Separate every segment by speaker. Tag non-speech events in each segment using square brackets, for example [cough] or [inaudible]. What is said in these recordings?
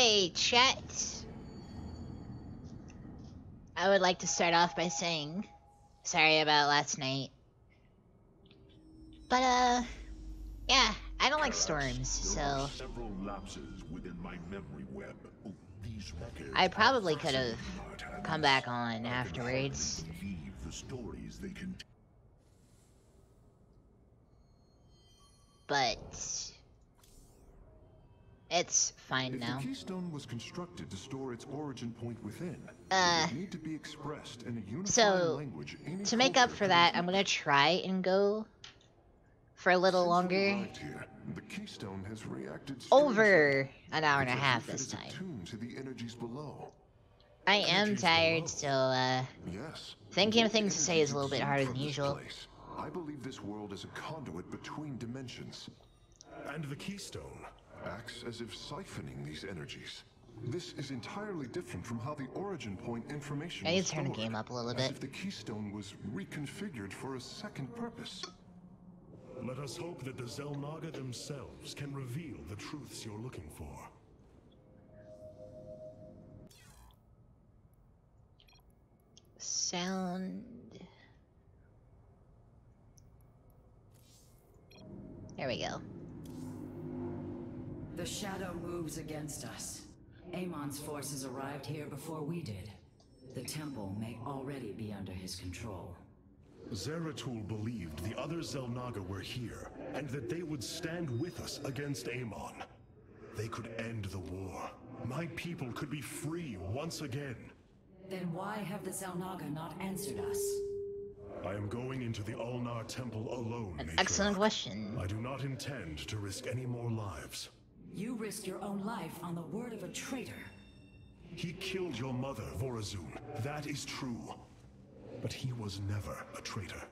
Speaker 1: Hey, chat. I would like to start off by saying sorry about last night. But, uh, yeah, I don't like storms, so. I probably could have come back on afterwards. But it's fine
Speaker 2: if
Speaker 1: now.
Speaker 2: The keystone was constructed to store its origin point within.
Speaker 1: Uh,
Speaker 2: need to be expressed in a
Speaker 1: so
Speaker 2: language,
Speaker 1: to make up for that, I'm gonna try and go for a little
Speaker 2: Since
Speaker 1: longer.
Speaker 2: Here, the keystone has reacted
Speaker 1: over an hour and a half this time. I am tired, so uh,
Speaker 2: yes.
Speaker 1: thinking of things to say is a little bit harder than usual.
Speaker 2: Place. I believe this world is a conduit between dimensions.
Speaker 3: And the keystone
Speaker 2: Acts as if siphoning these energies. This is entirely different from how the origin point information
Speaker 1: I need
Speaker 2: was
Speaker 1: to turn the game up a little
Speaker 2: as
Speaker 1: bit.
Speaker 2: if the keystone was reconfigured for a second purpose.
Speaker 3: Let us hope that the Xel'Naga themselves can reveal the truths you're looking for.
Speaker 1: sound. There we go.
Speaker 4: The shadow moves against us. Amon's forces arrived here before we did. The temple may already be under his control.
Speaker 3: Zeratul believed the other Xel'Naga were here, and that they would stand with us against Amon. They could end the war. My people could be free once again.
Speaker 4: Then why have the Xel'Naga not answered us?
Speaker 3: I am going into the Ulnar Temple alone,
Speaker 1: An excellent question.
Speaker 3: I do not intend to risk any more lives.
Speaker 4: You risked your own life on the word of a traitor.
Speaker 3: He killed your mother, Vorazun. That is true. But he was never a traitor.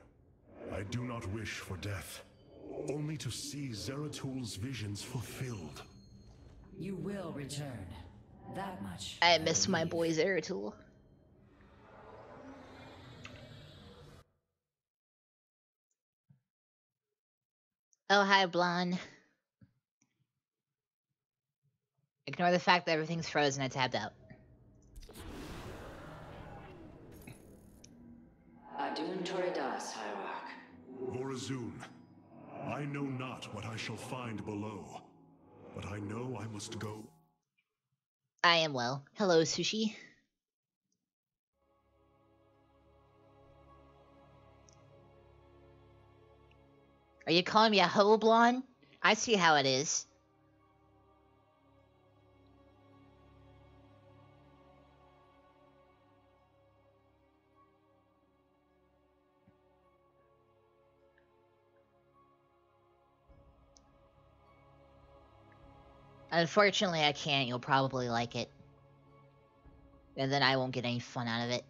Speaker 3: I do not wish for death. Only to see Zeratul's visions fulfilled.
Speaker 4: You will return. That much.
Speaker 1: I miss my boy Zeratul. Oh, hi, Blonde. Ignore the fact that everything's frozen. I tabbed out.
Speaker 4: Adun Toridas, Hierarch.
Speaker 3: Vorazun, I know not what I shall find below, but I know I must go.
Speaker 1: I am well. Hello, Sushi. Are you calling me a hoe, blonde? I see how it is. Unfortunately, I can't. You'll probably like it. And then I won't get any fun out of it.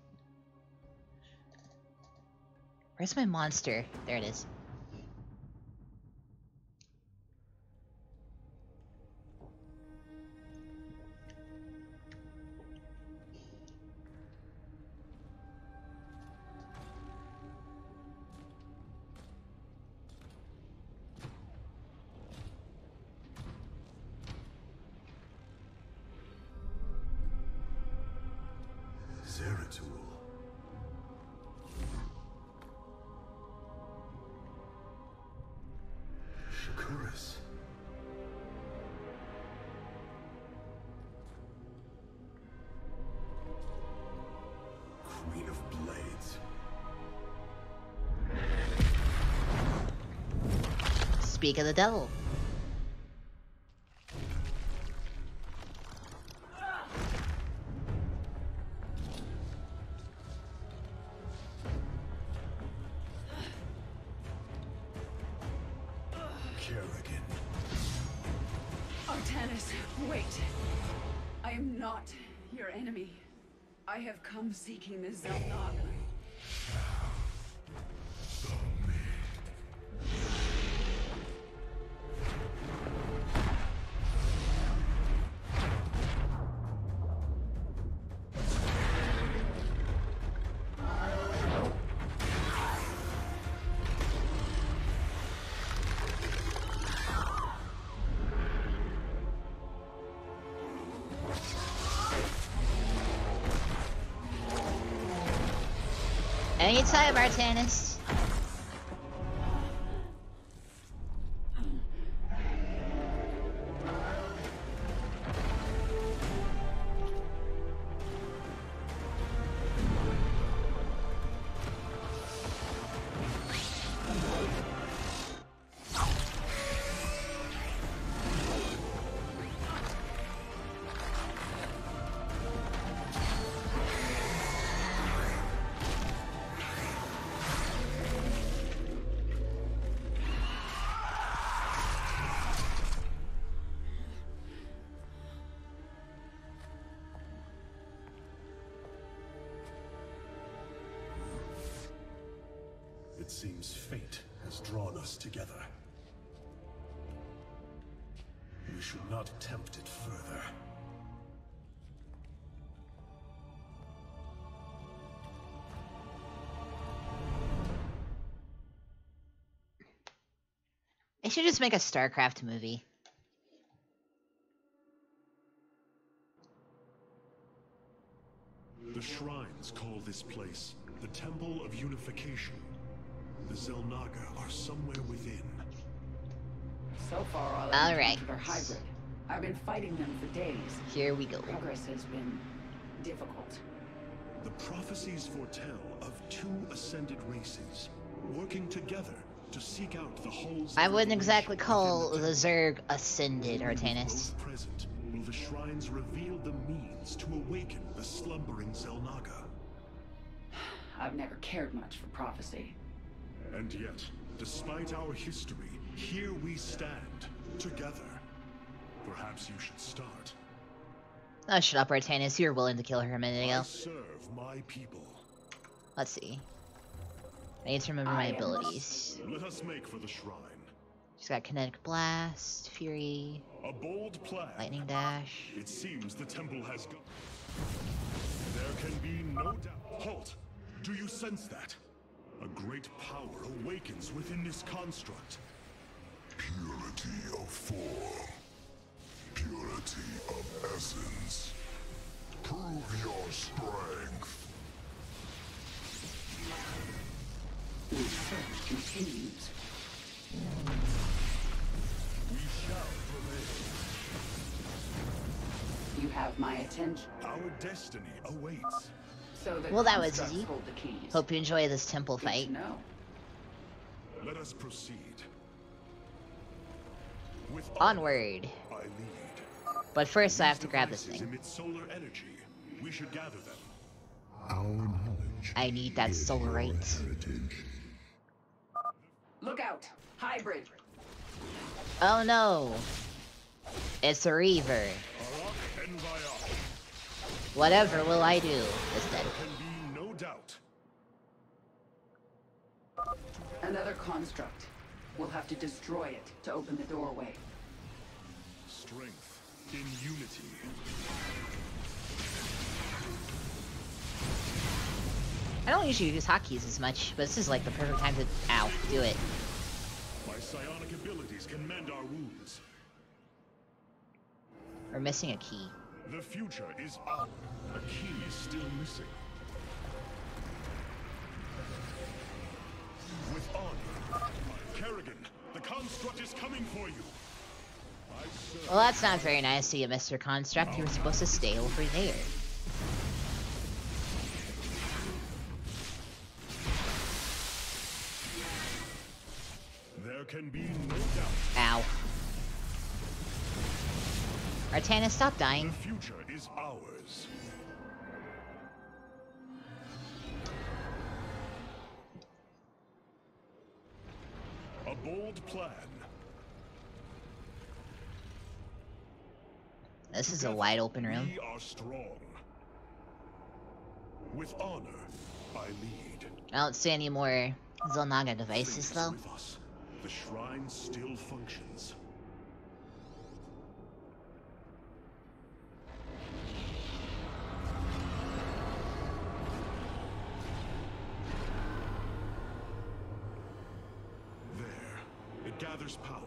Speaker 1: Where's my monster? There it is. Speak of the devil.
Speaker 3: Kerrigan.
Speaker 5: Artanis, wait. I am not your enemy. I have come seeking the Xel'Naga.
Speaker 1: Anytime, Artanis.
Speaker 3: Should
Speaker 1: just make a StarCraft movie.
Speaker 3: The shrines call this place the Temple of Unification. The Xel'Naga are somewhere within.
Speaker 5: So far, all
Speaker 1: All
Speaker 5: I've
Speaker 1: right.
Speaker 5: encountered are hybrid. I've been fighting them for days.
Speaker 1: Here we go.
Speaker 5: Progress has been difficult.
Speaker 3: The prophecies foretell of two ascended races working together to seek out the holes.
Speaker 1: I wouldn't exactly call the
Speaker 3: the
Speaker 1: Zerg ascended,
Speaker 3: Only with
Speaker 1: Artanis.
Speaker 3: present will the shrines reveal the means to awaken the slumbering Xel'Naga. [sighs]
Speaker 5: I've never cared much for prophecy.
Speaker 3: And yet, despite our history, here we stand, together. Perhaps you should start.
Speaker 1: Oh, shut up, Artanis. You're willing to kill her a minute
Speaker 3: I serve my people.
Speaker 1: Let's see. I need to remember my abilities.
Speaker 3: Let us make for the shrine.
Speaker 1: She's got Kinetic Blast, Fury,
Speaker 3: A bold plan.
Speaker 1: Lightning Dash.
Speaker 3: It seems the temple has gone. There can be no doubt. Halt! Do you sense that? A great power awakens within this construct. Purity of form. Purity of essence. Prove your strength.
Speaker 5: The search continues.
Speaker 3: We shall prevail.
Speaker 5: You have my attention.
Speaker 3: Our destiny awaits.
Speaker 5: So the
Speaker 1: Well, that was easy.
Speaker 5: the keys.
Speaker 1: Hope you enjoy this temple fight.
Speaker 5: know.
Speaker 3: Let us proceed. With
Speaker 1: Onward.
Speaker 3: I lead.
Speaker 1: But first, I have to grab this thing.
Speaker 3: Solar energy. We should gather them.
Speaker 6: Our knowledge
Speaker 1: I need that soul
Speaker 6: our
Speaker 1: right.
Speaker 6: heritage.
Speaker 5: Look out! Hybrid!
Speaker 1: Oh no! It's a Reaver.
Speaker 3: Arak and Vayar.
Speaker 1: Whatever will I do? It's dead.
Speaker 3: There can be no doubt.
Speaker 5: Another construct. We'll have to destroy it to open the doorway.
Speaker 3: Strength in unity.
Speaker 1: I don't usually use hotkeys as much, but this is like the perfect time to ow do it.
Speaker 3: My psionic abilities can mend our wounds.
Speaker 1: We're missing a key.
Speaker 3: The future is ours. A key is still missing. With honor. Kerrigan, the construct is coming for you.
Speaker 1: Well, that's not very nice of you, Mr. Construct. You were supposed to stay over there.
Speaker 3: Can be no doubt.
Speaker 1: Ow. Artana, stop dying.
Speaker 3: The future is ours. A bold plan.
Speaker 1: This is a wide open room.
Speaker 3: We are strong. With honor, I lead.
Speaker 1: I don't see any more Xel'Naga devices, though.
Speaker 3: The shrine still functions. There. It gathers power.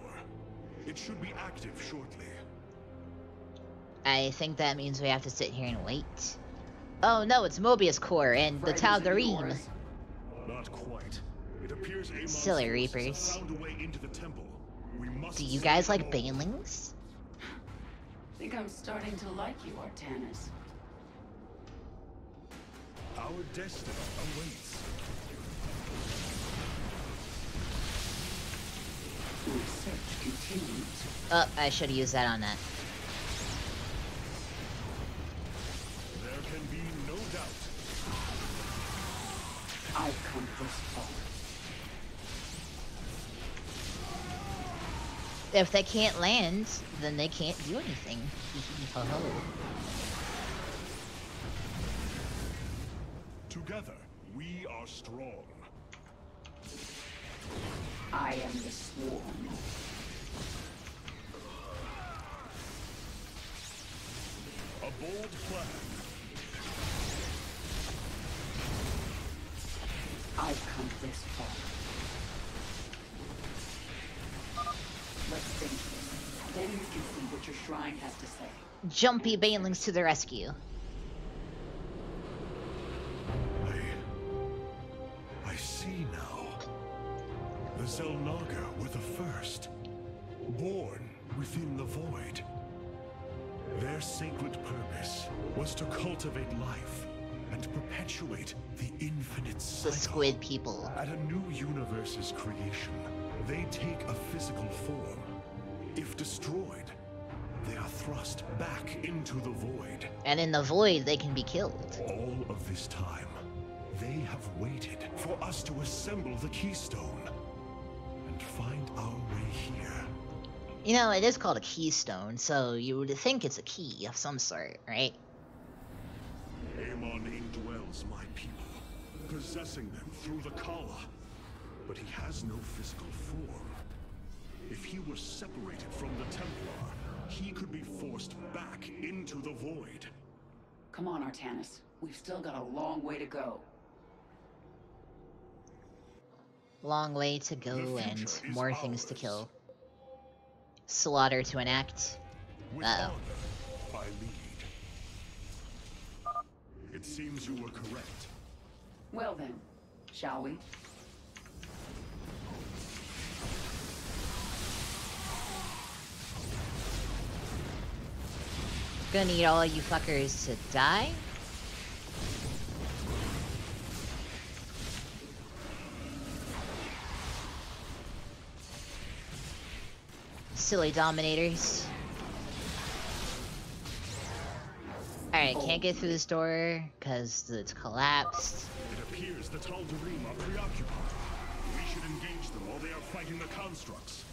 Speaker 3: It should be active shortly.
Speaker 1: I think that means we have to sit here and wait. Oh no, it's Moebius Corps and the Tal'Darim.
Speaker 3: Not quite. It appears Amon's
Speaker 1: Silly Reapers.
Speaker 3: found a way into the temple. We must
Speaker 1: Do you guys like
Speaker 3: all.
Speaker 1: banelings?
Speaker 5: think I'm starting to like you, Artanis.
Speaker 3: Our destiny awaits.
Speaker 5: The search continues.
Speaker 1: Oh, I should have used that on that.
Speaker 3: There can be no doubt.
Speaker 5: I've come this
Speaker 1: If they can't land, then they can't do anything. Ho [laughs] ho.
Speaker 3: Together, we are strong.
Speaker 5: I am the swarm.
Speaker 3: A bold plan.
Speaker 5: I've come this far. Let's finish. Then we can see what your shrine has to say.
Speaker 1: Jumpy banelings to the rescue.
Speaker 3: I... I see now. The Xel'Naga were the first. Born within the void. Their sacred purpose was to cultivate life and perpetuate the infinite
Speaker 1: The squid people.
Speaker 3: At a new universe's creation, they take a physical form. If destroyed, they are thrust back into the void.
Speaker 1: And in the void, they can be killed.
Speaker 3: All of this time, they have waited for us to assemble the keystone and find our way here.
Speaker 1: You know, it is called a keystone, so you would think it's a key of some sort, right?
Speaker 3: Amon indwells my people, possessing them through the Khala. But he has no physical form. If he were separated from the Templar, he could be forced back into the void.
Speaker 5: Come on, Artanis. We've still got a long way to go.
Speaker 1: Long way to go and
Speaker 3: future is
Speaker 1: more things to kill. Slaughter to enact.
Speaker 3: With
Speaker 1: Uh-oh.
Speaker 3: honor, I lead. It seems you were correct.
Speaker 5: Well then, shall we?
Speaker 1: Gonna need all you fuckers to die? Silly dominators. Alright, oh. can't get through this door because it's collapsed.
Speaker 3: It appears the Tal'Darim are preoccupied. We should engage they are fighting the constructs.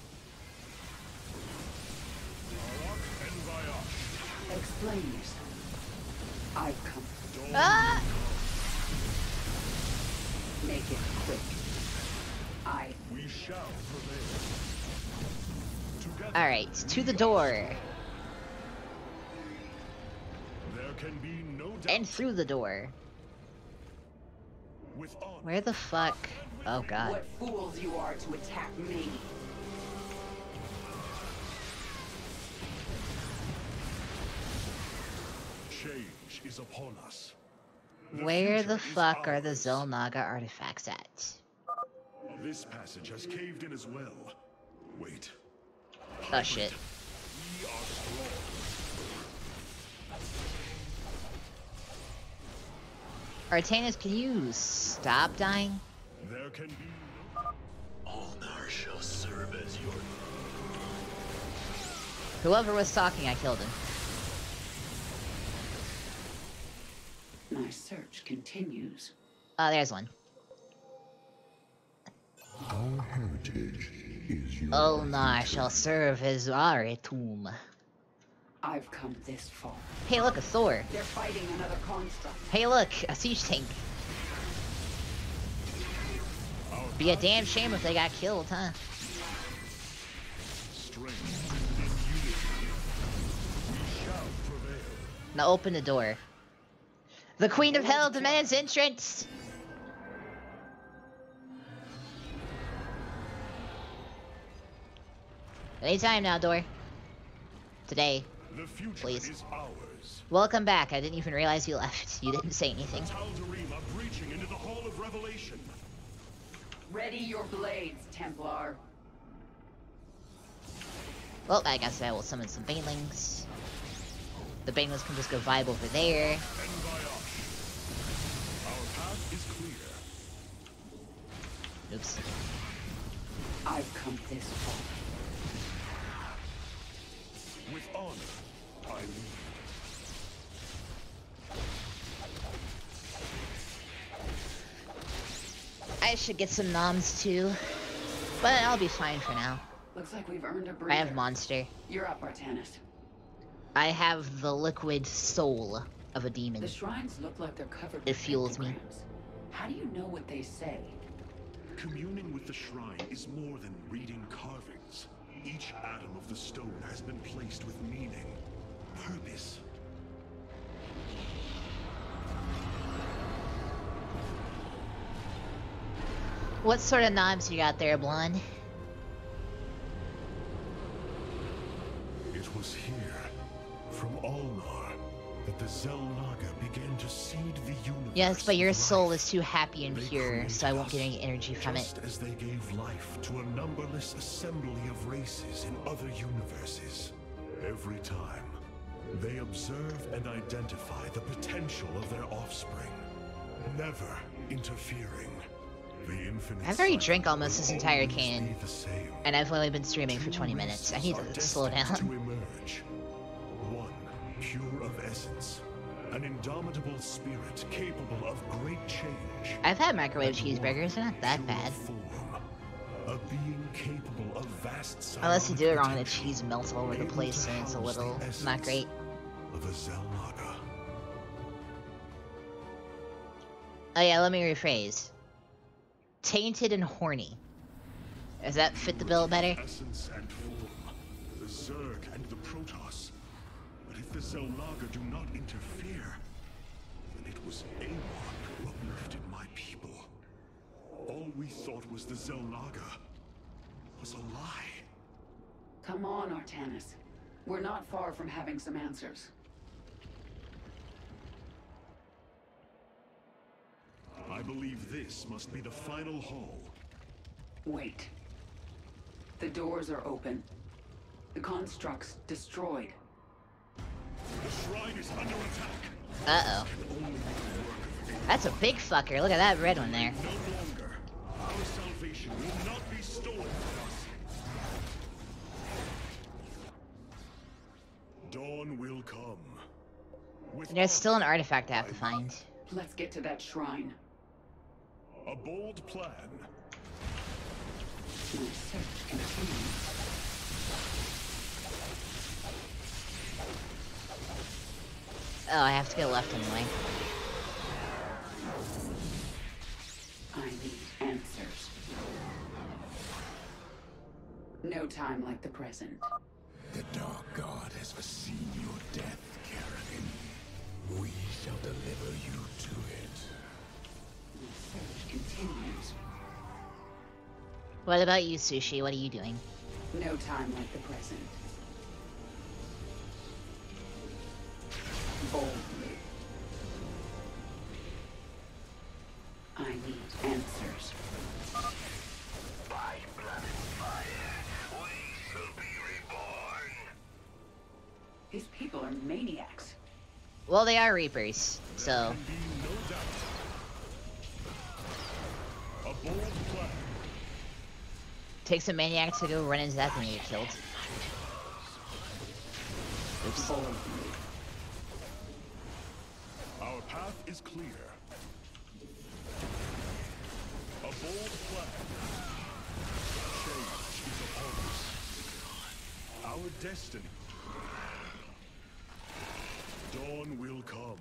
Speaker 3: Arak and Vayash.
Speaker 5: Explain yourself. I've come.
Speaker 1: Ah!
Speaker 5: Make it quick. I
Speaker 3: We shall prevail. Together,
Speaker 1: Alright, to the door.
Speaker 3: there can be no doubt.
Speaker 1: And through the door.
Speaker 3: with
Speaker 1: Where the fuck? Oh god.
Speaker 5: What fools you are to attack me.
Speaker 3: change is upon us.
Speaker 1: Where the
Speaker 3: is
Speaker 1: fuck are the
Speaker 3: ours.
Speaker 1: Xel'Naga artifacts at?
Speaker 3: This passage has caved in as well. Wait.
Speaker 1: Oh shit.
Speaker 3: We are strong.
Speaker 1: Artanis, can you stop dying?
Speaker 3: There can be no
Speaker 7: Ulnar shall serve as your
Speaker 1: Whoever was talking, I killed him.
Speaker 5: My search continues.
Speaker 1: Oh, there's one.
Speaker 6: Our heritage is your
Speaker 1: Ulnar shall serve as our tomb.
Speaker 5: I've come this far.
Speaker 1: Hey, look, a Thor.
Speaker 5: They're fighting another construct.
Speaker 1: Hey, look, a siege tank. Be a damn shame if they got killed, huh?
Speaker 3: strength in unity. We shall prevail.
Speaker 1: Now open the door. The Queen of Hell demands entrance! Anytime now, door. Today.
Speaker 3: The future
Speaker 1: Please.
Speaker 3: is ours.
Speaker 1: Welcome back. I didn't even realize you left. You didn't say anything.
Speaker 3: Tal'Darim are breaching into the Hall of Revelation.
Speaker 5: Ready your blades, Templar.
Speaker 1: Well, I guess I will summon some Banelings. The Banelings can just go vibe over there.
Speaker 3: Our path is clear.
Speaker 1: Oops.
Speaker 5: I've come this far.
Speaker 3: With honor, I lead.
Speaker 1: I should get some noms too. But I'll be fine for now.
Speaker 5: Looks like we've earned a breather.
Speaker 1: I have Monster.
Speaker 5: You're up, Artanis.
Speaker 1: I have the liquid soul of a demon.
Speaker 5: The shrines look like they're covered
Speaker 1: It
Speaker 5: with
Speaker 1: fuels me.
Speaker 5: How do you know what they say?
Speaker 3: Communing with the shrine is more than reading carvings. Each atom of the stone has been placed with meaning, purpose.
Speaker 1: What sort of knobs you got there, Blonde?
Speaker 3: It was here, from Ulnar, that the Xel'Naga began to seed the universe.
Speaker 1: Yes, but your soul is too happy and
Speaker 3: They
Speaker 1: pure, so I won't get any energy from it.
Speaker 3: Just as they gave life to a numberless assembly of races in other universes. Every time, they observe and identify the potential of their offspring, never interfering.
Speaker 1: I've already drank almost this entire can,
Speaker 3: be the same.
Speaker 1: and I've only been streaming for 20 minutes. I need to slow down.
Speaker 3: One, pure of essence. An indomitable spirit capable of great change.
Speaker 1: I've had microwave
Speaker 3: And
Speaker 1: cheeseburgers, they're not that bad.
Speaker 3: Form. A being capable of vast
Speaker 1: Unless you do it wrong and the cheese melts all over the place and it's a little not great.
Speaker 3: Of a
Speaker 1: Oh yeah, let me rephrase. Tainted and horny. Does that fit the bill better?
Speaker 3: Essence and form. The Zerg and the Protoss. But if the Xel'Naga do not interfere, then it was Amon who uplifted my people. All we thought was the Xel'Naga was a lie.
Speaker 5: Come on, Artanis. We're not far from having some answers.
Speaker 3: I believe this must be the final hall.
Speaker 5: Wait. The doors are open. The constructs destroyed.
Speaker 3: The shrine is under attack.
Speaker 1: Uh-oh.
Speaker 3: Only the work of Amon.
Speaker 1: That's a big fucker. Look at that red one there.
Speaker 3: No longer. Our salvation will not be stolen from us. Dawn will come. With
Speaker 1: There's still an artifact I have to find.
Speaker 5: Let's get to that shrine.
Speaker 3: A bold plan.
Speaker 5: My continues.
Speaker 1: Oh, I have to go left anyway.
Speaker 5: I need answers. No time like the present.
Speaker 6: The Dark God has foreseen your death, Kerrigan. We shall deliver
Speaker 1: What about you, Sushi? What are you doing?
Speaker 5: No time like the present. Boldly. I need answers.
Speaker 7: By blood and fire, we shall be reborn.
Speaker 5: These people are maniacs.
Speaker 1: Well, they are Reapers, so...
Speaker 3: Can be no doubt. A bold plan.
Speaker 1: Takes a maniac to go run into that thing and get killed. Oops.
Speaker 3: Our path is clear. A bold plan. Change is upon us. Our destiny. Dawn will come.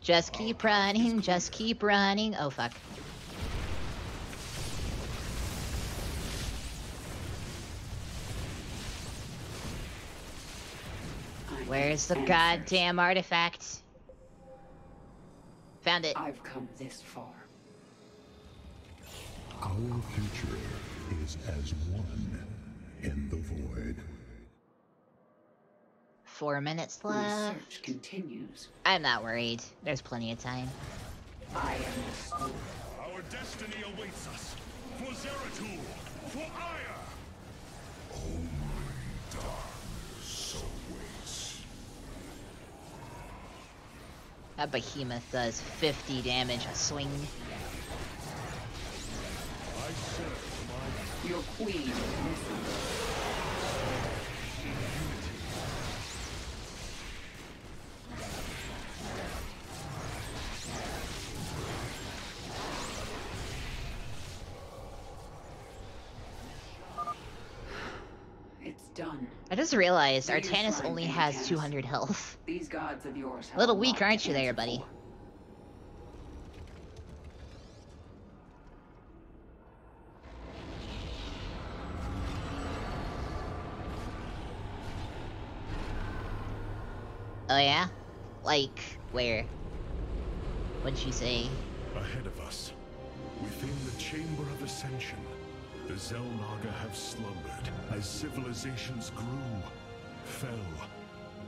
Speaker 1: Just keep running, just keep running. Oh, fuck. Where's the
Speaker 5: answers.
Speaker 1: goddamn artifact? Found it.
Speaker 5: I've come this far.
Speaker 6: Our future is as one in the void.
Speaker 1: Four minutes
Speaker 5: My
Speaker 1: left.
Speaker 5: search continues.
Speaker 1: I'm not worried. There's plenty of time.
Speaker 5: I am the sword.
Speaker 3: Our destiny awaits us. For Zeratul. For Aiur.
Speaker 6: So waits.
Speaker 1: That behemoth does 50 damage a swing.
Speaker 5: Your queen
Speaker 1: just realized Artanis only has 200 health.
Speaker 5: These gods of yours
Speaker 1: Little weak, aren't you there, buddy? Oh yeah? Like, where? What'd she say?
Speaker 3: Ahead of us, within the Chamber of Ascension the Xel'Naga have slumbered as civilizations grew, fell,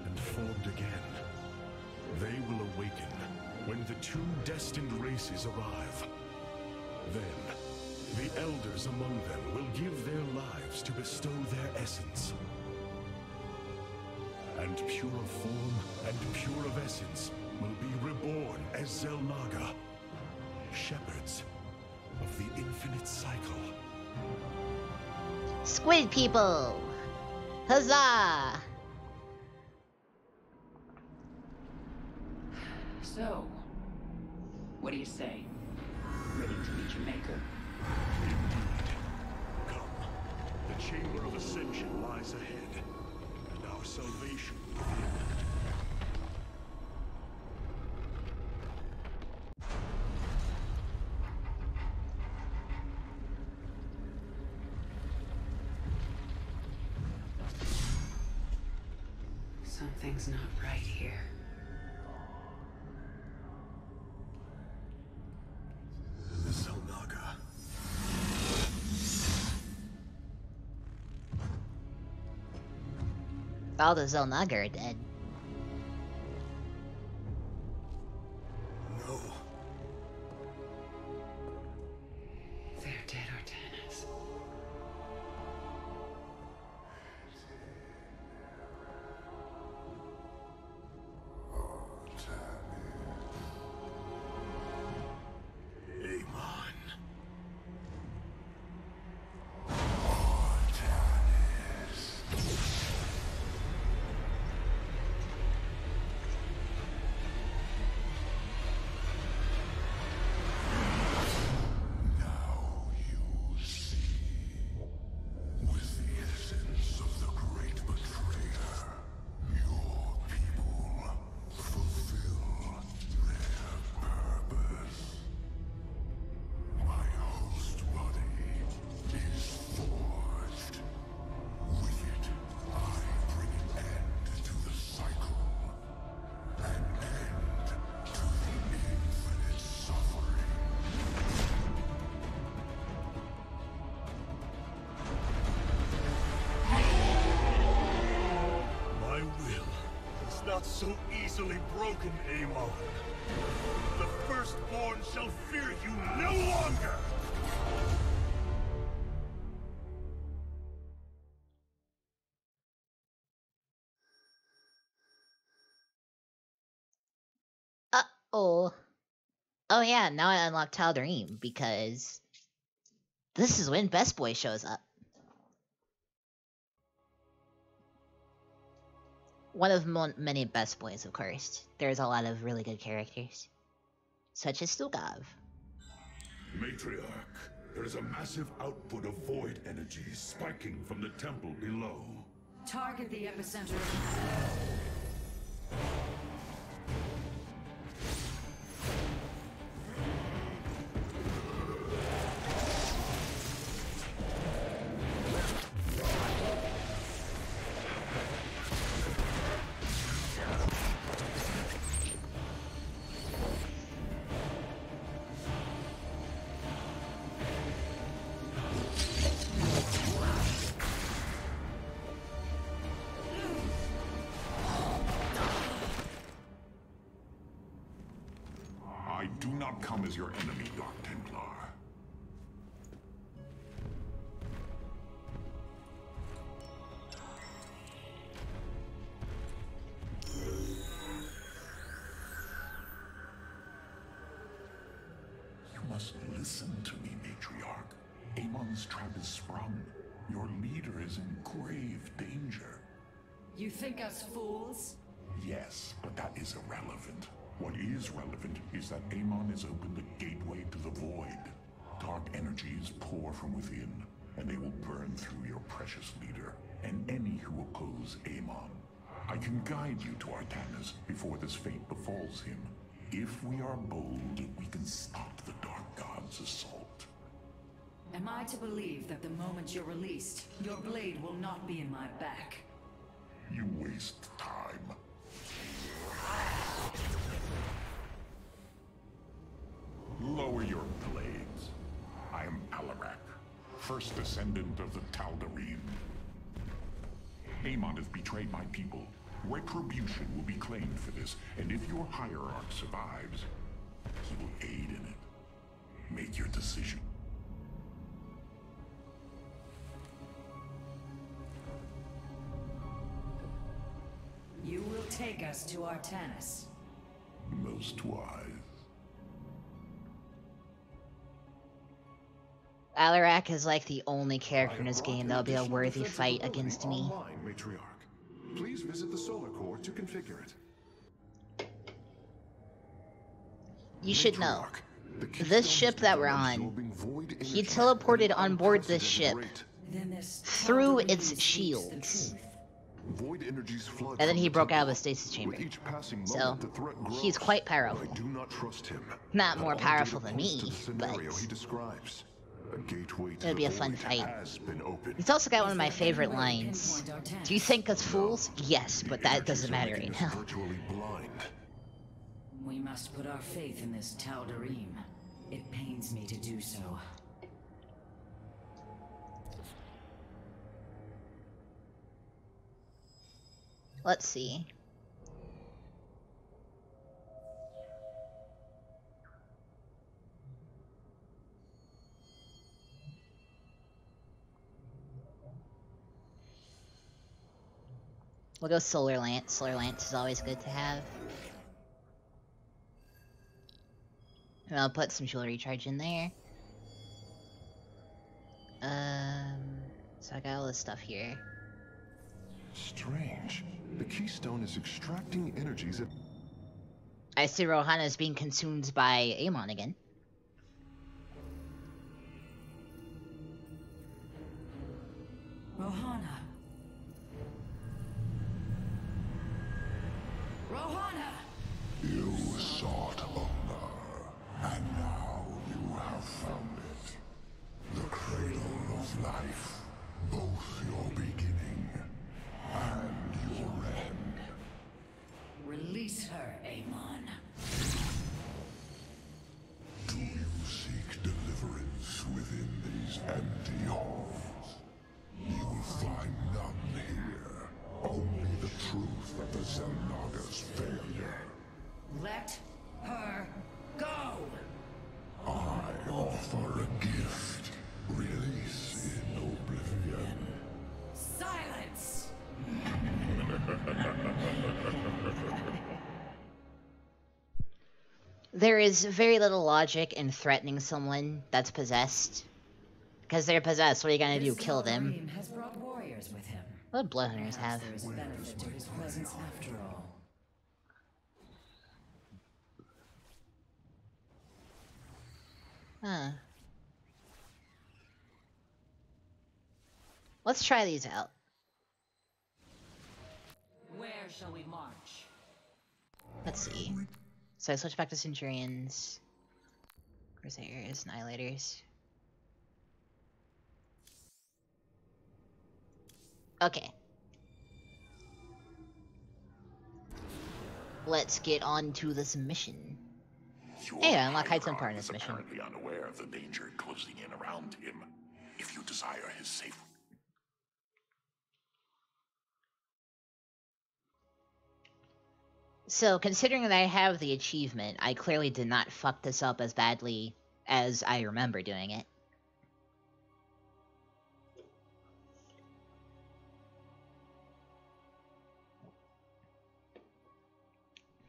Speaker 3: and formed again. They will awaken when the two destined races arrive. Then, the elders among them will give their lives to bestow their essence. And pure of form and pure of essence will be reborn as Xel'Naga, shepherds of the infinite cycle.
Speaker 1: Squid people! Huzzah!
Speaker 4: So, what do you say? Ready to meet your maker?
Speaker 3: Come. The Chamber of Ascension lies ahead, and our salvation
Speaker 1: Xel'Naga are dead. Oh. Oh yeah, now I unlocked Tal'Darim because this is when Best Boy shows up. One of mon- many Best Boys, of course. There's a lot of really good characters, such as Stukov.
Speaker 6: Matriarch, there is a massive output of void energy spiking from the temple below.
Speaker 4: Target the epicenter. Us fools?
Speaker 6: Yes, but that is irrelevant. What is relevant is that Amon has opened the gateway to the void. Dark energies pour from within, and they will burn through your precious leader and any who oppose Amon. I can guide you to Artanis before this fate befalls him. If we are bold, we can stop the Dark God's assault.
Speaker 4: Am I to believe that the moment you're released, your blade will not be in my back?
Speaker 6: You waste time. Lower your blades. I am Alarak, first descendant of the Tal'Darim. Amon has betrayed my people. Retribution will be claimed for this, and if your hierarch survives, he will aid in it. Make your decision.
Speaker 4: You will take us to Artanis.
Speaker 6: Most wise.
Speaker 1: Alarak is like the only character in this game that'll be a worthy fight against me.
Speaker 2: Online, Matriarch. Please visit the solar core to configure it.
Speaker 1: You should know. This ship that we're on, he teleported
Speaker 2: at
Speaker 1: on board this ship.
Speaker 2: rate.
Speaker 4: Then this
Speaker 1: Through its
Speaker 4: speaks the
Speaker 1: shields.
Speaker 4: Truth.
Speaker 2: Void energies flood
Speaker 1: And then he broke out of
Speaker 2: the
Speaker 1: a stasis chamber.
Speaker 2: With each passing
Speaker 1: So,
Speaker 2: the threat
Speaker 1: he's quite powerful.
Speaker 2: I do not trust him.
Speaker 1: Not more powerful than me, but-
Speaker 2: he describes. A gateway to
Speaker 1: it'll be a fun fight.
Speaker 2: Has been opened.
Speaker 1: He's also got one of my favorite
Speaker 4: any way to
Speaker 1: lines. Do you think us fools? Yes, but that doesn't matter right
Speaker 2: Energies
Speaker 1: now.
Speaker 2: virtually blind.
Speaker 4: We must put our faith in this Tal'Darim. It pains me to do so.
Speaker 1: Let's see. We'll go Solar Lance. Solar Lance is always good to have. And I'll put some jewelry charge in there. Um, so I got all this stuff here.
Speaker 2: Strange. The keystone is extracting energies at
Speaker 1: I see Rohana is being consumed by Amon again.
Speaker 4: Rohana! Rohana!
Speaker 1: There is very little logic in threatening someone that's possessed. Because they're possessed, what are you gonna do? Kill them?
Speaker 4: Has brought warriors with him.
Speaker 1: What do Bloodhunters have?
Speaker 4: There is benefit to his presence after all.
Speaker 1: Huh. Let's try these out.
Speaker 4: Where shall we march?
Speaker 1: Let's see. So I switch back to Centurions. Crusaders, Annihilators. Okay. Let's get on to this mission.
Speaker 6: Your
Speaker 1: Hey, I unlock High Templar in this mission.
Speaker 6: apparently unaware of the danger closing in around him. If you desire his safe
Speaker 1: So, considering that I have the achievement, I clearly did not fuck this up as badly as I remember doing it.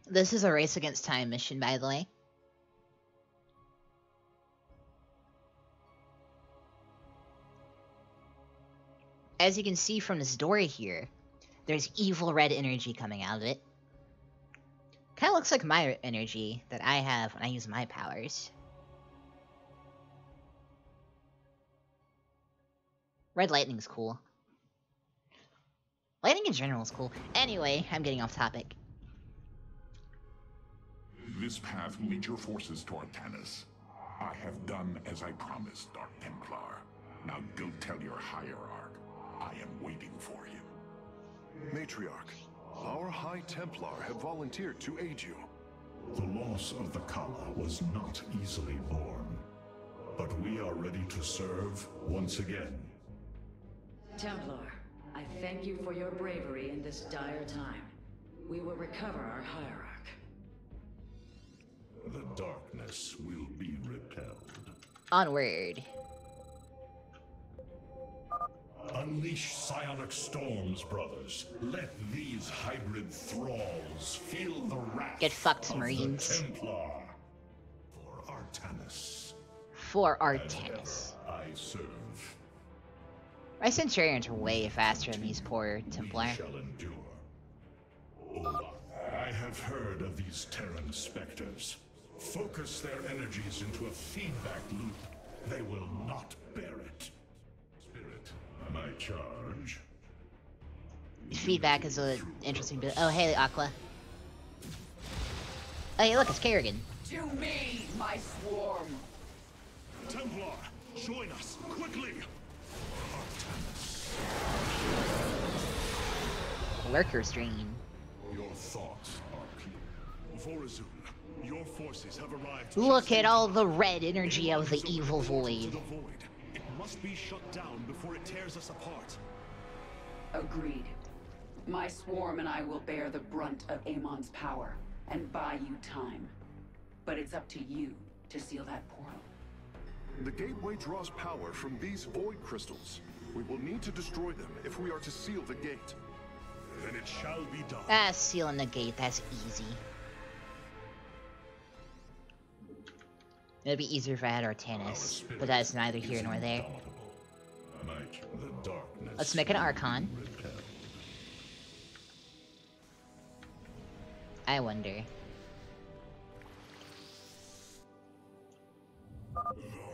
Speaker 1: This is a race against time mission, by the way. As you can see from this door here, there's evil red energy coming out of it. Kind of looks like my energy that I have when I use my powers. Red lightning's cool. Lightning in general is cool. Anyway, I'm getting off topic.
Speaker 6: This path leads your forces to Artanis. I have done as I promised, Dark Templar. Now go tell your hierarch. I am waiting for him.
Speaker 2: Matriarch. Our High Templar have volunteered to aid you.
Speaker 3: The loss of the Khala was not easily borne. But we are ready to serve once again.
Speaker 4: Templar, I thank you for your bravery in this dire time. We will recover our hierarch.
Speaker 3: The darkness will be repelled.
Speaker 1: Onward.
Speaker 3: Unleash psionic storms, brothers. Let these hybrid thralls feel the wrath
Speaker 1: Get fucked, Marines.
Speaker 3: Templar. For Artanis,
Speaker 1: For Artanis.
Speaker 3: I serve.
Speaker 1: My Centurions are way faster than these poor Templar.
Speaker 3: Shall endure. I have heard of these Terran specters. Focus their energies into a feedback loop. They will not bear it. Spirit, my charge.
Speaker 1: Feedback is an interesting bit. Oh, hey, Aqua. Oh, hey, look, it's Kerrigan.
Speaker 5: To me, my swarm!
Speaker 3: Templar, join us, quickly! Artanis,
Speaker 1: Lurker's Drain.
Speaker 3: your thoughts are clear. Vorazun, your forces have arrived.
Speaker 1: Look at all the red energy of the evil
Speaker 3: portal
Speaker 1: void.
Speaker 3: The void. It must be shut down before it tears us apart.
Speaker 5: Agreed. My swarm and I will bear the brunt of Amon's power and buy you time. But it's up to you to seal that portal.
Speaker 2: The gateway draws power from these void crystals. We will need to destroy them if we are to seal the gate.
Speaker 3: Then it shall be done.
Speaker 1: Ah, sealing the gate, that's easy. It'd be easier if I had Artanis, but that's neither here nor there.
Speaker 3: Might the darkness
Speaker 1: Let's make an Archon. I wonder.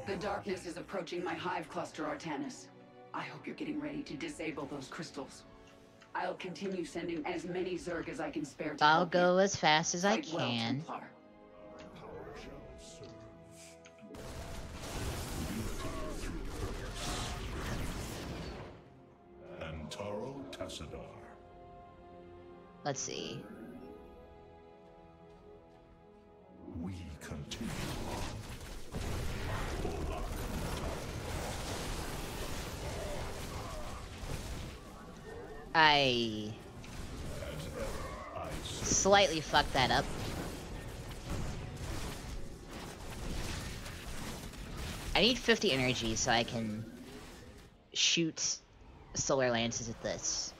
Speaker 5: The darkness is approaching my hive cluster, Artanis. I hope you're getting ready to disable those crystals. I'll continue sending as many Zerg as I can spare to
Speaker 1: I'll
Speaker 5: help you.
Speaker 1: go as fast as I
Speaker 5: Fight well,
Speaker 1: can.
Speaker 5: Templar.
Speaker 1: Let's see.
Speaker 3: We continue on.
Speaker 1: I slightly fucked that up. I need 50 energy so I can shoot solar lances at this.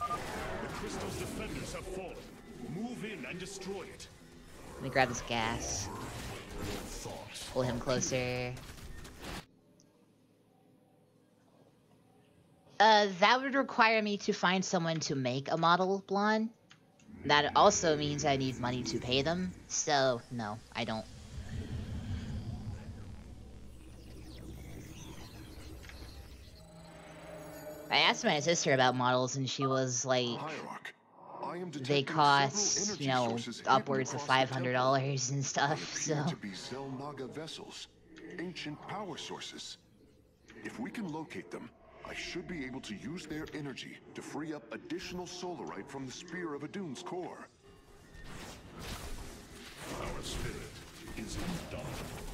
Speaker 3: The crystal's defenders have fallen. Move in and destroy it.
Speaker 1: Let me grab this gas. Pull him closer. Uh, that would require me to find someone to make a model blonde. That also means I need money to pay them, so no, I don't. I asked my sister about models and she was like,
Speaker 2: I am
Speaker 1: they cost, you know, upwards of $500 and stuff. So
Speaker 2: to be Xel'Naga vessels, ancient power sources. If we can locate them, I should be able to use their energy to free up additional solarite from the Spear of Adun's core.
Speaker 3: Our spirit is indomitable.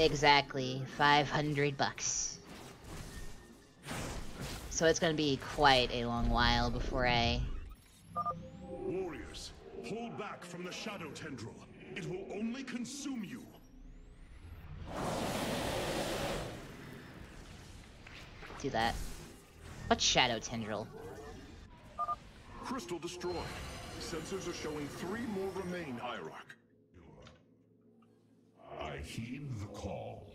Speaker 1: Exactly five hundred bucks. So it's gonna be quite a long while before I.
Speaker 3: Warriors, hold back from the shadow tendril. It will only consume you.
Speaker 1: do that. What shadow tendril?
Speaker 2: Crystal destroyed. Sensors are showing three more remain, Hierarch.
Speaker 3: I heed the call.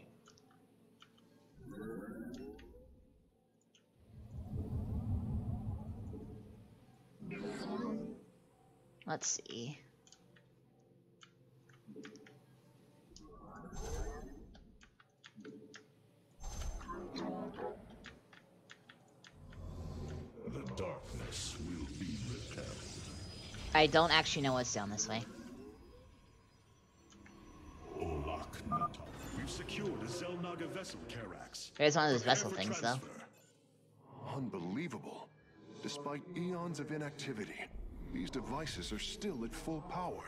Speaker 1: Let's see.
Speaker 3: The darkness will be repelled.
Speaker 1: I don't actually know what's down this way.
Speaker 3: We've secured a Xel'Naga vessel, Karax.
Speaker 1: There's one of those vessel
Speaker 3: for
Speaker 1: things, though.
Speaker 2: Unbelievable. Despite eons of inactivity, these devices are still at full power.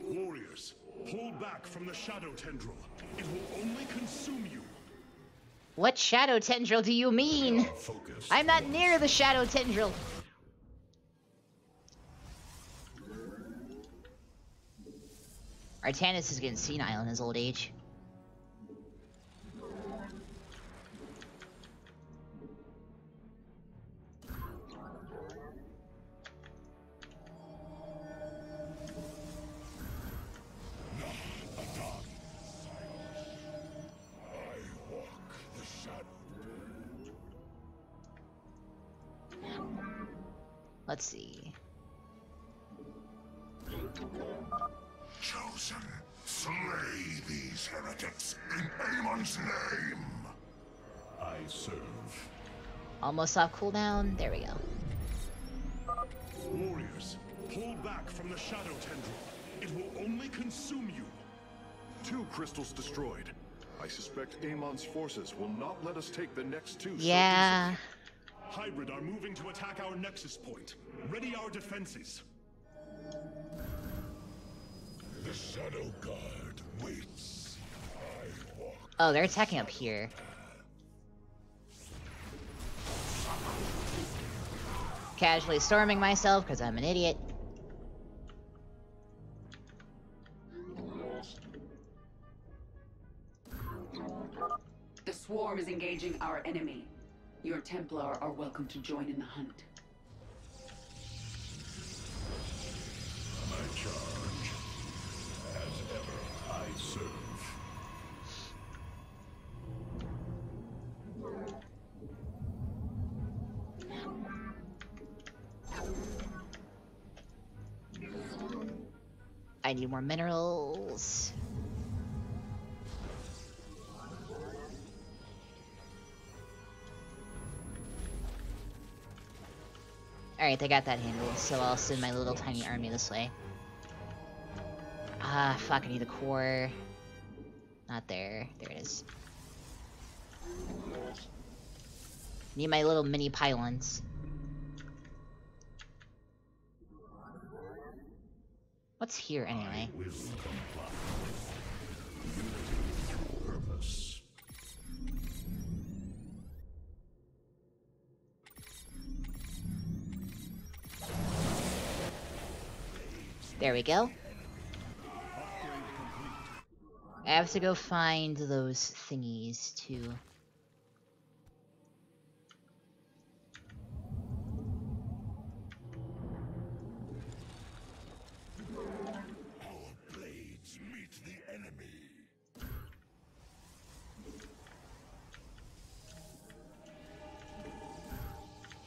Speaker 3: Warriors, Pull back from the shadow tendril. It will only consume you.
Speaker 1: What shadow tendril do you mean?
Speaker 3: Focus.
Speaker 1: I'm not near the shadow tendril. Artanis is getting senile in his old age. Almost off cooldown. There we go.
Speaker 3: Warriors, pull back from the shadow tendril. It will only consume you.
Speaker 2: Two crystals destroyed. I suspect Amon's forces will not let us take the next two. so
Speaker 1: Yeah.
Speaker 3: Hybrid are moving to attack our nexus point. Ready our defenses.
Speaker 6: The Shadow Guard waits. I walk.
Speaker 1: Oh, they're attacking up here. Casually storming myself because I'm an idiot.
Speaker 5: The swarm is engaging our enemy. Your Templar are welcome to join in the hunt.
Speaker 3: I
Speaker 1: need more minerals. Alright, they got that handle, so I'll send my little tiny army this way. Ah, fuck, I need the core. Not there. There it is. Need my little mini pylons. What's here anyway? There we go. I have to go find those thingies too.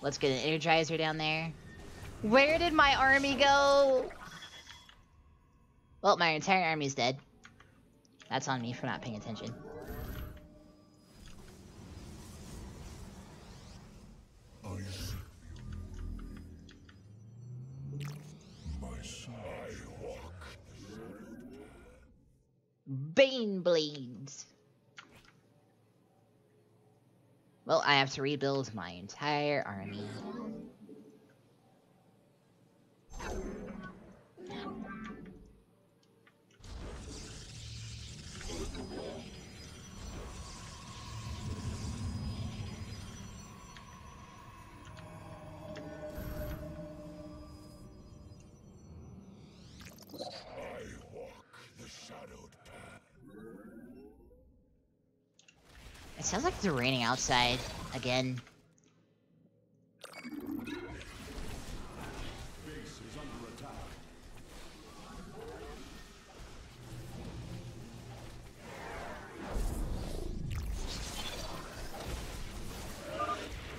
Speaker 1: Let's get an energizer down there. Where did my army go? Well, my entire army's dead. That's on me for not paying attention.
Speaker 6: I
Speaker 1: have to rebuild my entire army. Like it's raining outside again.
Speaker 3: Base is under attack.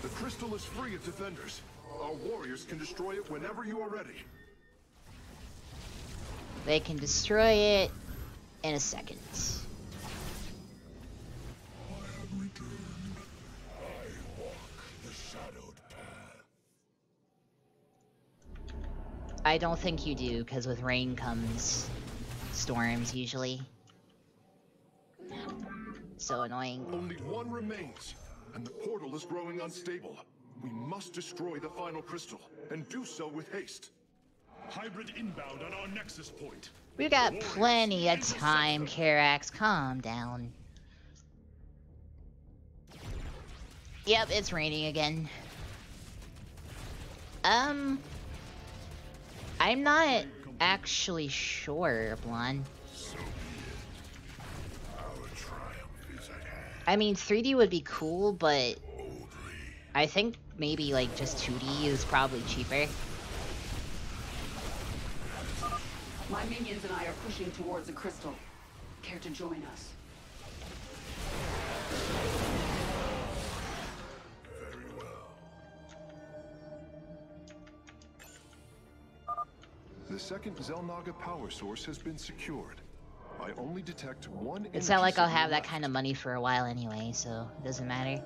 Speaker 2: The crystal is free of defenders. Our warriors can destroy it whenever you are ready.
Speaker 1: They can destroy it in a second.
Speaker 6: I
Speaker 1: don't think you do, because with rain comes storms usually. So annoying.
Speaker 2: Only one remains, and the portal is growing unstable. We must destroy the final crystal, and do so with haste.
Speaker 3: Hybrid inbound on our nexus point.
Speaker 1: We got plenty of time, Karax. Calm down. Yep, it's raining again. Um, I'm not actually sure, Blonde. I mean, 3D would be cool, but I think maybe like just 2D is probably cheaper.
Speaker 5: My minions and I are pushing towards the crystal. Care to join us?
Speaker 2: The second Xel'Naga power source has been secured. I only detect one
Speaker 1: It's not like I'll have that kind of money for a while anyway, so it doesn't matter.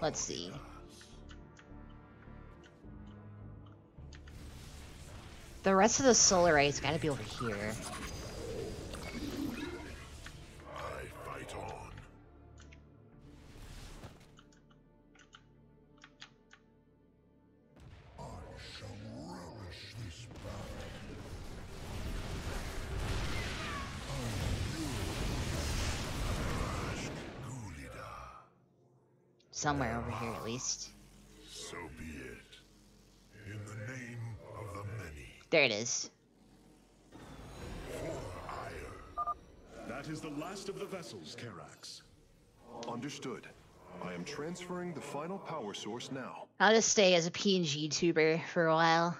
Speaker 1: Let's see. The rest of the solarite gotta be over here.
Speaker 3: I fight on. I shall relish this battle.
Speaker 1: Somewhere over here at least.
Speaker 3: So be it. In the name of the many.
Speaker 1: There it is.
Speaker 3: That is the last of the vessels, Karax.
Speaker 2: Understood. I am transferring the final power source now.
Speaker 1: I'll just stay as a PNG tuber for a while.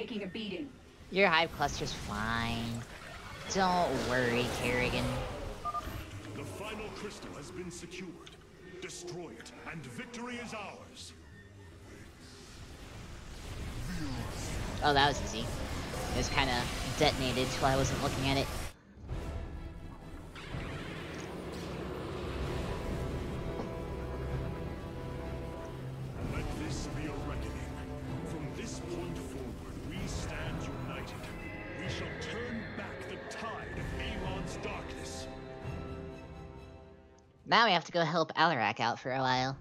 Speaker 5: Taking a beating.
Speaker 1: Your hive cluster's fine. Don't worry, Kerrigan.
Speaker 3: The final crystal has been secured. Destroy it, and victory is ours.
Speaker 1: Oh, that was easy. It was kind of detonated while I wasn't looking at it. Have to go help Alarak out for a while.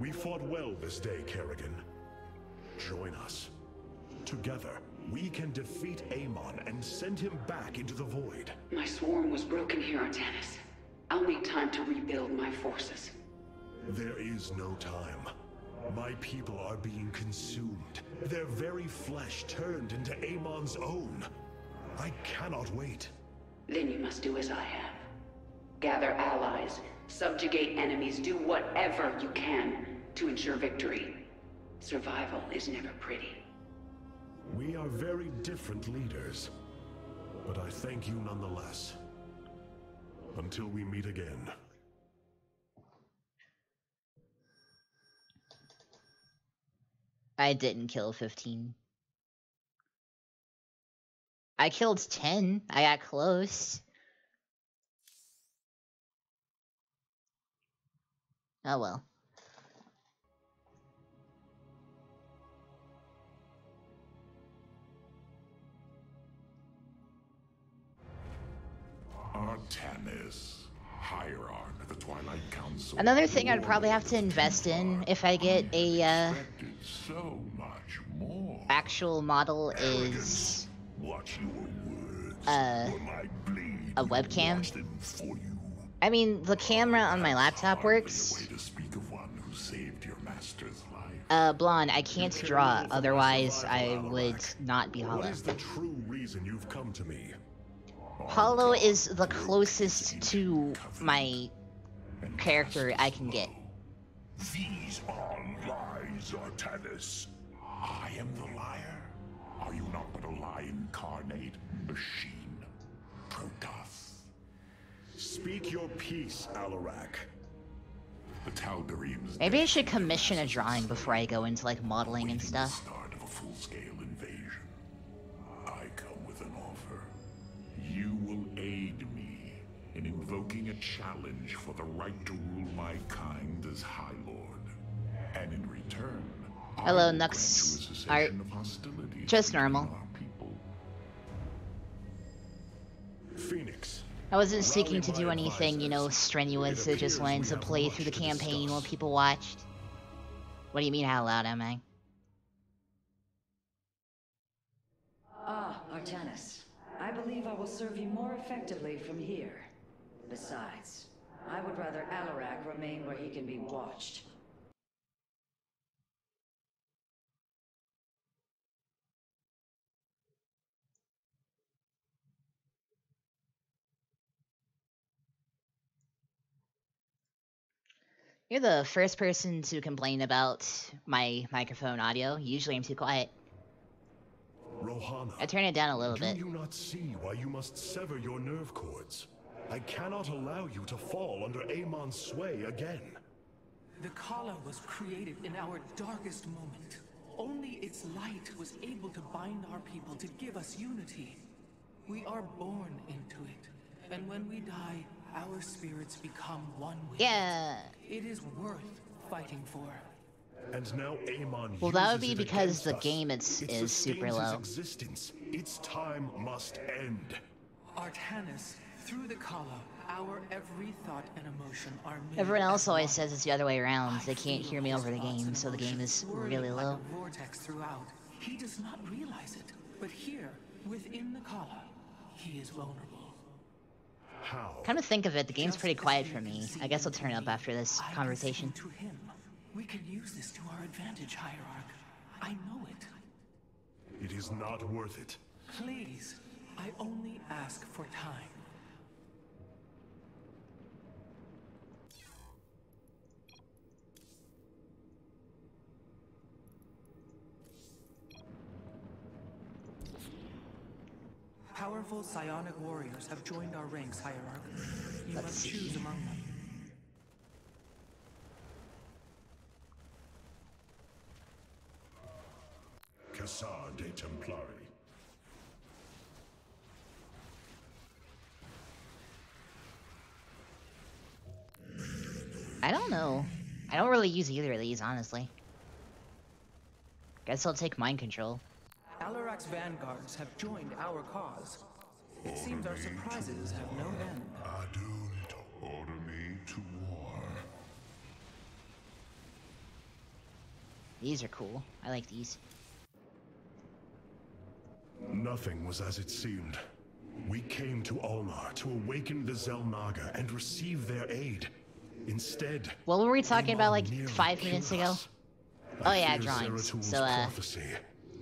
Speaker 3: We fought well this day, Kerrigan. Join us. Together, we can defeat Amon and send him back into the void.
Speaker 5: My swarm was broken here, Artanis. I'll need time to rebuild my forces.
Speaker 3: There is no time. My people are being consumed. Their very flesh turned into Amon's own. I cannot wait.
Speaker 5: Then you must do as I have. Gather allies, subjugate enemies, do whatever you can to ensure victory. Survival is never pretty.
Speaker 3: We are very different leaders. But I thank you nonetheless. Until we meet again.
Speaker 1: I didn't kill 15. I killed 10. I got close. Oh well.
Speaker 6: Artanis, of the Twilight Council.
Speaker 1: Another thing I'd probably have to invest in if I get a uh,
Speaker 6: so much more.
Speaker 1: actual model is
Speaker 6: Watch your words.
Speaker 1: uh,
Speaker 6: or my blade
Speaker 1: a webcam. I mean, the camera on my laptop works.
Speaker 6: way to speak of one who saved your master's life.
Speaker 1: Uh, blonde, I can't draw, otherwise I would not be
Speaker 3: What
Speaker 1: hollow.
Speaker 3: is the true reason you've come to me?
Speaker 1: Hollow is the closest to my character I can get.
Speaker 6: These are lies, Artanis. I am the liar. Are you not but a lie incarnate machine? Protoss.
Speaker 3: Speak your peace, Alarak.
Speaker 6: The Tal'Darim's
Speaker 1: Maybe I should commission a drawing before I go into like modeling and stuff.
Speaker 6: start of a full-scale invasion. I come with an offer. You will aid me in invoking a challenge for the right to rule my kind as High Lord. And in return, I
Speaker 1: Hello,
Speaker 6: will
Speaker 1: Nux
Speaker 6: grant you a cessation
Speaker 1: Art.
Speaker 6: Of hostility
Speaker 1: Just normal.
Speaker 6: people.
Speaker 3: Fenix.
Speaker 1: I wasn't seeking to do anything, you know, strenuous.
Speaker 3: It
Speaker 1: I just
Speaker 3: appears
Speaker 1: wanted to play through the
Speaker 3: to
Speaker 1: campaign while people watched. What do you mean, how loud am I?
Speaker 4: Ah, Artanis. I believe I will serve you more effectively from here. Besides, I would rather Alarak remain where he can be watched.
Speaker 1: You're the first person to complain about my microphone audio. Usually I'm too quiet.
Speaker 3: Rohana.
Speaker 1: I turn it down a little
Speaker 3: Do
Speaker 1: bit.
Speaker 3: you not see why you must sever your nerve cords? I cannot allow you to fall under Amon's sway again.
Speaker 8: The Khala was created in our darkest moment. Only its light was able to bind our people to give us unity. We are born into it, and when we die, our spirits become one with
Speaker 1: Yeah.
Speaker 8: it. It is worth fighting for.
Speaker 3: And now Amon
Speaker 1: Well, that would be because the
Speaker 3: us.
Speaker 1: game it's-
Speaker 3: It
Speaker 1: is super
Speaker 3: sustains its
Speaker 1: low.
Speaker 3: existence. Its time must end.
Speaker 8: Artanis, through the Khala, our every thought and emotion are made
Speaker 1: Everyone else always says it's the other way around. They can't hear me over the game, so the game is really low.
Speaker 8: a vortex throughout. He does not realize it, but here, within the Khala, he is vulnerable.
Speaker 3: How?
Speaker 1: Come to think of it, the game's pretty quiet for me. I guess I'll turn it up after this
Speaker 8: I
Speaker 1: conversation.
Speaker 8: into him. We can use this to our advantage, Hierarch. I know it.
Speaker 3: It is not worth it.
Speaker 8: Please, I only ask for time. Powerful psionic warriors have joined our ranks, Hierarch. You
Speaker 1: Let's
Speaker 8: must
Speaker 1: see.
Speaker 8: choose among them.
Speaker 3: Cassar de Templari.
Speaker 1: I don't know. I don't really use either of these, honestly. Guess I'll take mind control.
Speaker 8: Alarak's vanguards have joined our cause. It seems our surprises have no end.
Speaker 6: Adun to order me to war.
Speaker 1: These are cool. I like these.
Speaker 3: Nothing was as it seemed. We came to Ulnar to awaken the Xel'Naga and receive their aid. Instead,
Speaker 1: What were we talking about like five
Speaker 3: killed
Speaker 1: minutes ago? Oh
Speaker 3: I
Speaker 1: yeah,
Speaker 3: fear
Speaker 1: drawings.
Speaker 3: Zeratul
Speaker 1: So uh,
Speaker 3: prophecy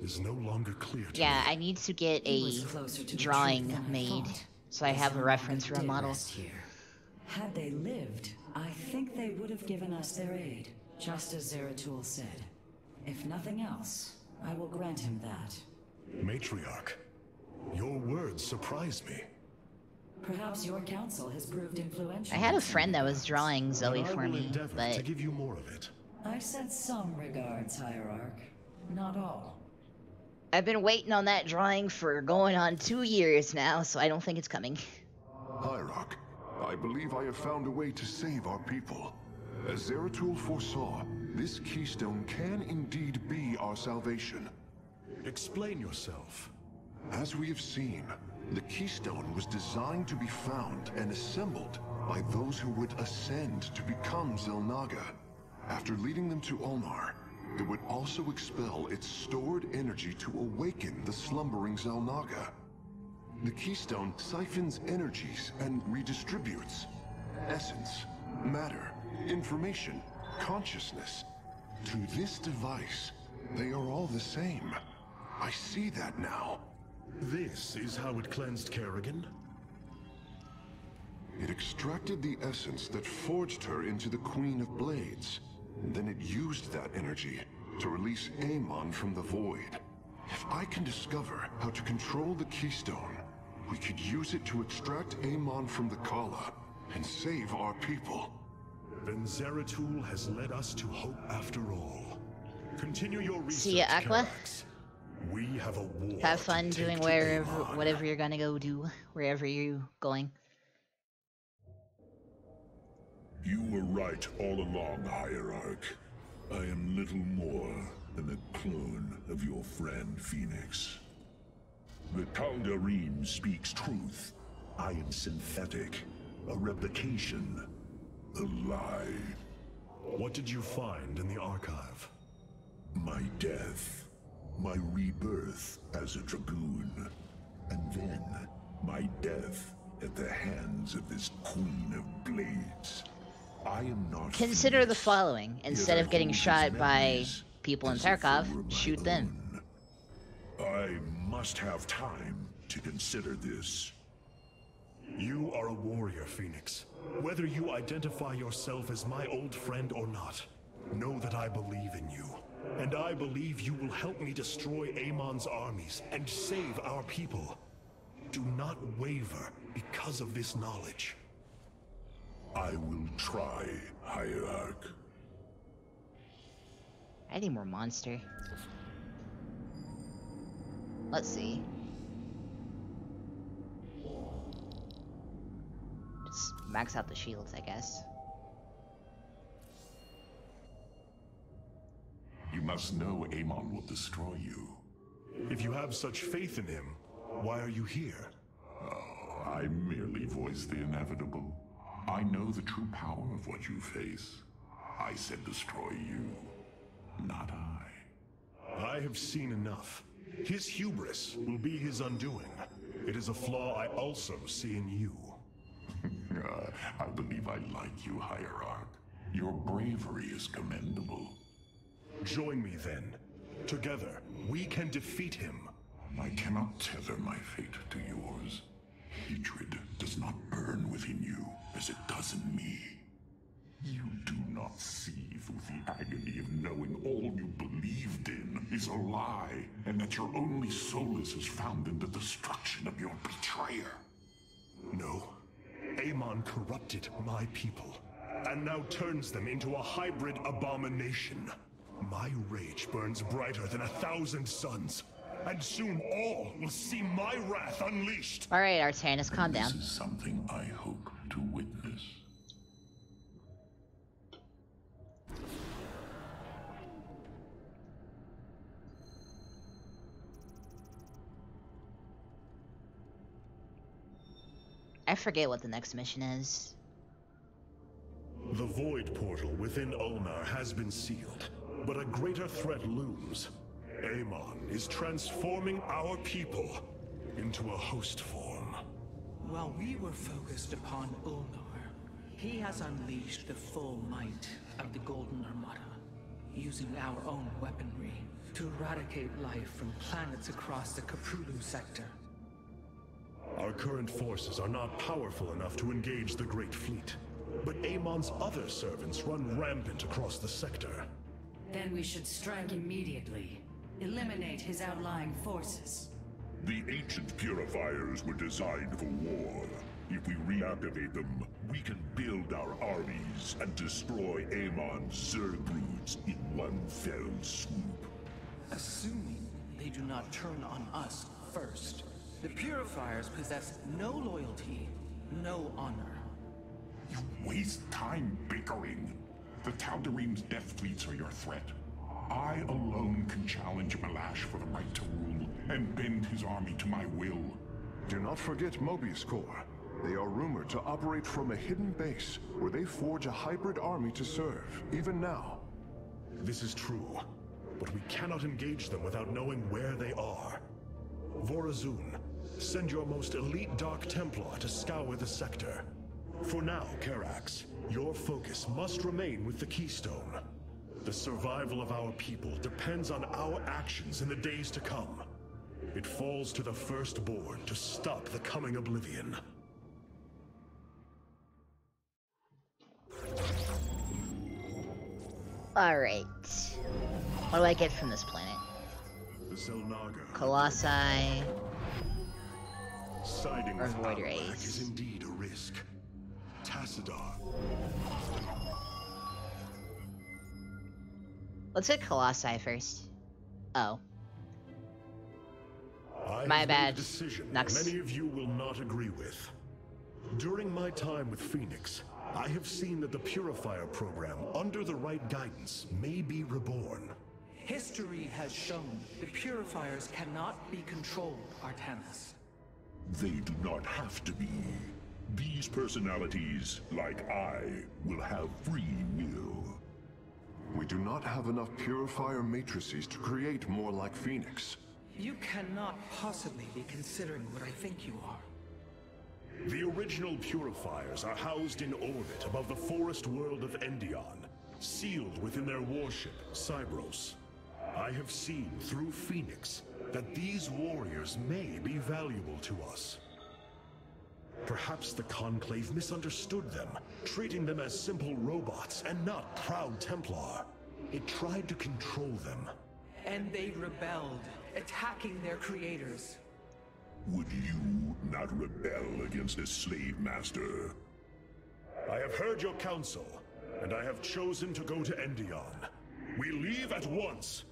Speaker 3: is no longer clear to
Speaker 1: yeah,
Speaker 3: me.
Speaker 1: I need to get a
Speaker 4: to
Speaker 1: drawing
Speaker 4: truth I
Speaker 1: made so I have a reference
Speaker 4: they
Speaker 1: for a model.
Speaker 4: Here. Had they lived, I think they would have given us their aid, just as Zeratul said. If nothing else, I will grant him that.
Speaker 3: Matriarch, your words surprise me.
Speaker 4: Perhaps your counsel has proved influential.
Speaker 1: I had a friend that was drawing
Speaker 3: Zoey I
Speaker 1: for
Speaker 3: will
Speaker 1: me,
Speaker 3: endeavor
Speaker 1: but
Speaker 3: to give you more of it.
Speaker 4: I said some regards, Hierarch. Not all.
Speaker 1: I've been waiting on that drawing for going on two years now, so I don't think it's coming.
Speaker 2: Hierarch, I believe I have found a way to save our people. As Zeratul foresaw, this keystone can indeed be our salvation.
Speaker 3: Explain yourself.
Speaker 2: As we have seen, the keystone was designed to be found and assembled by those who would ascend to become Xel'Naga. After leading them to Ulnar, it would also expel its stored energy to awaken the slumbering Xel'Naga. The keystone siphons energies and redistributes essence, matter, information, consciousness. To this device, they are all the same. I see that now.
Speaker 3: This is how it cleansed Kerrigan?
Speaker 2: It extracted the essence that forged her into the Queen of Blades. Then it used that energy to release Amon from the Void. If I can discover how to control the Keystone, we could use it to extract Amon from the Khala and save our people.
Speaker 3: Then Zeratul has led us to hope after all. Continue your research,
Speaker 1: See ya, Aqua.
Speaker 3: Karax. We have a war.
Speaker 1: Have fun doing wherever, whatever you're gonna go do, wherever you're going.
Speaker 6: You were right all along, Hierarch. I am little more than a clone of your friend Fenix. The Tal'Darim speaks truth. I am synthetic, a replication, a lie.
Speaker 3: What did you find in the archive?
Speaker 6: My death, my rebirth as a dragoon, and then my death at the hands of this Queen of Blades. I am not.
Speaker 1: Consider the
Speaker 6: Phoenix,
Speaker 1: following.
Speaker 6: yet
Speaker 1: Instead
Speaker 6: I
Speaker 1: of getting shot by people in Tarkov, shoot them.
Speaker 6: I must have time to consider this.
Speaker 3: You are a warrior, Fenix. Whether you identify yourself as my old friend or not, know that I believe in you. And I believe you will help me destroy Amon's armies and save our people. Do not waver because of this knowledge.
Speaker 6: I will try, Hierarch.
Speaker 1: I need more monster. Let's see. Just max out the shields, I guess.
Speaker 6: You must know Amon will destroy you.
Speaker 3: If you have such faith in him, why are you here?
Speaker 6: Oh, I merely voice the inevitable. I know the true power of what you face. I said destroy you, not I.
Speaker 3: I have seen enough. His hubris will be his undoing. It is a flaw I also see in you. [laughs]
Speaker 6: Uh, I believe I like you, Hierarch. Your bravery is commendable.
Speaker 3: Join me then. Together, we can defeat him.
Speaker 6: I cannot tether my fate to yours. Hatred does not burn within you as it does in me. You do not see through the agony of knowing all you believed in is a lie, and that your only solace is found in the destruction of your betrayer.
Speaker 3: No. Amon corrupted my people, and now turns them into a hybrid abomination. My rage burns brighter than a thousand suns, and soon all will see my wrath unleashed.
Speaker 1: Alright, Artanis, calm
Speaker 6: This
Speaker 1: down.
Speaker 6: is something I hope to witness.
Speaker 1: I forget what the next mission is.
Speaker 3: The Void Portal within Ulnar has been sealed, but a greater threat looms. Amon is transforming our people into a host form.
Speaker 8: While we were focused upon Ulnar, he has unleashed the full might of the Golden Armada, using our own weaponry to eradicate life from planets across the Koprulu sector.
Speaker 3: Our current forces are not powerful enough to engage the Great Fleet, but Amon's other servants run rampant across the sector.
Speaker 4: Then we should strike immediately. Eliminate his outlying forces.
Speaker 6: The ancient purifiers were designed for war. If we reactivate them, we can build our armies and destroy Amon's Zerg broods in one fell swoop.
Speaker 8: Assuming they do not turn on us first. The Purifiers possess no loyalty, no honor.
Speaker 6: You waste time bickering. The Tal'Darim's death fleets are your threat. I alone can challenge Ma'lash for the right to rule and bend his army to my will.
Speaker 2: Do not forget Moebius Corps. They are rumored to operate from a hidden base where they forge a hybrid army to serve, even now.
Speaker 3: This is true, but we cannot engage them without knowing where they are. Vorazun, send your most elite Dark Templar to scour the sector. For now, Karax, your focus must remain with the Keystone. The survival of our people depends on our actions in the days to come. It falls to the firstborn to stop the coming oblivion.
Speaker 1: Alright. What do I get from this planet?
Speaker 3: The Xel'Naga.
Speaker 1: Colossi.
Speaker 3: Siding
Speaker 1: or Void Race.
Speaker 3: is indeed a risk. Tassadar.
Speaker 1: Let's get Colossi first. Oh.
Speaker 3: I
Speaker 1: My bad.
Speaker 3: Made a decision
Speaker 1: Nux.
Speaker 3: many of you will not agree with. During my time with Fenix, I have seen that the Purifier program, under the right guidance, may be reborn.
Speaker 8: History has shown the purifiers cannot be controlled, Artanis.
Speaker 9: They do not have to be. These personalities, like I, will have free will.
Speaker 2: We do not have enough purifier matrices to create more like Fenix.
Speaker 8: You cannot possibly be considering what I think you are.
Speaker 3: The original Purifiers are housed in orbit above the forest world of Endion, sealed within their warship, Cybros. I have seen through Fenix that these warriors may be valuable to us. Perhaps the Conclave misunderstood them, treating them as simple robots and not proud Templar. It tried to control them.
Speaker 8: And they rebelled, attacking their creators.
Speaker 9: Would you not rebel against a slave master?
Speaker 3: I have heard your counsel, and I have chosen to go to Endion. We leave at once.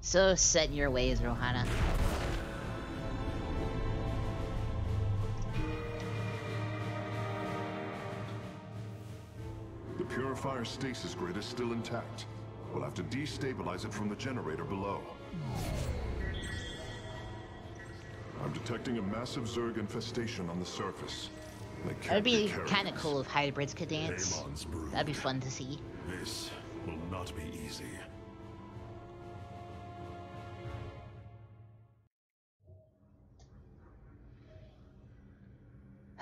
Speaker 1: So set in your ways, Rohana.
Speaker 2: Purifier stasis grid is still intact. We'll have to destabilize it from the generator below. I'm detecting a massive Zerg infestation on the surface.
Speaker 1: That'd be
Speaker 2: carried
Speaker 1: kind of cool if hybrids could dance.
Speaker 3: Amon's brood.
Speaker 1: That'd be fun to see.
Speaker 3: This will not be easy.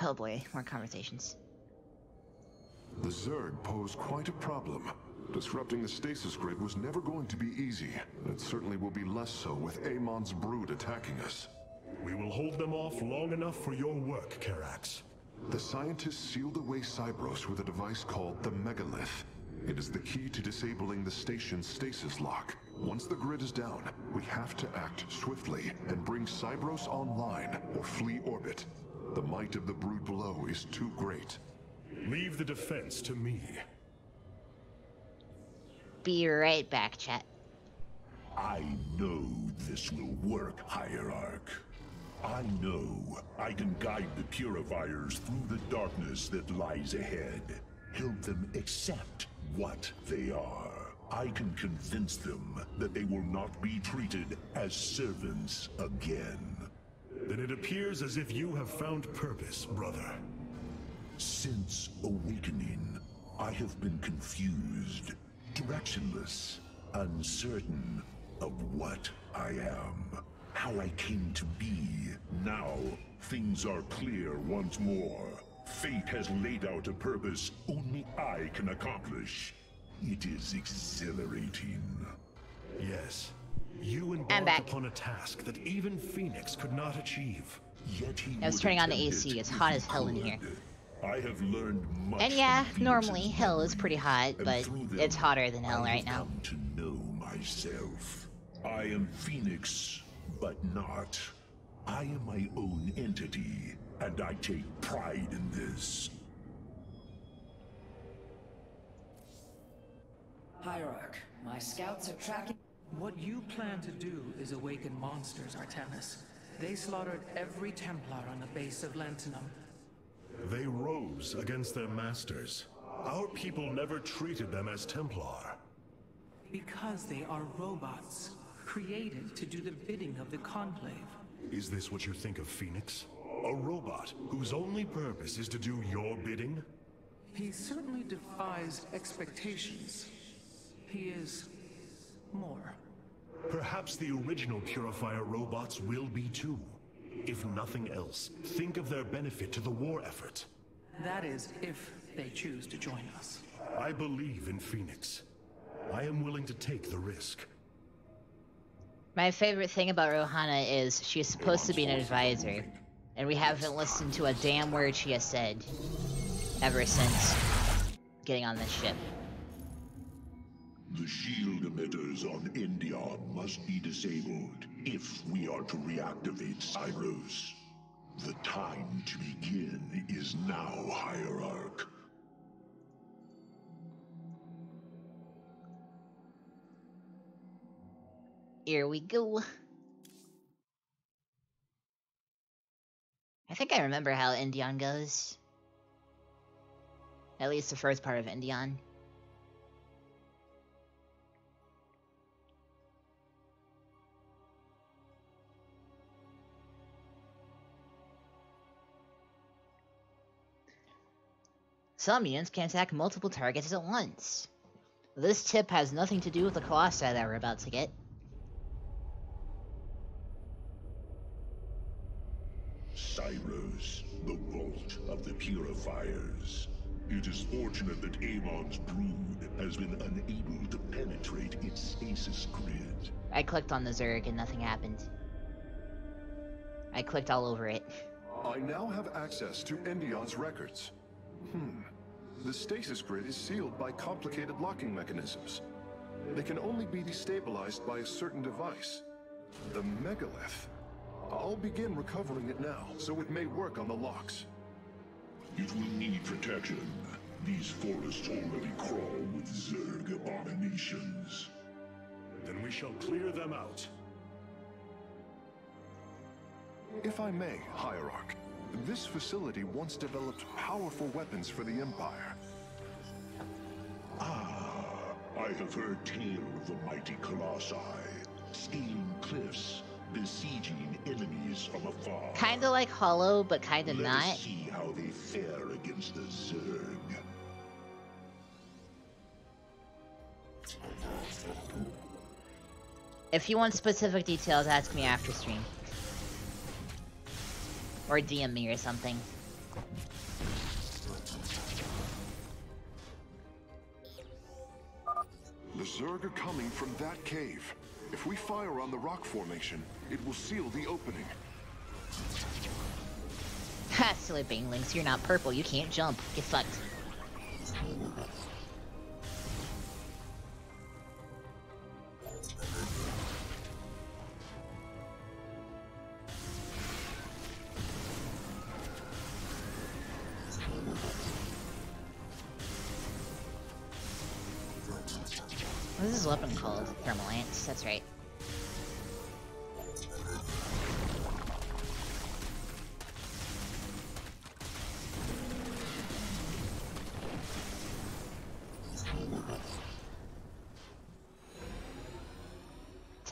Speaker 1: Oh boy, more conversations.
Speaker 2: The Zerg pose quite a problem. Disrupting the stasis grid was never going to be easy. and It certainly will be less so with Amon's brood attacking us.
Speaker 3: We will hold them off long enough for your work, Karax.
Speaker 2: The scientists sealed away Cybros with a device called the Megalith. It is the key to disabling the station's stasis lock. Once the grid is down, we have to act swiftly and bring Cybros online or flee orbit. The might of the brood below is too great.
Speaker 3: Leave the defense to me.
Speaker 1: Be right back, chat.
Speaker 9: I know this will work, Hierarch. I know I can guide the Purifiers through the darkness that lies ahead. Help them accept what they are. I can convince them that they will not be treated as servants again.
Speaker 3: Then it appears as if you have found purpose, brother.
Speaker 9: Since awakening, I have been confused, directionless, uncertain of what I am, how I came to be. Now, things are clear once more. Fate has laid out a purpose only I can accomplish. It is exhilarating.
Speaker 3: Yes. You embarked
Speaker 1: back.
Speaker 3: upon a task that even Fenix could not achieve.
Speaker 9: Yet he
Speaker 1: I was turning on the AC. It's hot as hell in here.
Speaker 9: I have learned much
Speaker 1: And yeah, normally hell is pretty hot, but
Speaker 9: them,
Speaker 1: it's hotter than hell
Speaker 9: I
Speaker 1: right
Speaker 9: have
Speaker 1: now.
Speaker 9: come to know myself. I am Fenix, but not. I am my own entity, and I take pride in this.
Speaker 4: Hierarch, my scouts are tracking.
Speaker 8: What you plan to do is awaken monsters, Artanis. They slaughtered every Templar on the base of Lantinum.
Speaker 3: They rose against their masters. Our people never treated them as Templar.
Speaker 8: Because they are robots, created to do the bidding of the Conclave.
Speaker 3: Is this what you think of Fenix? A robot whose only purpose is to do your bidding?
Speaker 8: He certainly defies expectations. He is more.
Speaker 3: Perhaps the original Purifier robots will be too. If nothing else, think of their benefit to the war effort.
Speaker 8: That is, if they choose to join us.
Speaker 3: I believe in Fenix. I am willing to take the risk.
Speaker 1: My favorite thing about Rohana is she's supposed to be an advisor, and we haven't listened to a damn word she has said ever since. getting on this ship.
Speaker 9: The shield emitters on Endion must be disabled if we are to reactivate Cybros. The time to begin is now, Hierarch.
Speaker 1: Here we go. I think I remember how Endion goes. At least the first part of Endion. Some units can attack multiple targets at once. This tip has nothing to do with the Colossi that we're about to get.
Speaker 9: Cybros, the vault of the purifiers. It is fortunate that Amon's brood has been unable to penetrate its stasis grid.
Speaker 1: I clicked on the Zerg and nothing happened. I clicked all over it.
Speaker 2: I now have access to Endion's records. Hmm. The stasis grid is sealed by complicated locking mechanisms. They can only be destabilized by a certain device. The megalith. I'll begin recovering it now, so it may work on the locks.
Speaker 9: It will need protection. These forests already crawl with Zerg abominations.
Speaker 3: Then we shall clear them out.
Speaker 2: If I may, Hierarch, this facility once developed powerful weapons for the Empire.
Speaker 9: Ah, I have heard tale of the mighty Colossi, scaling cliffs, besieging enemies from afar.
Speaker 1: Kinda like Hollow, but kinda
Speaker 9: Let
Speaker 1: not.
Speaker 9: us see how they fare against the Zerg.
Speaker 1: If you want specific details, ask me after stream. Or DM me or something.
Speaker 2: The Zerg are coming from that cave. If we fire on the rock formation, it will seal the opening.
Speaker 1: Ha, [laughs] silly banelings, you're not purple, you can't jump. Get fucked.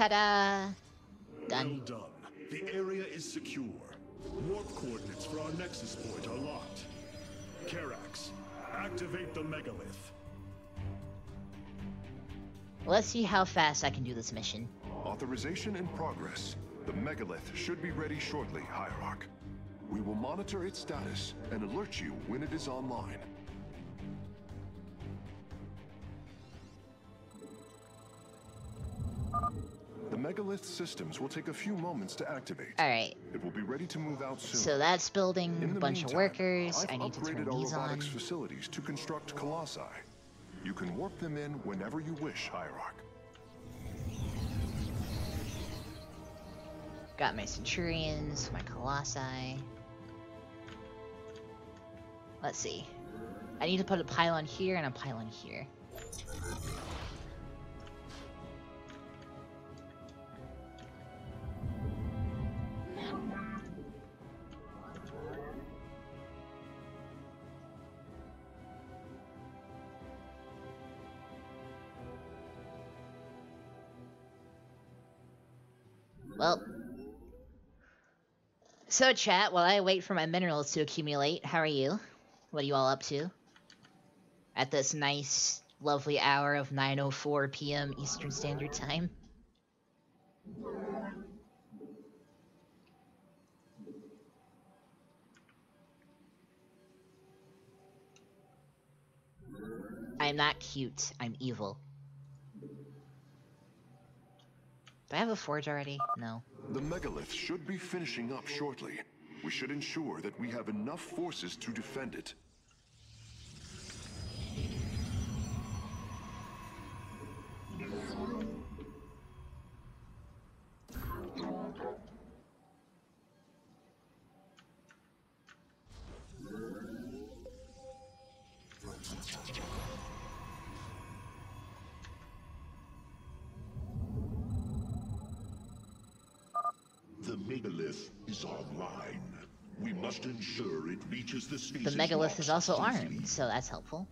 Speaker 1: Ta-da! Done.
Speaker 3: Well done. The area is secure. Warp coordinates for our nexus point are locked. Karax, activate the megalith.
Speaker 1: Let's see how fast I can do this mission.
Speaker 2: Authorization in progress. The megalith should be ready shortly, Hierarch. We will monitor its status and alert you when it is online. The megalith systems will take a few moments to activate.
Speaker 1: Alright,
Speaker 2: It will be ready to move out soon.
Speaker 1: so that's building a bunch of workers.
Speaker 2: I've
Speaker 1: I need to turn these on.
Speaker 2: robotics facilities to construct colossi. You can warp them in whenever you wish, Hierarch.
Speaker 1: Got my Centurions, my Colossi. Let's see. I need to put a pylon here and a pylon here. Well. So, chat, while I wait for my minerals to accumulate, how are you? What are you all up to? At this nice, lovely hour of 9.04 p.m. Eastern Standard Time? I'm not cute, I'm evil. Do I have a forge already? No.
Speaker 2: The megalith should be finishing up shortly. We should ensure that we have enough forces to defend it.
Speaker 6: Must ensure it reaches the
Speaker 1: The megalith is also
Speaker 6: safely.
Speaker 1: armed, so that's helpful.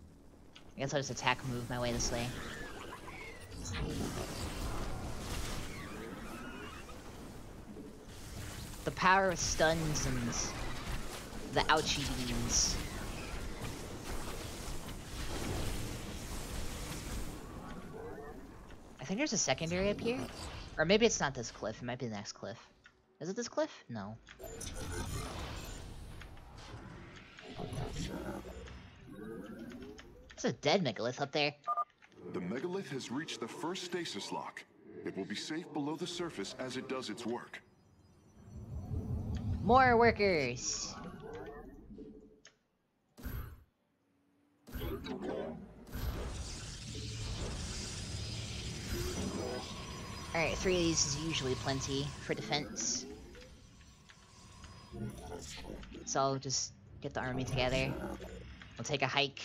Speaker 1: I guess I'll just attack move my way this way. The power of stuns and the ouchie beams. I think there's a secondary up here. Or maybe it's not this cliff, it might be the next cliff. Is it this cliff? No. There's a dead megalith up there.
Speaker 2: The megalith has reached the first stasis lock. It will be safe below the surface as it does its work.
Speaker 1: More workers! Alright, three of these is usually plenty for defense. So I'll just get the army together. We'll take a hike.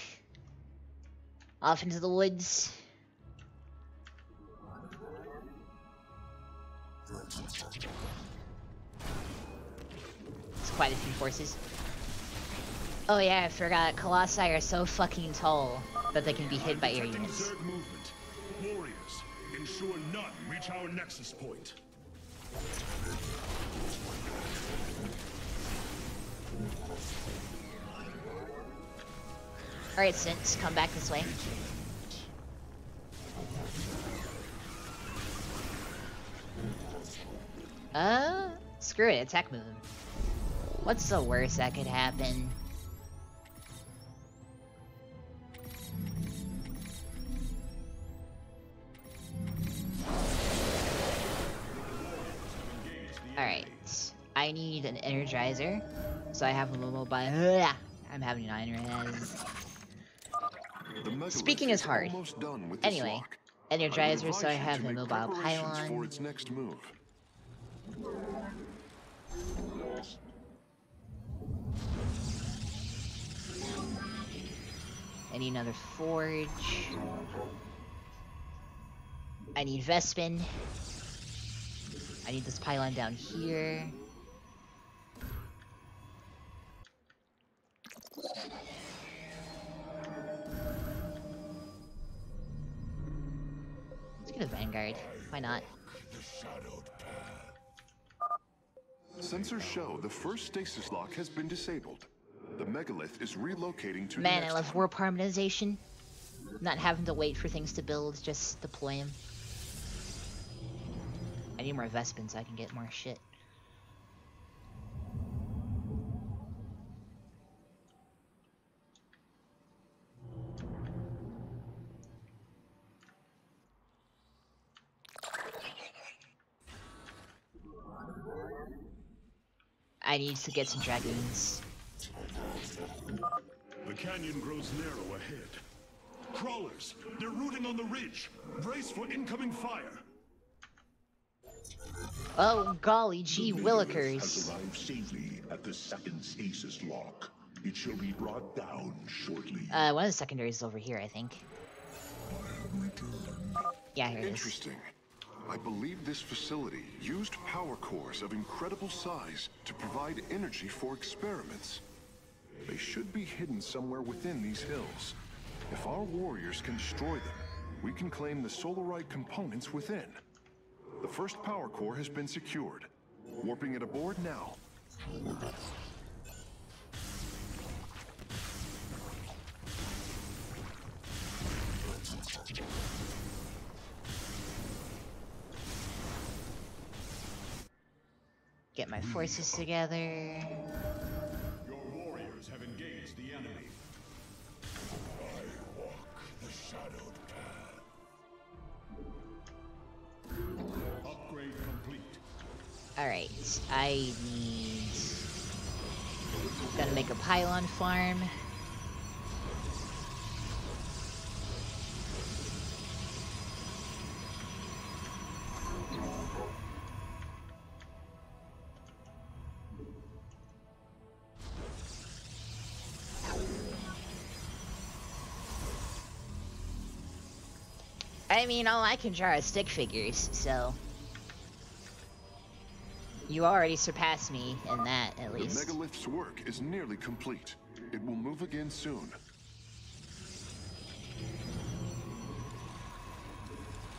Speaker 1: Off into the woods. It's quite a few forces. Oh yeah, I forgot. Colossi are so fucking tall that they can be hit by air units.
Speaker 3: Warriors, ensure none reach our nexus point.
Speaker 1: Alright, Since, come back this way. Uh, screw it, attack move. What's the worst that could happen? Alright, I need an energizer, so I have a mobile. I'm having an iron head.
Speaker 2: The
Speaker 1: Speaking is hard. Anyway,
Speaker 2: lock.
Speaker 1: Energizer, so I have
Speaker 2: make
Speaker 1: mobile pylon.
Speaker 2: for its next move.
Speaker 1: I need another forge. I need Vespene. I need this pylon down here. Let's Vanguard. Why not?
Speaker 2: Sensors show the first stasis lock has been disabled. The megalith is relocating to
Speaker 1: Man, I love warp harmonization. Not having to wait for things to build, just deploy them. I need more Vespene so I can get more shit. Need to get some dragoons.
Speaker 3: The canyon grows narrow ahead. Crawlers, they're rooting on the ridge. Brace for incoming fire.
Speaker 1: Oh, golly gee
Speaker 6: The megalith
Speaker 1: willikers.
Speaker 6: has arrived safely at the second stasis lock. It shall be brought down shortly.
Speaker 1: Uh, one of the secondaries is over here, I think. Yeah, here it is.
Speaker 2: Interesting. I believe this facility used power cores of incredible size to provide energy for experiments. They should be hidden somewhere within these hills. If our warriors can destroy them, we can claim the Solarite components within. The first power core has been secured. Warping it aboard now.
Speaker 1: Get my forces together.
Speaker 3: Your warriors have engaged the enemy.
Speaker 6: I walk the shadowed path.
Speaker 3: Upgrade complete.
Speaker 1: Alright, I need... Gotta make a pylon farm. I mean, all I can draw is stick figures, so... You already surpassed me in that, at
Speaker 2: The
Speaker 1: least.
Speaker 2: megalith's work is nearly complete. It will move again soon.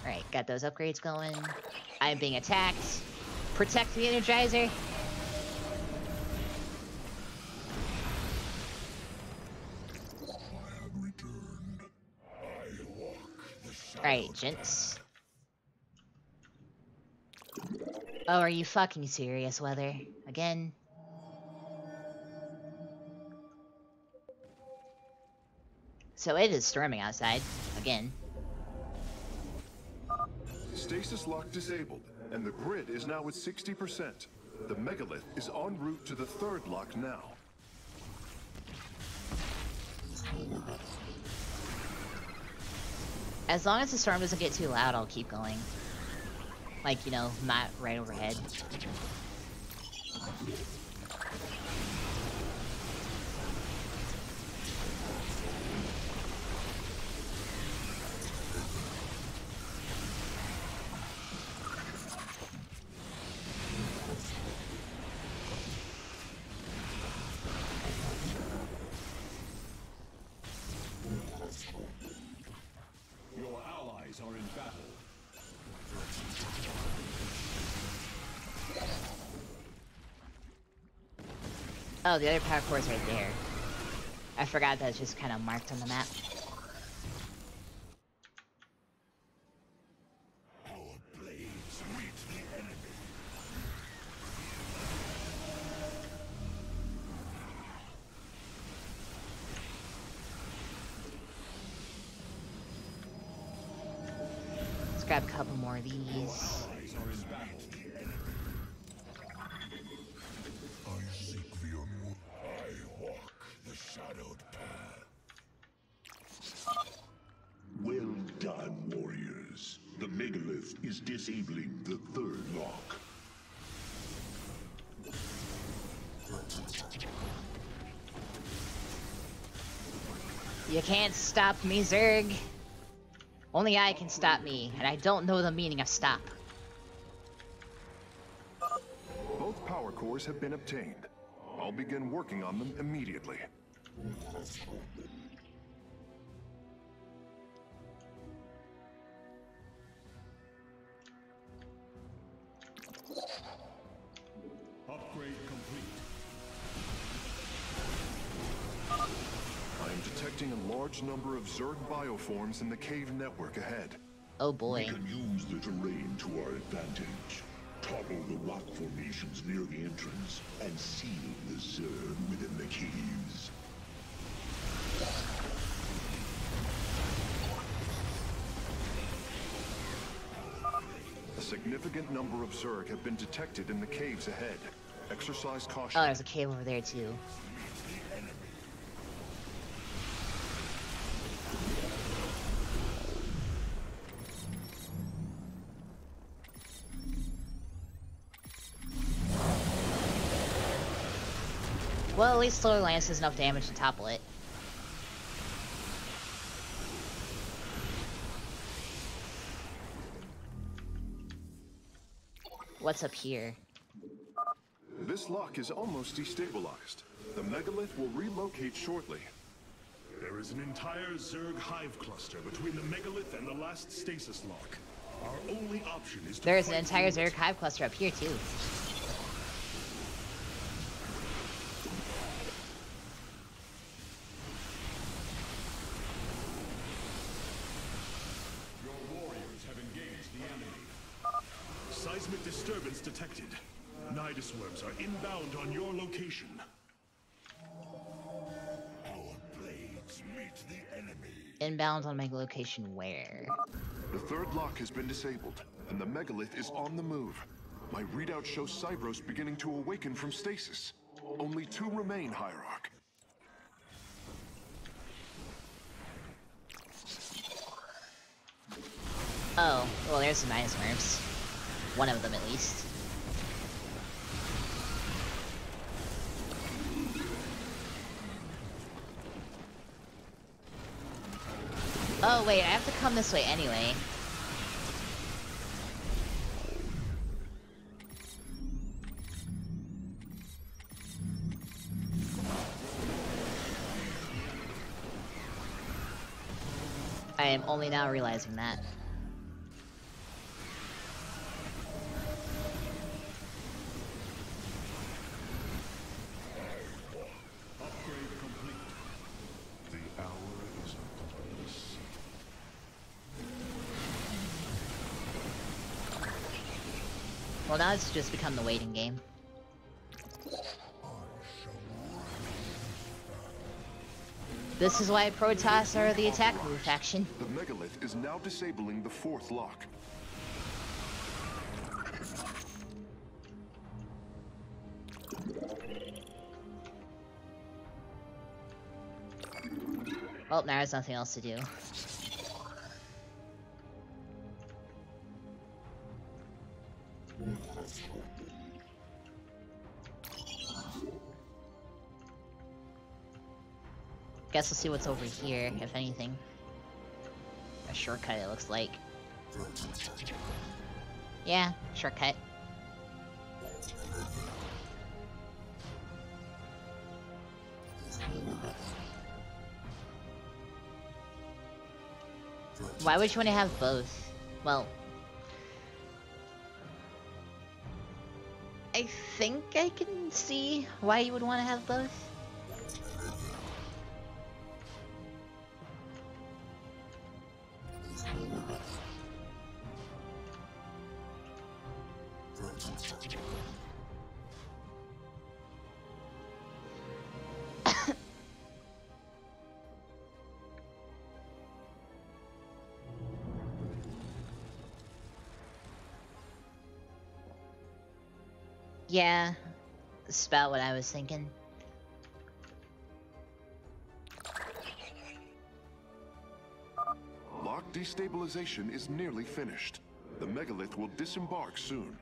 Speaker 1: Alright, got those upgrades going. I'm being attacked. Protect the Energizer. Alright, gents. Oh, are you fucking serious, Weather? Again? So it is storming outside. Again.
Speaker 2: Stasis lock disabled, and the grid is now at 60%. The megalith is en route to the third lock now.
Speaker 1: As long as the storm doesn't get too loud, I'll keep going. Like, you know, not right overhead.
Speaker 6: Your allies are in battle.
Speaker 1: Oh, the other power core is right there. I forgot that's just kind of marked on the map. Grab a couple more of these. Can't stop me, Zerg. Only I can stop me, and I don't know the meaning of stop.
Speaker 2: Both power cores have been obtained. I'll begin working on them immediately. Of Zerg bioforms in the cave network ahead.
Speaker 1: Oh boy.
Speaker 6: We can use the terrain to our advantage. Topple the rock formations near the entrance and seal the Zerg within the caves.
Speaker 2: A significant number of Zerg have been detected in the caves ahead. Exercise caution.
Speaker 1: Oh, there's a cave over there too. Least Solar Lance does enough damage to topple it. What's up here?
Speaker 2: This lock is almost destabilized. The megalith will relocate shortly.
Speaker 3: There is an entire Zerg hive cluster between the megalith and the last stasis lock. Our only option is to
Speaker 1: There's an entire. Zerg hive cluster up here too.
Speaker 3: On
Speaker 1: my location where?
Speaker 2: The third lock has been disabled, and the megalith is on the move. My readout shows Cybros beginning to awaken from stasis. Only two remain, Hierarch.
Speaker 1: Oh, well there's some Nidus worms. One of them at least. Oh, wait, I have to come this way anyway. I am only now realizing that. It's just become the waiting game. This is why Protoss are the attack move faction.
Speaker 2: The megalith is now disabling the fourth lock.
Speaker 1: Well, now there's nothing else to do. Guess we'll see what's over here, if anything. A shortcut, it looks like. Yeah, shortcut. Why would you want to have both? Well... I think I can see why you would want to have both. Yeah, that's about what I was thinking.
Speaker 2: Lock destabilization is nearly finished. The megalith will disembark soon.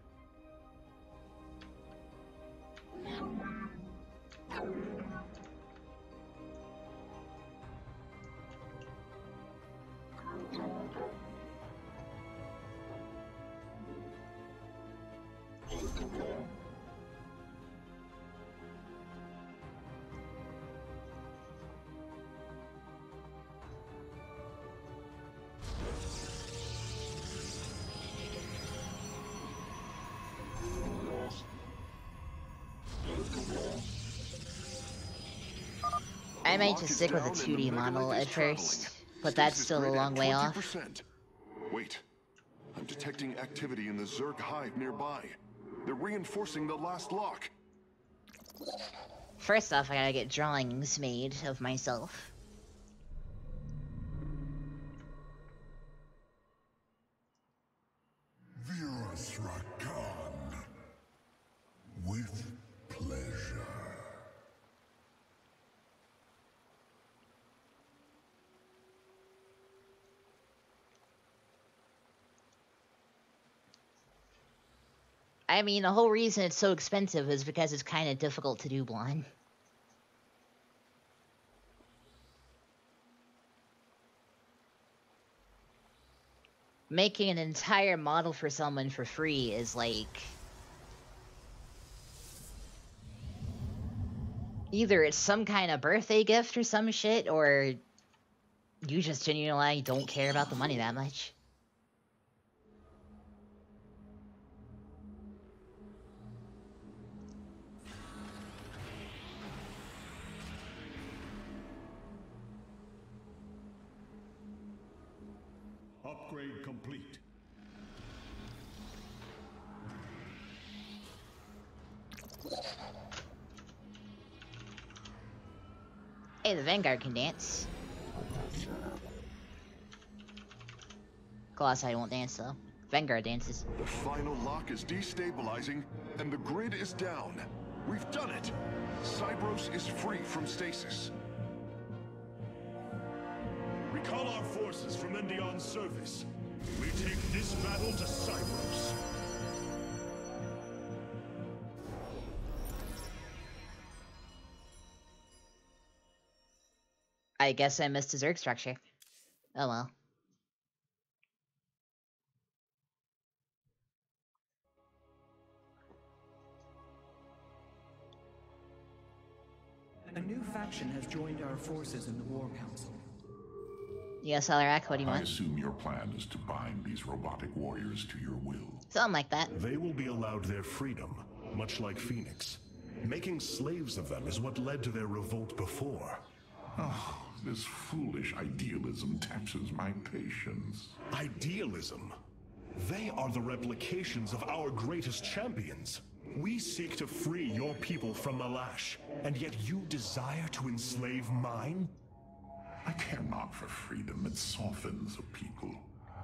Speaker 1: I might just stick with a
Speaker 2: down and the
Speaker 1: 2D model at first, but that's still a long way off.
Speaker 2: Wait. I'm detecting activity in the Zerg hive nearby. They're reinforcing the last lock.
Speaker 1: First off, I gotta get drawings made of myself. I mean, the whole reason it's so expensive is because it's kind of difficult to do blind. Making an entire model for someone for free is like... Either it's some kind of birthday gift or some shit, or you just genuinely don't care about the money that much.
Speaker 3: Upgrade complete.
Speaker 1: Hey, the Vanguard can dance. Colossi won't dance though. Vanguard dances.
Speaker 2: The final lock is destabilizing, and the grid is down. We've done it! Cybros is free from stasis.
Speaker 3: Recall our forces from Endion's service. We take this battle to Cybros.
Speaker 1: I guess I missed his Zerg structure. Oh well.
Speaker 8: A new faction has joined our forces in the War Council.
Speaker 1: Yes, Alarak, what do you want?
Speaker 6: I assume your plan is to bind these robotic warriors to your will.
Speaker 1: Something like that.
Speaker 3: They will be allowed their freedom, much like Fenix. Making slaves of them is what led to their revolt before.
Speaker 6: Oh, this foolish idealism taxes my patience.
Speaker 3: Idealism? They are the replications of our greatest champions. We seek to free your people from Ma'lash, and yet you desire to enslave mine?
Speaker 6: I care not for freedom it softens a people.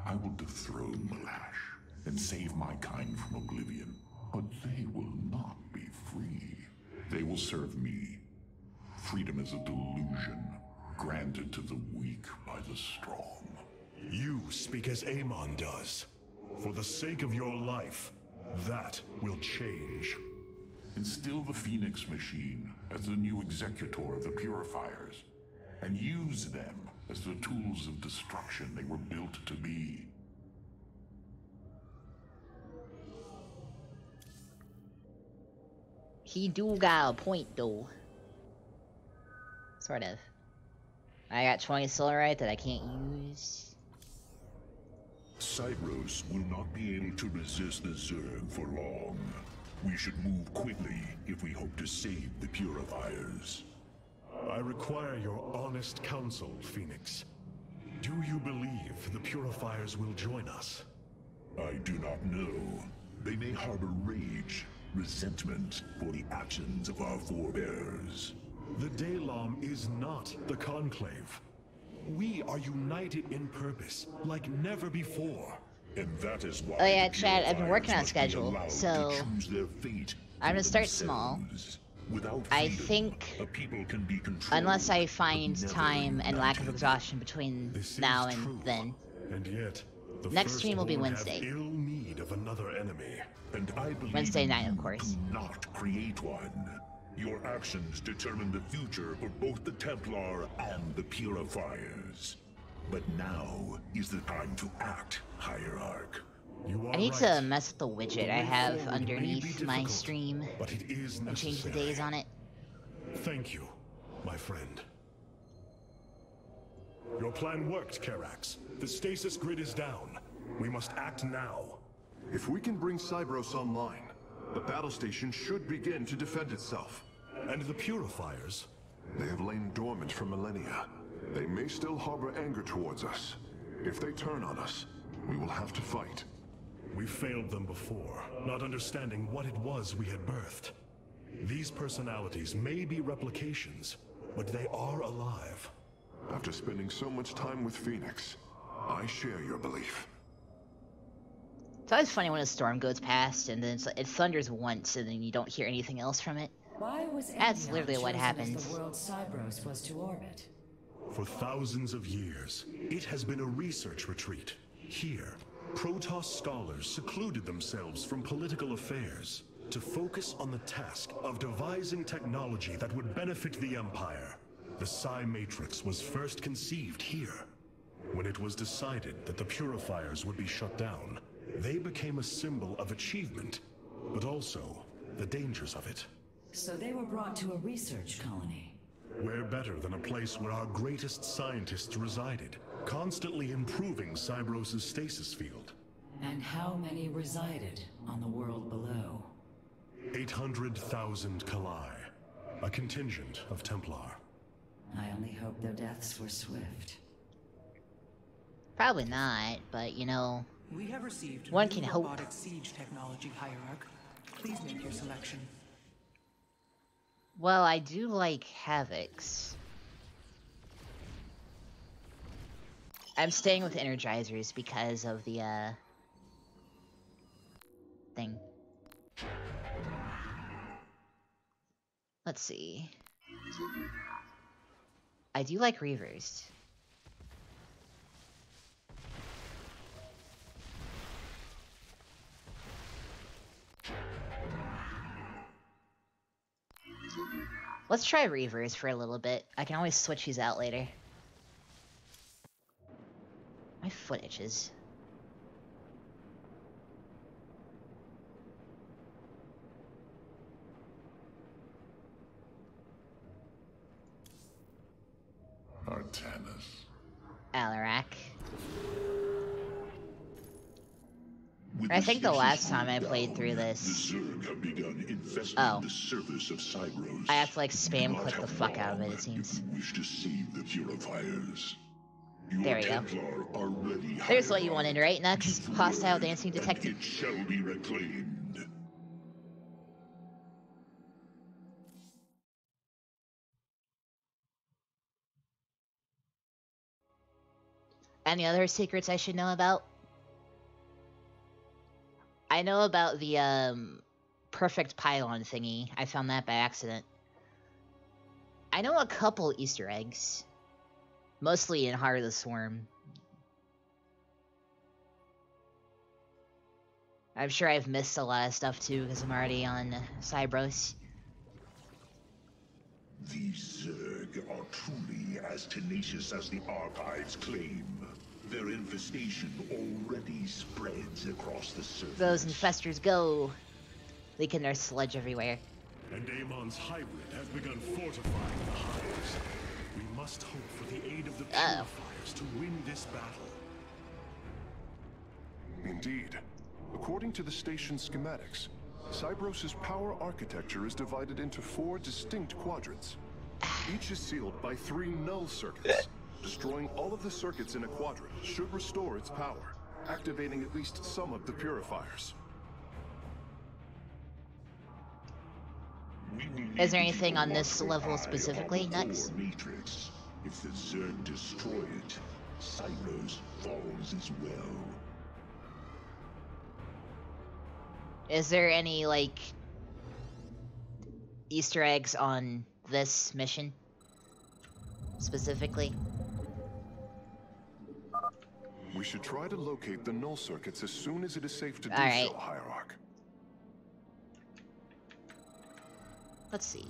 Speaker 6: I will dethrone Ma'lash and save my kind from oblivion. But they will not be free. They will serve me. Freedom is a delusion granted to the weak by the strong.
Speaker 3: You speak as Amon does. For the sake of your life, that will change.
Speaker 6: Instill the Fenix machine as the new executor of the Purifiers, and use them as the tools of destruction they were built to be.
Speaker 1: He do got a point though. Sort of. I got 20 Solarite that I can't use.
Speaker 9: Cybros will not be able to resist the Zerg for long. We should move quickly if we hope to save the Purifiers.
Speaker 3: I require your honest counsel, Fenix. Do you believe the Purifiers will join us?
Speaker 9: I do not know. They may harbor rage, resentment for the actions of our forebears.
Speaker 3: The Daelaam is not the Conclave. We are united in purpose, like never before.
Speaker 9: And that is why
Speaker 1: Oh yeah,
Speaker 9: the
Speaker 1: Chad, I've been working on a
Speaker 9: Purifiers must be
Speaker 1: schedule, so
Speaker 9: their fate
Speaker 1: I'm gonna
Speaker 9: for
Speaker 1: start small.
Speaker 9: Without
Speaker 1: I
Speaker 9: freedom,
Speaker 1: think
Speaker 9: a people can be controlled,
Speaker 1: Unless I find time and lack of exhaustion between
Speaker 3: This
Speaker 1: now and
Speaker 3: true.
Speaker 1: then.
Speaker 3: And yet, the
Speaker 1: Next stream will be Wednesday.
Speaker 3: ill need of another enemy.
Speaker 9: And I
Speaker 1: Wednesday night, of course.
Speaker 9: not create one. Your actions determine the future for both the Templar and the Purifiers. But now is the time to act, Hierarch.
Speaker 3: You are
Speaker 1: I need
Speaker 3: right.
Speaker 1: to mess with the widget I have
Speaker 3: forward may be
Speaker 1: underneath my stream
Speaker 3: But it is
Speaker 1: and change the days on it.
Speaker 3: Thank you, my friend. Your plan worked, Karax. The stasis grid is down. We must act now.
Speaker 2: If we can bring Cybros online, the battle station should begin to defend itself.
Speaker 3: And the Purifiers?
Speaker 2: They have lain dormant for millennia. They may still harbor anger towards us. If they turn on us, we will have to fight.
Speaker 3: We failed them before, not understanding what it was we had birthed. These personalities may be replications, but they are alive.
Speaker 2: After spending so much time with Fenix, I share your belief.
Speaker 1: It's always funny when a storm goes past and then it thunders once and then you don't hear anything else from it.
Speaker 4: Why was
Speaker 1: That's
Speaker 4: Aeon
Speaker 1: literally what
Speaker 4: chosen
Speaker 1: happened.
Speaker 4: The world Cybros was to orbit.
Speaker 3: For thousands of years, it has been a research retreat. Here, Protoss scholars secluded themselves from political affairs to focus on the task of devising technology that would benefit the Empire. The Psi Matrix was first conceived here. When it was decided that the Purifiers would be shut down, they became a symbol of achievement, but also the dangers of it.
Speaker 4: So they were brought to a research colony.
Speaker 3: Where better than a place where our greatest scientists resided, constantly improving Cybros' stasis field.
Speaker 4: And how many resided on the world below?
Speaker 3: 800,000 Khalai, a contingent of Templar.
Speaker 4: I only hope their deaths were swift.
Speaker 1: Probably not, but you know,
Speaker 8: We have received
Speaker 1: One can hope.
Speaker 8: robotic siege technology, Hierarch. Please make your selection.
Speaker 1: well, I do like Havocs. I'm staying with Energizers because of the, uh, thing. Let's see. I do like Reavers. Let's try Reavers for a little bit. I can always switch these out later. My foot itches.
Speaker 6: Artanis.
Speaker 1: Alarak. I think the last time I
Speaker 9: down,
Speaker 1: played through this, Oh.
Speaker 9: the surface of Cybros.
Speaker 1: I have to like spam click the fuck out of it, it seems.
Speaker 9: Wish to save the purifiers. Your
Speaker 1: There we go.
Speaker 9: Templar ready.
Speaker 1: There's what you wanted, right,
Speaker 9: the
Speaker 1: Hostile dancing detective.
Speaker 9: It shall be reclaimed.
Speaker 1: Any other secrets I should know about? I know about the um perfect pylon thingy. I found that by accident. I know a couple Easter eggs. Mostly in Heart of the Swarm. I'm sure I've missed a lot of stuff too because I'm already on Cybros.
Speaker 9: These Zerg are truly as tenacious as the archives claim. Their infestation already spreads across the surface.
Speaker 1: Those infestors go! Leaking their sludge everywhere.
Speaker 3: And Amon's hybrid has begun fortifying the hives. We must hope for the aid of the
Speaker 1: Uh-oh.
Speaker 3: purifiers to win this battle.
Speaker 2: Indeed. According to the station schematics, Cybros' power architecture is divided into four distinct quadrants. Each is sealed by three null circuits. Destroying all of the circuits in a quadrant should restore its power, activating at least some of the purifiers.
Speaker 1: Is there anything on this level specifically,
Speaker 9: on the
Speaker 1: Nux?
Speaker 9: core Matrix. If the Zerg destroy it, Cybros falls as well.
Speaker 1: Is there any, like, Easter eggs on this mission? Specifically?
Speaker 2: We should try to locate the null circuits as soon as it is safe to do
Speaker 1: All right.
Speaker 2: so, Hierarch.
Speaker 1: Let's see.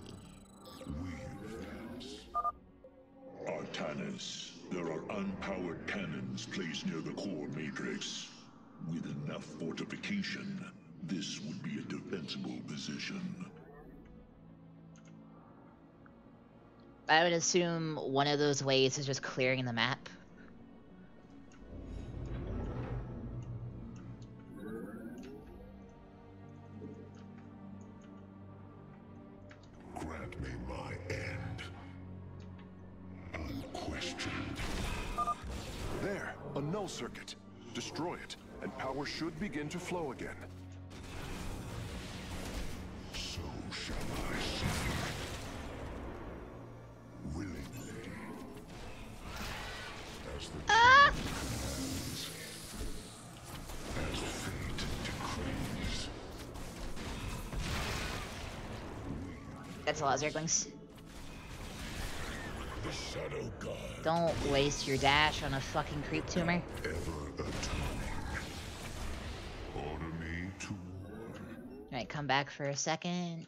Speaker 9: Artanis, there are unpowered cannons placed near the core matrix. With enough fortification, this would be a defensible position.
Speaker 1: I would assume one of those ways is just clearing the map.
Speaker 2: Begin again.
Speaker 6: So shall I suffer. Willingly. As the
Speaker 1: Ah!
Speaker 6: as, as fate decrees.
Speaker 1: That's a lot of Zerglings.
Speaker 6: The Shadow God
Speaker 1: Don't waste your dash on a fucking creep tumor.
Speaker 6: ever
Speaker 1: come back for a second.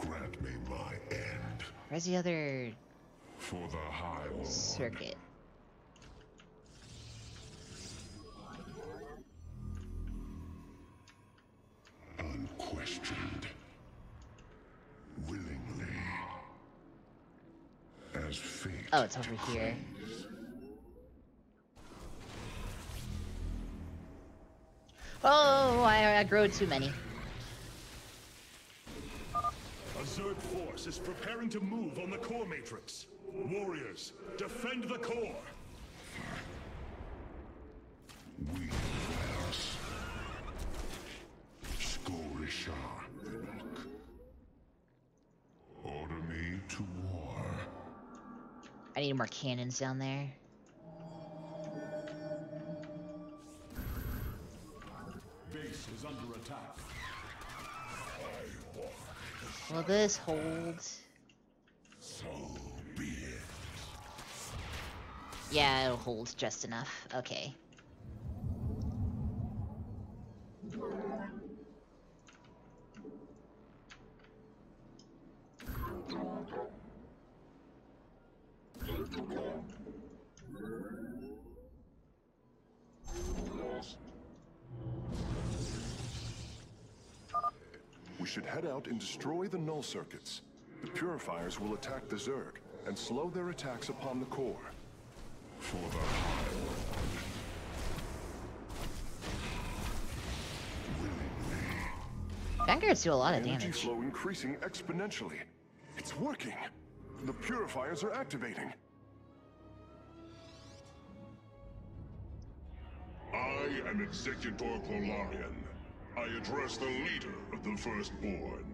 Speaker 6: Grant me my end.
Speaker 1: Where's the other Oh, it's over here. Oh, I, I grew too many.
Speaker 3: A Zerg force is preparing to move on the core matrix. Warriors, defend the core!
Speaker 6: We Varos. Skorishar. Order me to war.
Speaker 1: I need more cannons down there.
Speaker 3: Base is under attack.
Speaker 1: Will this hold?
Speaker 6: So be it.
Speaker 1: Yeah, it'll hold just enough. Okay.
Speaker 2: We should head out and destroy the null circuits. The purifiers will attack the Zerg and slow their attacks upon the core.
Speaker 6: For the Hive.
Speaker 1: Vanguards do a lot of
Speaker 2: Energy
Speaker 1: damage.
Speaker 2: flow increasing exponentially. It's working. The purifiers are activating.
Speaker 9: I am Executor Clolarion. I address the leader of the Firstborn.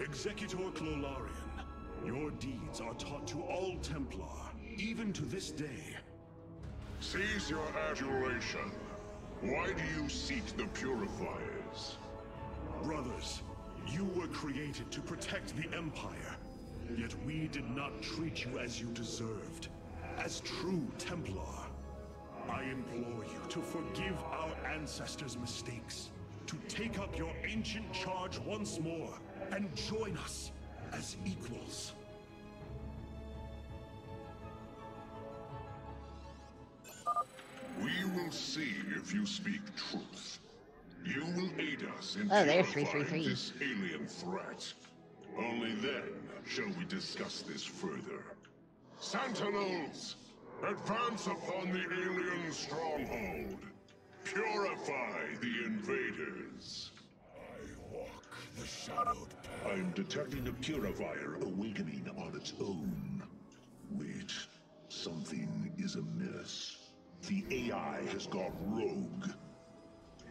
Speaker 3: Executor Clolarion, your deeds are taught to all Templar, even to this day.
Speaker 9: Cease your adulation. Why do you seek the Purifiers?
Speaker 3: Brothers, you were created to protect the Empire. Yet we did not treat you as you deserved. As true Templar. I implore you to forgive our ancestors' mistakes. To take up your ancient charge once more and join us as equals.
Speaker 9: We will see if you speak truth. You will aid us in
Speaker 1: Oh, there,
Speaker 9: purifying
Speaker 1: 333.
Speaker 9: this alien threat. Only then shall we discuss this further. Sentinels, advance upon the alien stronghold. Purify the invaders.
Speaker 6: I walk the shadowed path.
Speaker 9: I'm detecting a purifier awakening on its own. Wait, something is amiss. The AI has gone rogue.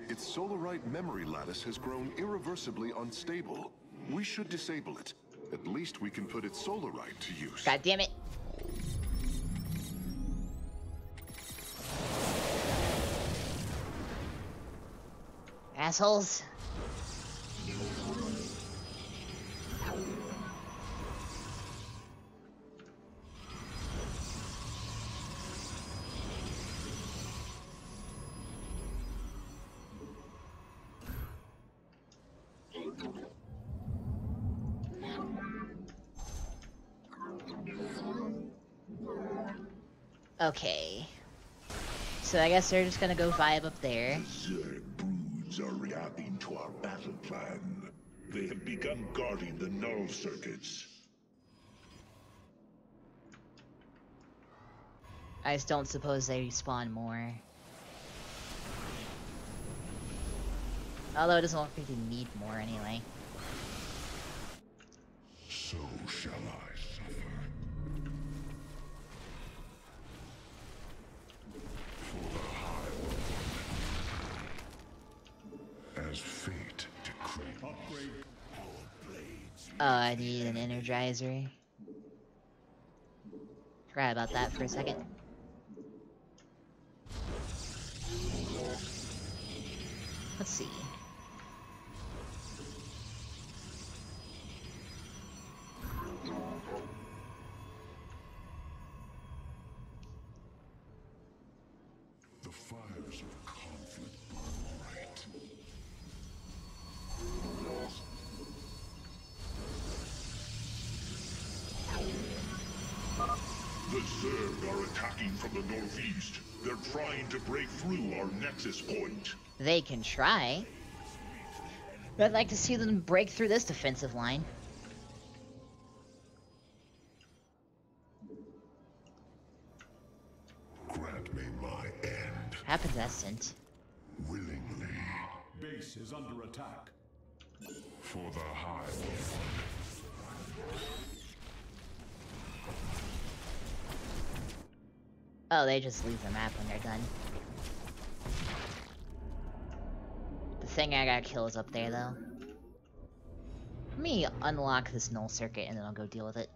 Speaker 2: Its Solarite memory lattice has grown irreversibly unstable. We should disable it. At least we can put its Solarite to use.
Speaker 1: God damn it. Assholes. Okay. So I guess they're just gonna go vibe up there.
Speaker 9: Zerg broods are reacting to our battle plan. They have begun guarding the null circuits.
Speaker 1: I just don't suppose they spawn more. Although it doesn't look like they need more anyway.
Speaker 6: So shall I
Speaker 1: Oh, I need an energizer. Forgot about that for a second. Let's see. They can try. But I'd like to see them break through this defensive line.
Speaker 6: Grant me my end
Speaker 1: Haphazescent.
Speaker 6: willingly.
Speaker 3: Base is under attack.
Speaker 6: For the Hive.
Speaker 1: Oh, they just leave the map when they're done. Thing I gotta kill is up there, though. Let me unlock this null circuit and then I'll go deal with it.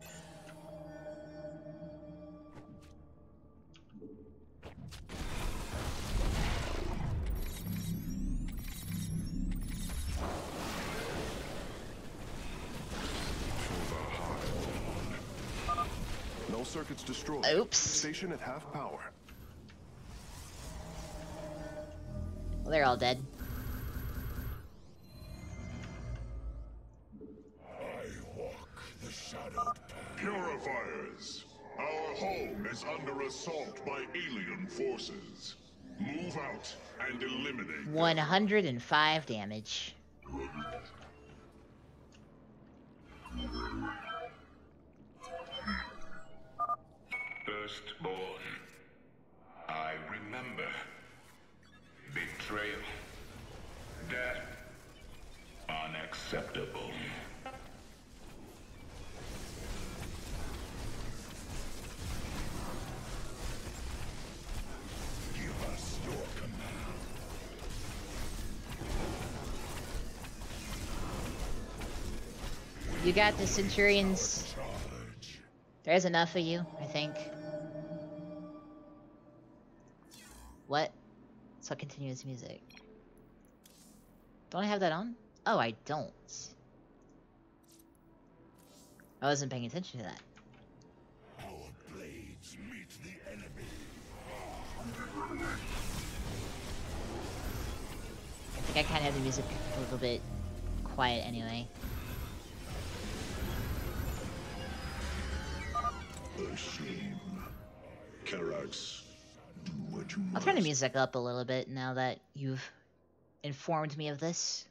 Speaker 2: Null circuits destroyed.
Speaker 1: Oops.
Speaker 2: Station at half power.
Speaker 1: Well, they're all dead. 105 damage. Got the Centurions. There's enough of you, I think. What? So continuous music. Don't I have that on? Oh, I don't. I wasn't paying attention to that.
Speaker 9: Our blades meet the enemy.
Speaker 1: I think I kind of have the music a little bit quiet anyway.
Speaker 9: A shame. Karax, do what you
Speaker 1: I'll turn the music up a little bit now that you've informed me of this.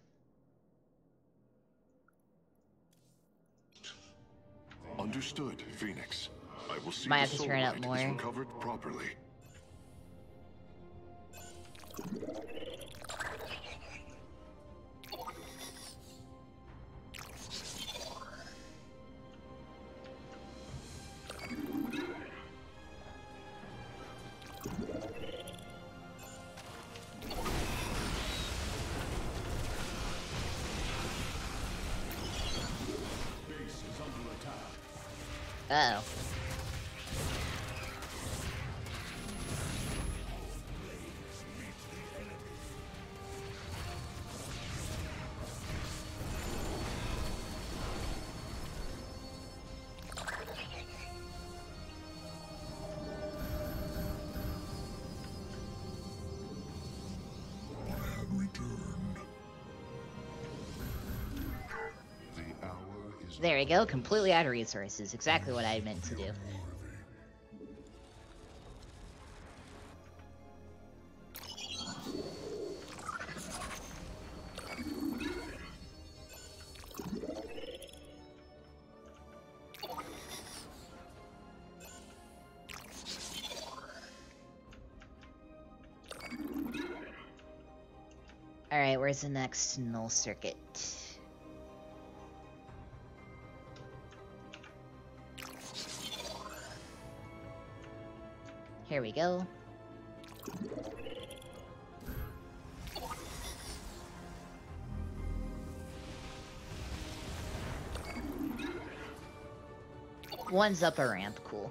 Speaker 2: Understood, Fenix. I will see
Speaker 1: Might
Speaker 2: the
Speaker 1: have to turn up more.
Speaker 2: recovered properly.
Speaker 1: There we go, completely out of resources. Exactly what I meant to do. Alright, where's the next null circuit? Here we go. One's up a ramp, cool.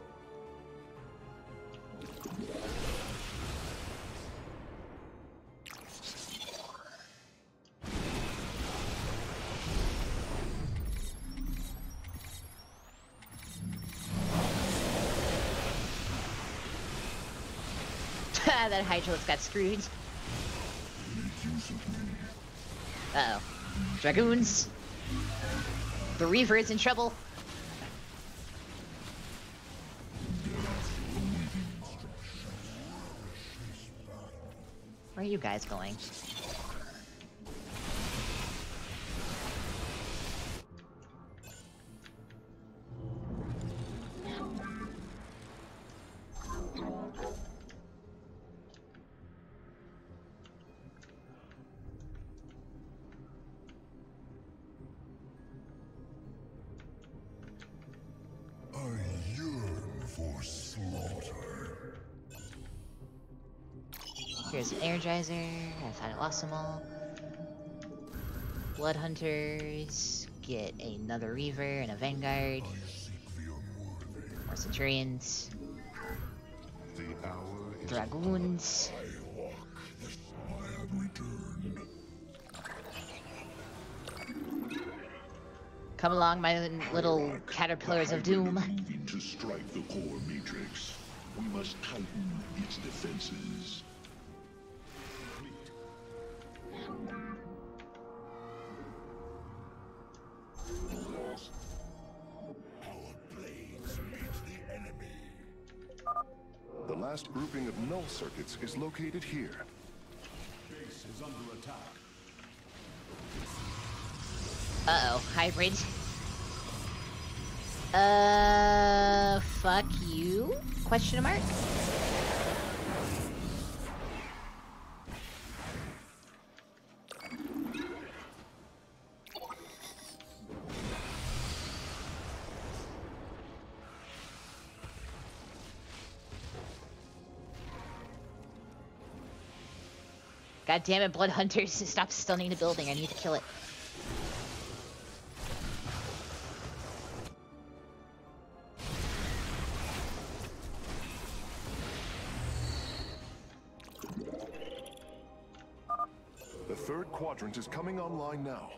Speaker 1: That Hydralisk got screwed. Uh oh. Dragoons! The Reaver is in trouble! Where are you guys going? Energizer. I thought I lost them all. Blood Hunters. Get another Reaver and a Vanguard. More Centurions. Dragoons. Come along, my little caterpillars of doom.
Speaker 9: To strike the core matrix. We must tighten its defenses.
Speaker 2: Circuits is located here.
Speaker 3: Base is under attack.
Speaker 1: Uh-oh, hybrid. Uh, fuck you? Question mark? God damn it, Blood Hunters, [laughs] stop stunning the building. I need to kill it.
Speaker 2: The third quadrant is coming online now.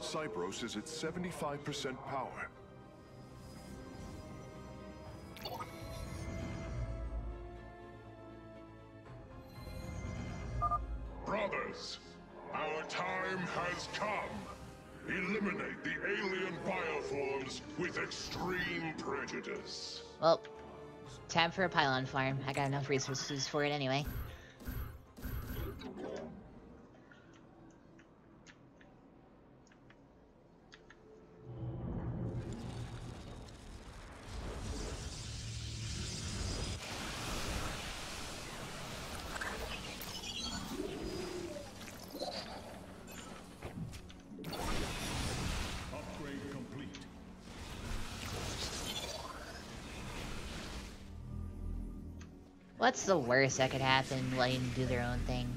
Speaker 2: Cybros is at 75% power.
Speaker 1: Well, time for a pylon farm. I got enough resources for it anyway.
Speaker 3: Upgrade complete.
Speaker 1: What's the worst that could happen letting them do their own thing?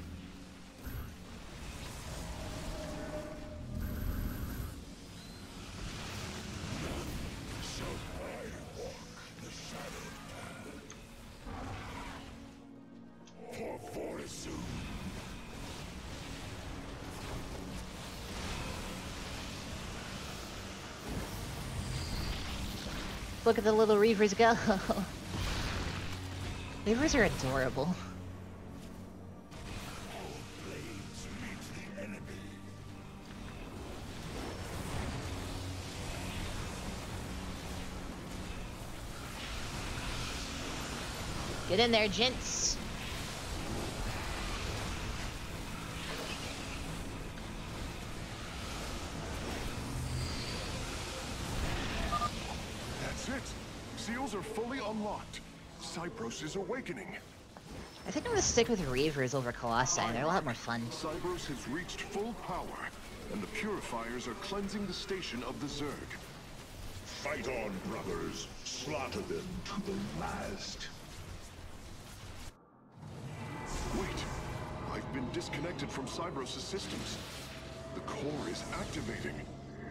Speaker 1: Look at the little Reavers go! [laughs] Reavers are adorable. Get in there, gents.
Speaker 2: That's it. Seals are fully unlocked. Cybros is awakening.
Speaker 1: I think I'm gonna stick with Reavers over Colossi. They're a lot more fun.
Speaker 2: Cybros has reached full power, and the Purifiers are cleansing the station of the Zerg.
Speaker 9: Fight on, brothers. Slaughter them to the last.
Speaker 2: Wait, I've been disconnected from Cybros' systems. The core is activating.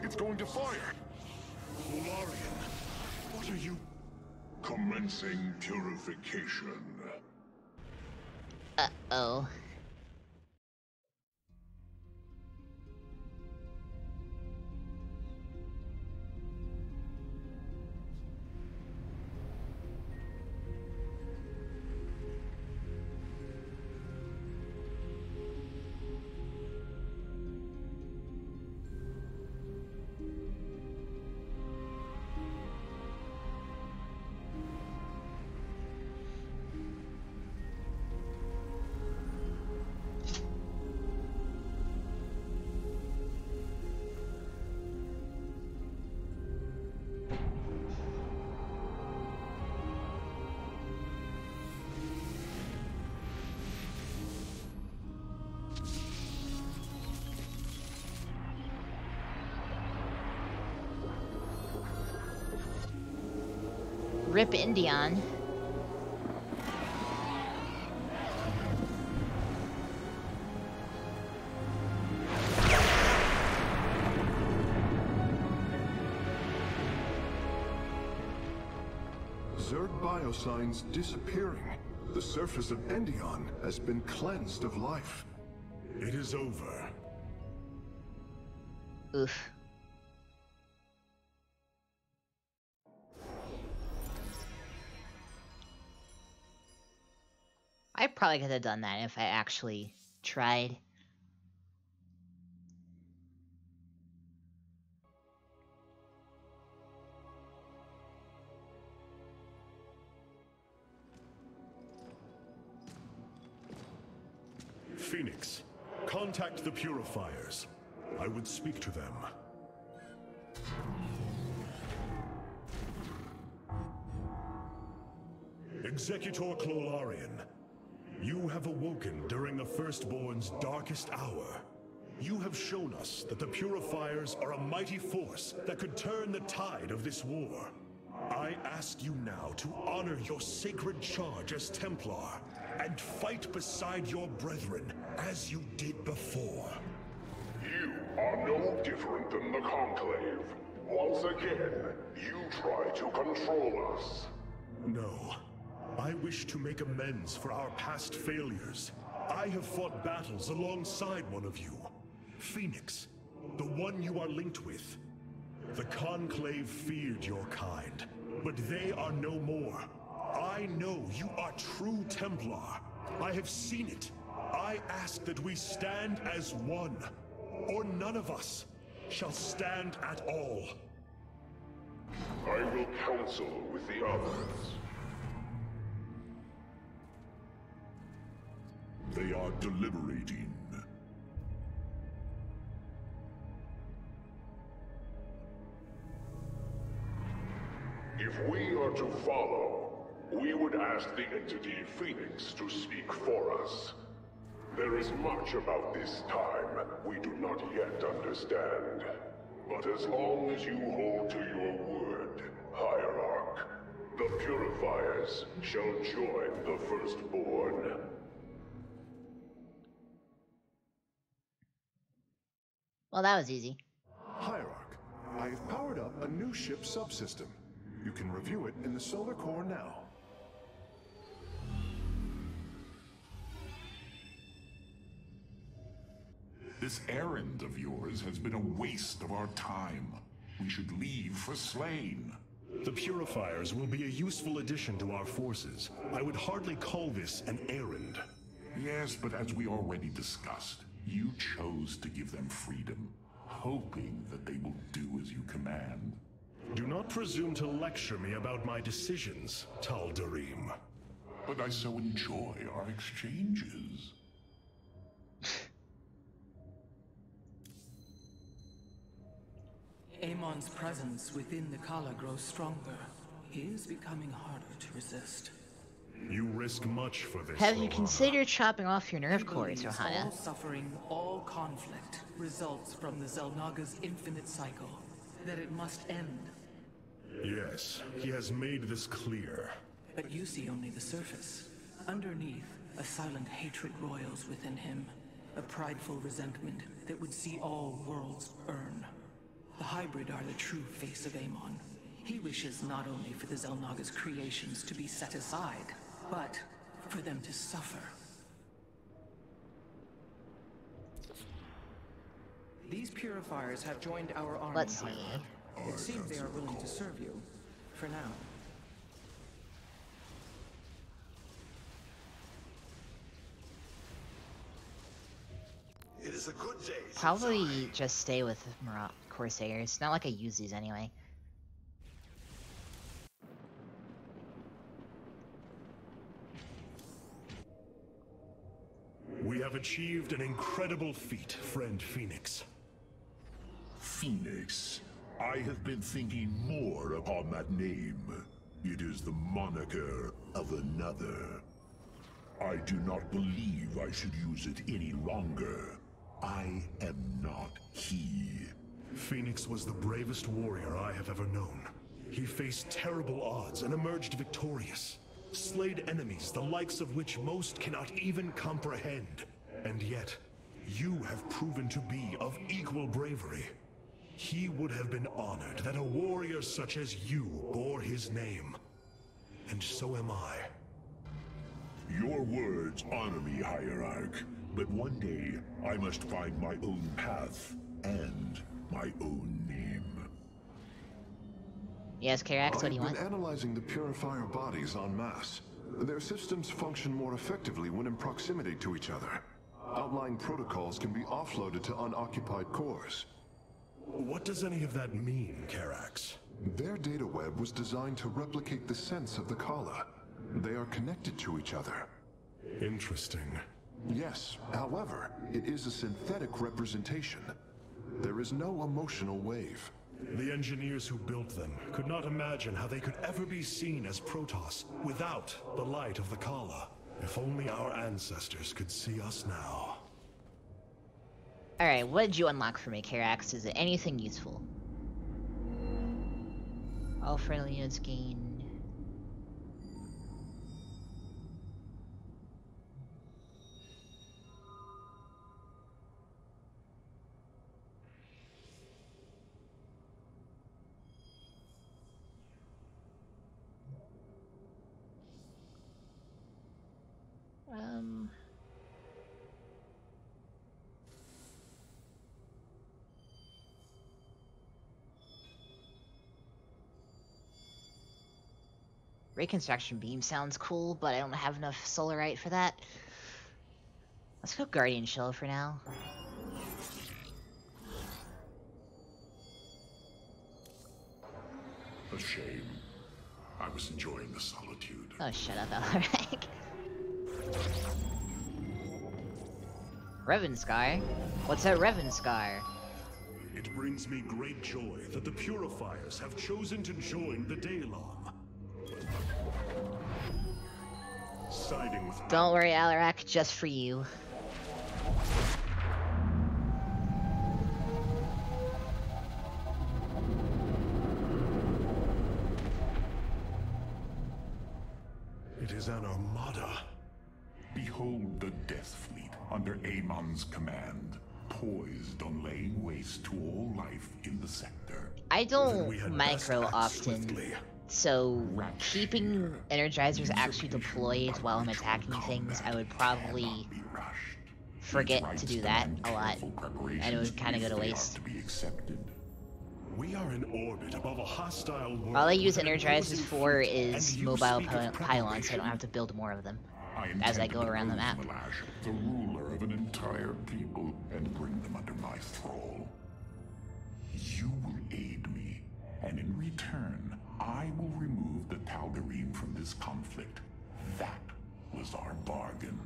Speaker 2: It's going to fire.
Speaker 3: Clolarion, what are you...
Speaker 9: Commencing purification.
Speaker 1: Uh-oh. Rip Endion.
Speaker 2: Zerg biosigns disappearing. The surface of Endion has been cleansed of life.
Speaker 3: It is over.
Speaker 1: Oof. Probably could have done that if I actually tried.
Speaker 3: Fenix, contact the Purifiers. I would speak to them. Executor Clolarion, you have awoken during the Firstborn's darkest hour. You have shown us that the Purifiers are a mighty force that could turn the tide of this war. I ask you now to honor your sacred charge as Templar and fight beside your brethren as you did before.
Speaker 9: You are no different than the Conclave. Once again, you try to control us.
Speaker 3: No. I wish to make amends for our past failures. I have fought battles alongside one of you. Fenix, the one you are linked with. The Conclave feared your kind, but they are no more. I know you are true Templar. I have seen it. I ask that we stand as one, or none of us shall stand at all.
Speaker 9: I will counsel with the others. They are deliberating. If we are to follow, we would ask the entity Fenix to speak for us. There is much about this time we do not yet understand. But as long as you hold to your word, Hierarch, the Purifiers shall join the Firstborn.
Speaker 1: Well, that was easy.
Speaker 2: Hierarch, I have powered up a new ship subsystem. You can review it in the solar core now.
Speaker 9: This errand of yours has been a waste of our time. We should leave for Slayn.
Speaker 3: The Purifiers will be a useful addition to our forces. I would hardly call this an errand.
Speaker 9: Yes, but as we already discussed, you chose to give them freedom, hoping that they will do as you command.
Speaker 3: Do not presume to lecture me about my decisions, Tal'Darim.
Speaker 9: But I so enjoy our exchanges.
Speaker 8: Amon's presence within the Khala grows stronger. He is becoming harder to resist.
Speaker 3: You risk much for this.
Speaker 1: Have you
Speaker 3: Rohan.
Speaker 1: considered chopping off your nerve cords,
Speaker 8: believes
Speaker 1: Rohana?
Speaker 8: All suffering, all conflict results from the Xel'Naga's infinite cycle. That it must end.
Speaker 3: Yes, he has made this clear.
Speaker 8: But you see only the surface. Underneath, a silent hatred roils within him. A prideful resentment that would see all worlds burn. The hybrid are the true face of Amon. He wishes not only for the Xel'Naga's creations to be set aside, but for them to suffer. These purifiers have joined our army.
Speaker 1: Let's see.
Speaker 8: It seems they are willing to serve you. For now.
Speaker 7: It is a good day.
Speaker 1: Probably just stay with Mara Corsairs. Not like I use these anyway.
Speaker 3: We have achieved an incredible feat, friend Fenix.
Speaker 9: Fenix. I have been thinking more upon that name. It is the moniker of another. I do not believe I should use it any longer. I am not he.
Speaker 3: Fenix was the bravest warrior I have ever known. He faced terrible odds and emerged victorious. Slayed enemies the likes of which most cannot even comprehend. And yet, you have proven to be of equal bravery. He would have been honored that a warrior such as you bore his name. And so am I.
Speaker 9: Your words honor me, Hierarch, but one day I must find my own path and my own name.
Speaker 1: Yes, Karax, what do you want?
Speaker 2: I've
Speaker 1: want?
Speaker 2: been analyzing the purifier bodies en masse. Their systems function more effectively when in proximity to each other. Outlying protocols can be offloaded to unoccupied cores.
Speaker 3: What does any of that mean, Karax?
Speaker 2: Their data web was designed to replicate the sense of the Khala. They are connected to each other.
Speaker 3: Interesting.
Speaker 2: Yes, however, it is a synthetic representation. There is no emotional wave.
Speaker 3: The engineers who built them could not imagine how they could ever be seen as Protoss without the light of the Khala. If only our ancestors could see us now.
Speaker 1: Alright, what did you unlock for me, Karax? Is it anything useful? All friendly units gain... Um... Reconstruction beam sounds cool, but I don't have enough solarite for that. Let's go Guardian Shell for now.
Speaker 6: A shame. I was enjoying the solitude.
Speaker 1: Oh, shut up, Alarak. [laughs] Revenscar? What's a Revenscar?
Speaker 3: It brings me great joy that the Purifiers have chosen to join the Daelaam. Siding with
Speaker 1: Don't worry, Alarak, just for you.
Speaker 6: The sector.
Speaker 1: I don't micro often,
Speaker 3: swiftly.
Speaker 1: so keeping Energizers actually deployed while I'm attacking things, I would probably forget to do that a lot, and it would kind of go to waste.
Speaker 6: To be accepted.
Speaker 3: We are in orbit above a hostile world.
Speaker 1: All I use Energizers for is mobile pylons, so I don't have to build more of them.
Speaker 6: I
Speaker 1: As I go around the map.
Speaker 6: The ruler of an entire people, and bring them under my thrall. You will aid me, and in return, I will remove the Tal'Darim from this conflict. That was our bargain.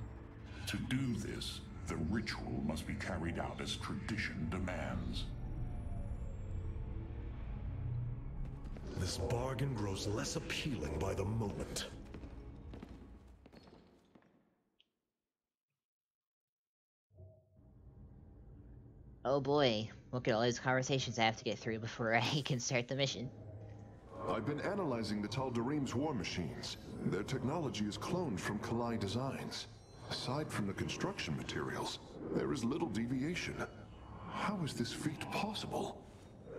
Speaker 6: To do this, the ritual must be carried out as tradition demands.
Speaker 3: This bargain grows less appealing by the moment.
Speaker 1: Oh boy, look at all these conversations I have to get through before [laughs] I can start the mission.
Speaker 2: I've been analyzing the Tal Tal'Darim's war machines. Their technology is cloned from Khalai designs. Aside from the construction materials, there is little deviation. How is this feat possible?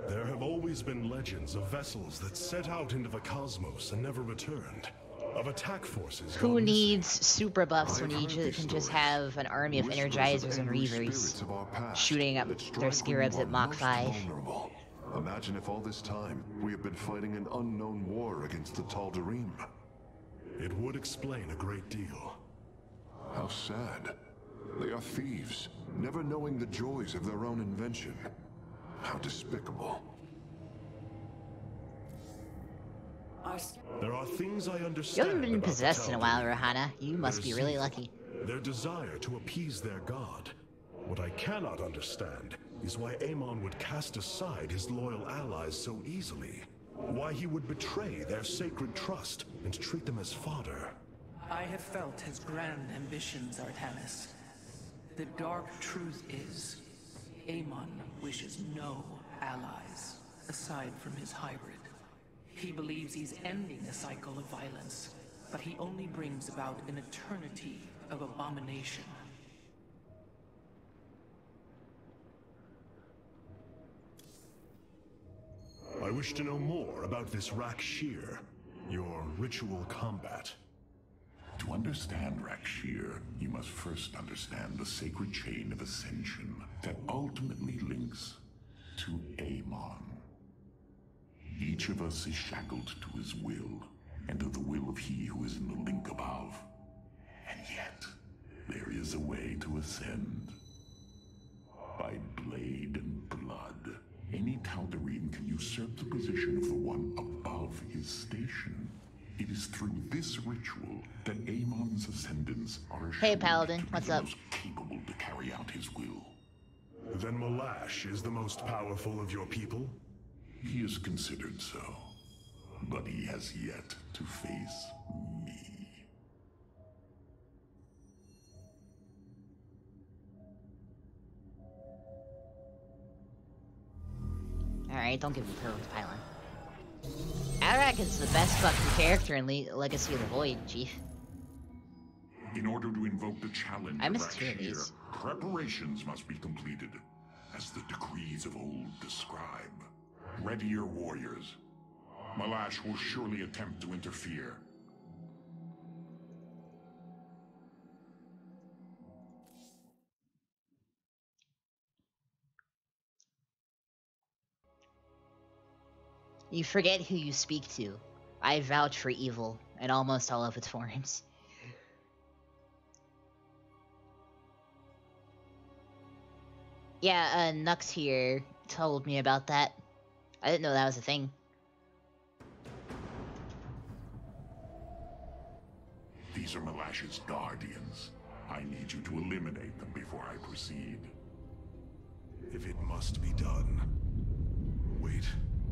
Speaker 3: There have always been legends of vessels that set out into the cosmos and never returned. Of attack forces.
Speaker 1: Who needs super buffs when you can just have an army of Energizers and Reavers
Speaker 2: spirits of our past
Speaker 1: shooting up their Scarabs at Mach 5?
Speaker 2: vulnerable. Imagine if all this time we have been fighting an unknown war against the Tal'Darim.
Speaker 3: It would explain a great deal.
Speaker 2: How sad. They are thieves, never knowing the joys of their own invention. How despicable.
Speaker 5: Our s-
Speaker 3: There are things I
Speaker 1: You haven't been possessed in a while,
Speaker 3: Tal'Darim.
Speaker 1: Rohana. You must be really lucky.
Speaker 3: Their desire to appease their god. What I cannot understand is why Amon would cast aside his loyal allies so easily. Why he would betray their sacred trust and treat them as fodder.
Speaker 8: I have felt his grand ambitions, Artanis. The dark truth is, Amon wishes no allies, aside from his hybrid. He believes he's ending a cycle of violence, but he only brings about an eternity of abomination.
Speaker 3: I wish to know more about this Rakshir, your ritual combat.
Speaker 6: To understand Rakshir, you must first understand the sacred chain of ascension that ultimately links to Amon. Each of us is shackled to his will, and to the will of he who is in the link above. And yet, there is a way to ascend. By blade and blood, any Tal'Darim can usurp the position of the one above his station. It is through this ritual that Amon's ascendants are
Speaker 1: Hey,
Speaker 6: assured
Speaker 1: Paladin,
Speaker 6: to be
Speaker 1: what's
Speaker 6: the
Speaker 1: up?
Speaker 6: most capable to carry out his will.
Speaker 3: Then Ma'lash is the most powerful of your people?
Speaker 6: He is considered so, but he has yet to face me.
Speaker 1: Alright, don't give me perfect pylon. Alarak is the best fucking character in Le Legacy of the Void, Chief.
Speaker 6: In order to invoke the challenge
Speaker 1: I missed two of these.
Speaker 6: preparations must be completed, as the decrees of old describe. Ready your warriors. Ma'lash will surely attempt to interfere.
Speaker 1: You forget who you speak to. I vouch for evil in almost all of its forms. [laughs] Yeah, uh, Nux here told me about that. I didn't know that was a thing.
Speaker 6: These are Ma'lash's guardians. I need you to eliminate them before I proceed.
Speaker 3: If it must be done. Wait,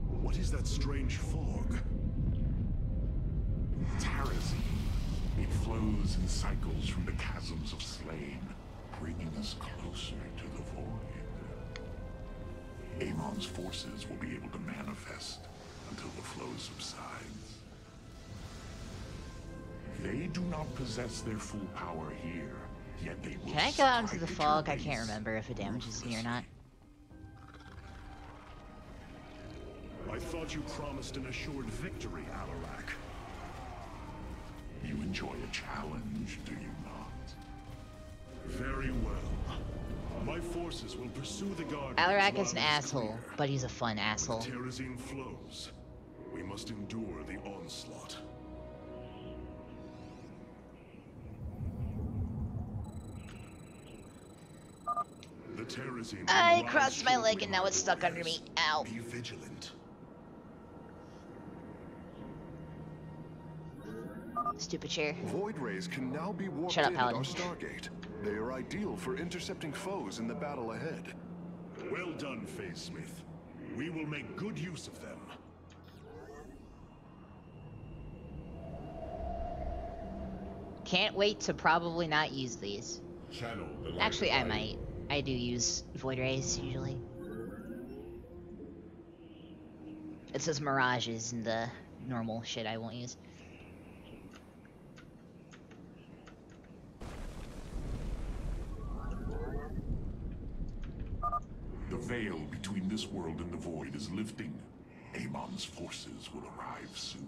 Speaker 3: what is that strange fog?
Speaker 6: Terrazine. It flows in cycles from the chasms of Slayn, bringing us closer to the void. Amon's forces will be able to manifest until the flow subsides. They do not possess their full power here, yet they will
Speaker 1: Can I go out into the fog? I can't remember if it damages me or not.
Speaker 3: I thought you promised an assured victory, Alarak.
Speaker 6: You enjoy a challenge, do you not?
Speaker 3: Very well. My forces will pursue the guard.
Speaker 1: Alarak is an asshole, but he's a fun asshole.
Speaker 3: Terrazine flows. We must endure the onslaught. The Terrazine.
Speaker 1: I crossed my leg and now it's stuck under me. Ow.
Speaker 3: Be vigilant.
Speaker 1: Stupid chair.
Speaker 2: Void rays can now be warped
Speaker 1: Shut up,
Speaker 2: in at our
Speaker 1: Paladin.
Speaker 2: Stargate. They are ideal for intercepting foes in the battle ahead.
Speaker 3: Well done, Phase Smith. We will make good use of them.
Speaker 1: Can't wait to probably not use these.
Speaker 9: Channel the
Speaker 1: Actually, I might. I do use Void Rays usually. It says Mirages and the normal shit I won't use.
Speaker 6: The veil between this world and the void is lifting. Amon's forces will arrive soon.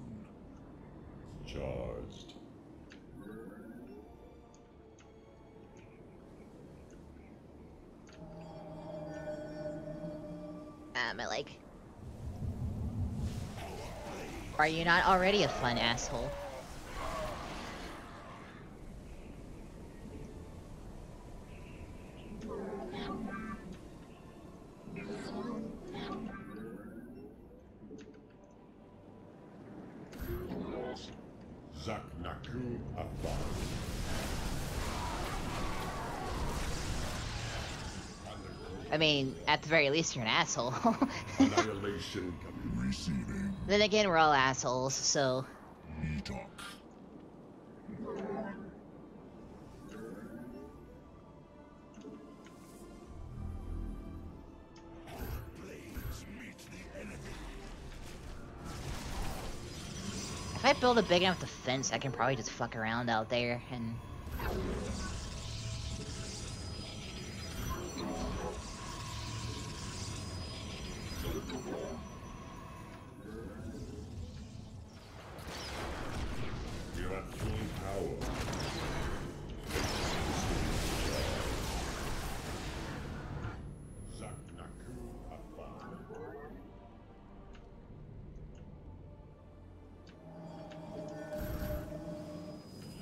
Speaker 9: Charged.
Speaker 1: Ah, my leg. Are you not already a fun asshole?
Speaker 9: Zaknaku Athar.
Speaker 1: I mean, at the very least, you're an asshole.
Speaker 9: Annihilation
Speaker 6: Receiving
Speaker 1: then again, we're all assholes, so.
Speaker 6: Etok.
Speaker 1: If I build a big enough defense, I can probably just fuck around out there and.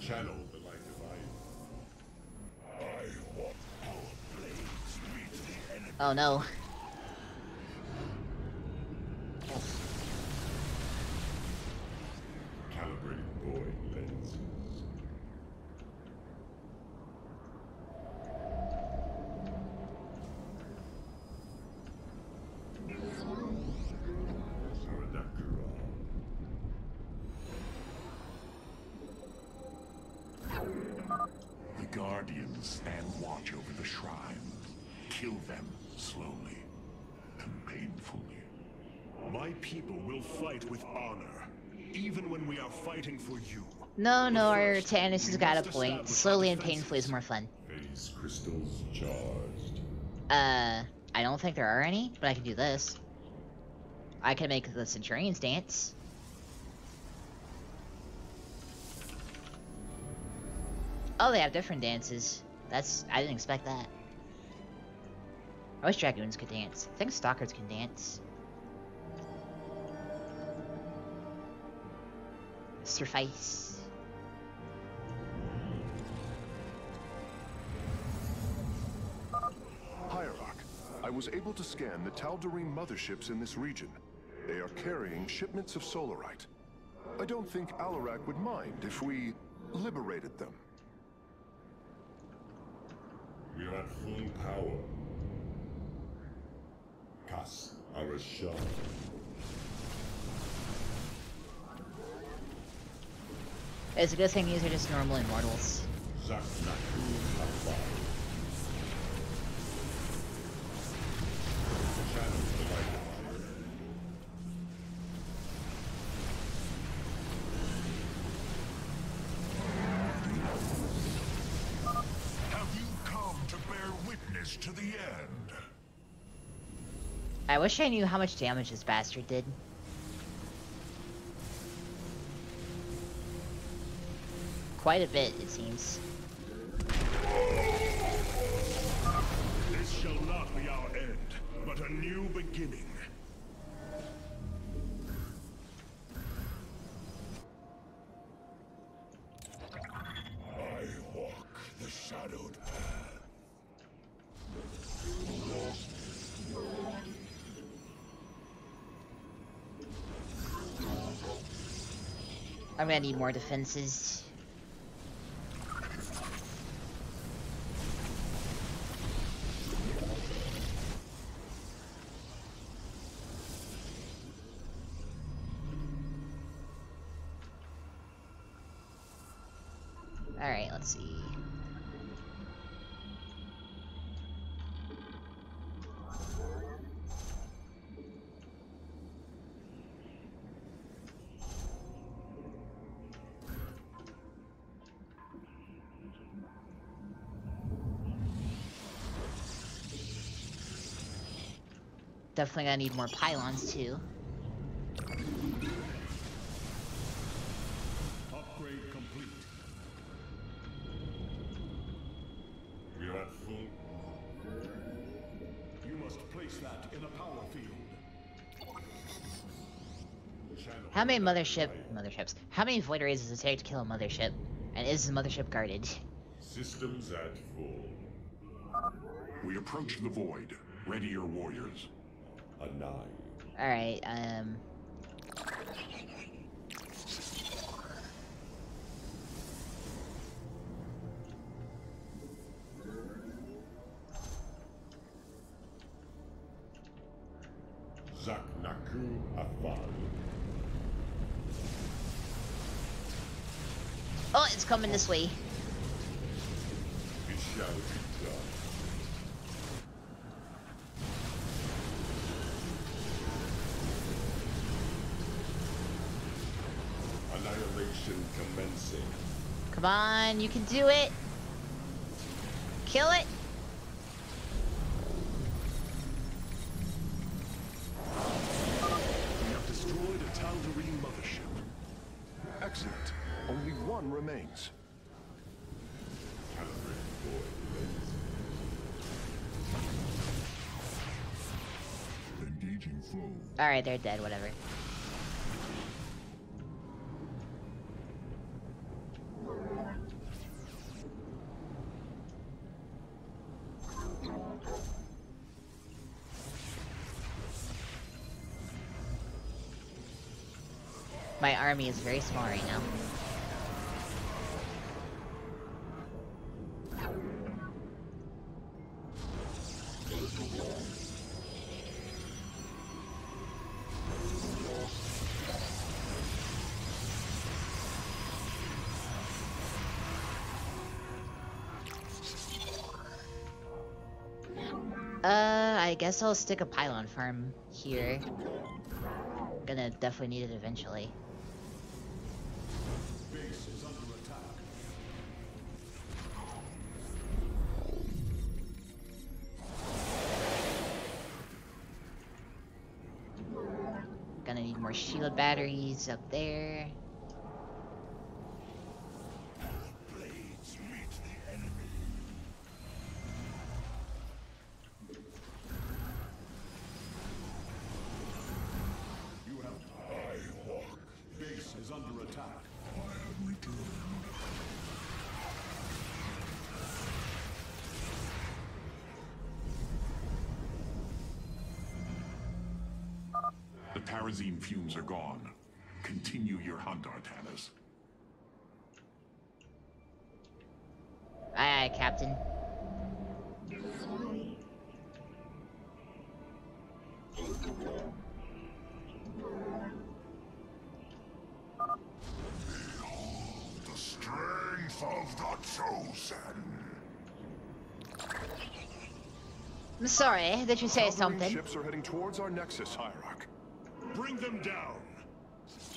Speaker 9: Channel the light life.
Speaker 6: I want our blades meet the enemy.
Speaker 1: Oh no.
Speaker 9: Calibrating void lenses.
Speaker 6: stand watch over the shrine. Kill them slowly and painfully.
Speaker 3: My people will fight with honor, even when we are fighting for you.
Speaker 1: No, no, Artanis has got a point. Slowly and painfully is more fun.
Speaker 10: Phase crystals charged.
Speaker 1: Uh, I don't think there are any, but I can do this. I can make the Centurions dance. Oh, they have different dances. That's I didn't expect that. I wish Dragoons could dance. I think Stalkers can dance. Surface.
Speaker 2: I was able to scan the Tal'Darim motherships in this region. They are carrying shipments of solarite. I don't think Alarak would mind if we liberated them.
Speaker 10: We are at full power. Kas Arashah.
Speaker 1: It's a good thing these are just normal immortals.
Speaker 10: Zak
Speaker 1: I wish I knew how much damage this bastard did. Quite a bit, it seems. Gonna need more defenses. Definitely gonna need more pylons too.
Speaker 3: Upgrade complete.
Speaker 10: We are at full.
Speaker 3: You must place that in a power field.
Speaker 1: How many mothership motherships? How many void rays does it take to kill a mothership? And is the mothership guarded?
Speaker 10: Systems at full.
Speaker 6: We approach the void. Ready your warriors.
Speaker 10: A nine.
Speaker 1: Alright, um Oh, it's coming this way.
Speaker 10: It shall be done. Annihilation commencing.
Speaker 1: Come on, you can do it. Kill it.
Speaker 3: We have destroyed a Tal'Darim mothership.
Speaker 2: Excellent. Only one remains.
Speaker 10: Calibrate void lens.
Speaker 6: Engaging foe.
Speaker 1: Alright, they're dead, whatever. army is very small right now. Uh, I guess I'll stick a pylon farm here. Gonna definitely need it eventually. Batteries up there.
Speaker 9: Fumes are gone. Continue your hunt, Artanis.
Speaker 1: Aye, aye, Captain.
Speaker 9: The strength of the chosen.
Speaker 1: I'm sorry, did you say something?
Speaker 2: ships are heading towards our nexus, Hierarch.
Speaker 3: Them down.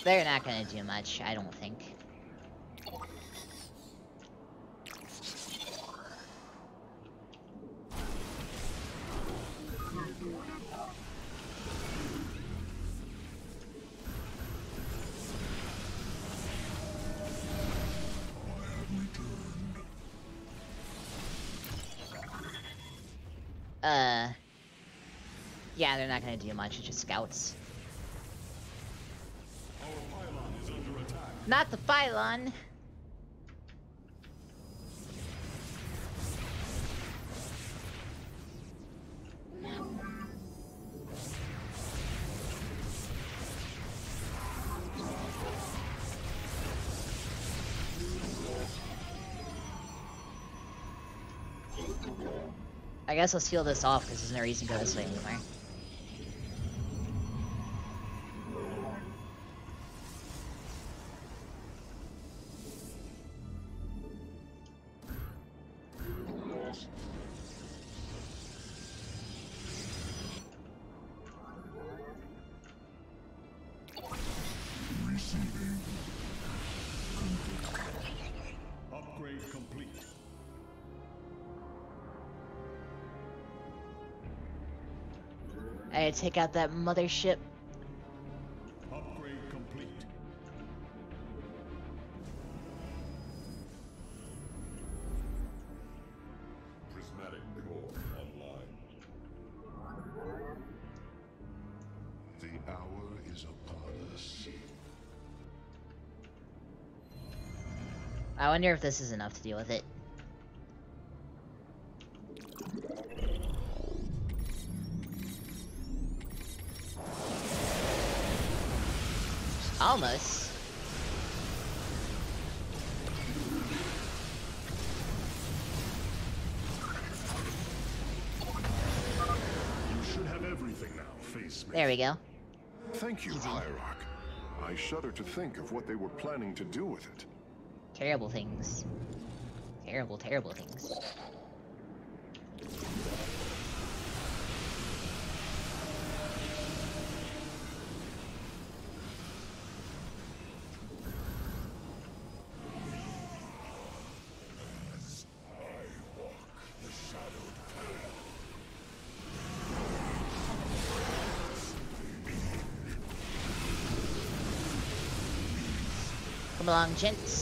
Speaker 1: They're not gonna do much, I don't think. Uh... Yeah, they're not gonna do much, it's just scouts. Not the pylon! I guess let's seal this off because there's no reason to go this way anymore. Gotta take out that mothership.
Speaker 3: Upgrade complete.
Speaker 10: Prismatic core online.
Speaker 9: The hour is upon us.
Speaker 1: I wonder if this is enough to deal with it. Almost.
Speaker 3: You should have everything now, Phase Smith.
Speaker 1: There we go.
Speaker 2: Thank you, Hierarch. I shudder to think of what they were planning to do with it.
Speaker 1: Terrible things. Terrible, terrible things. Along, gents.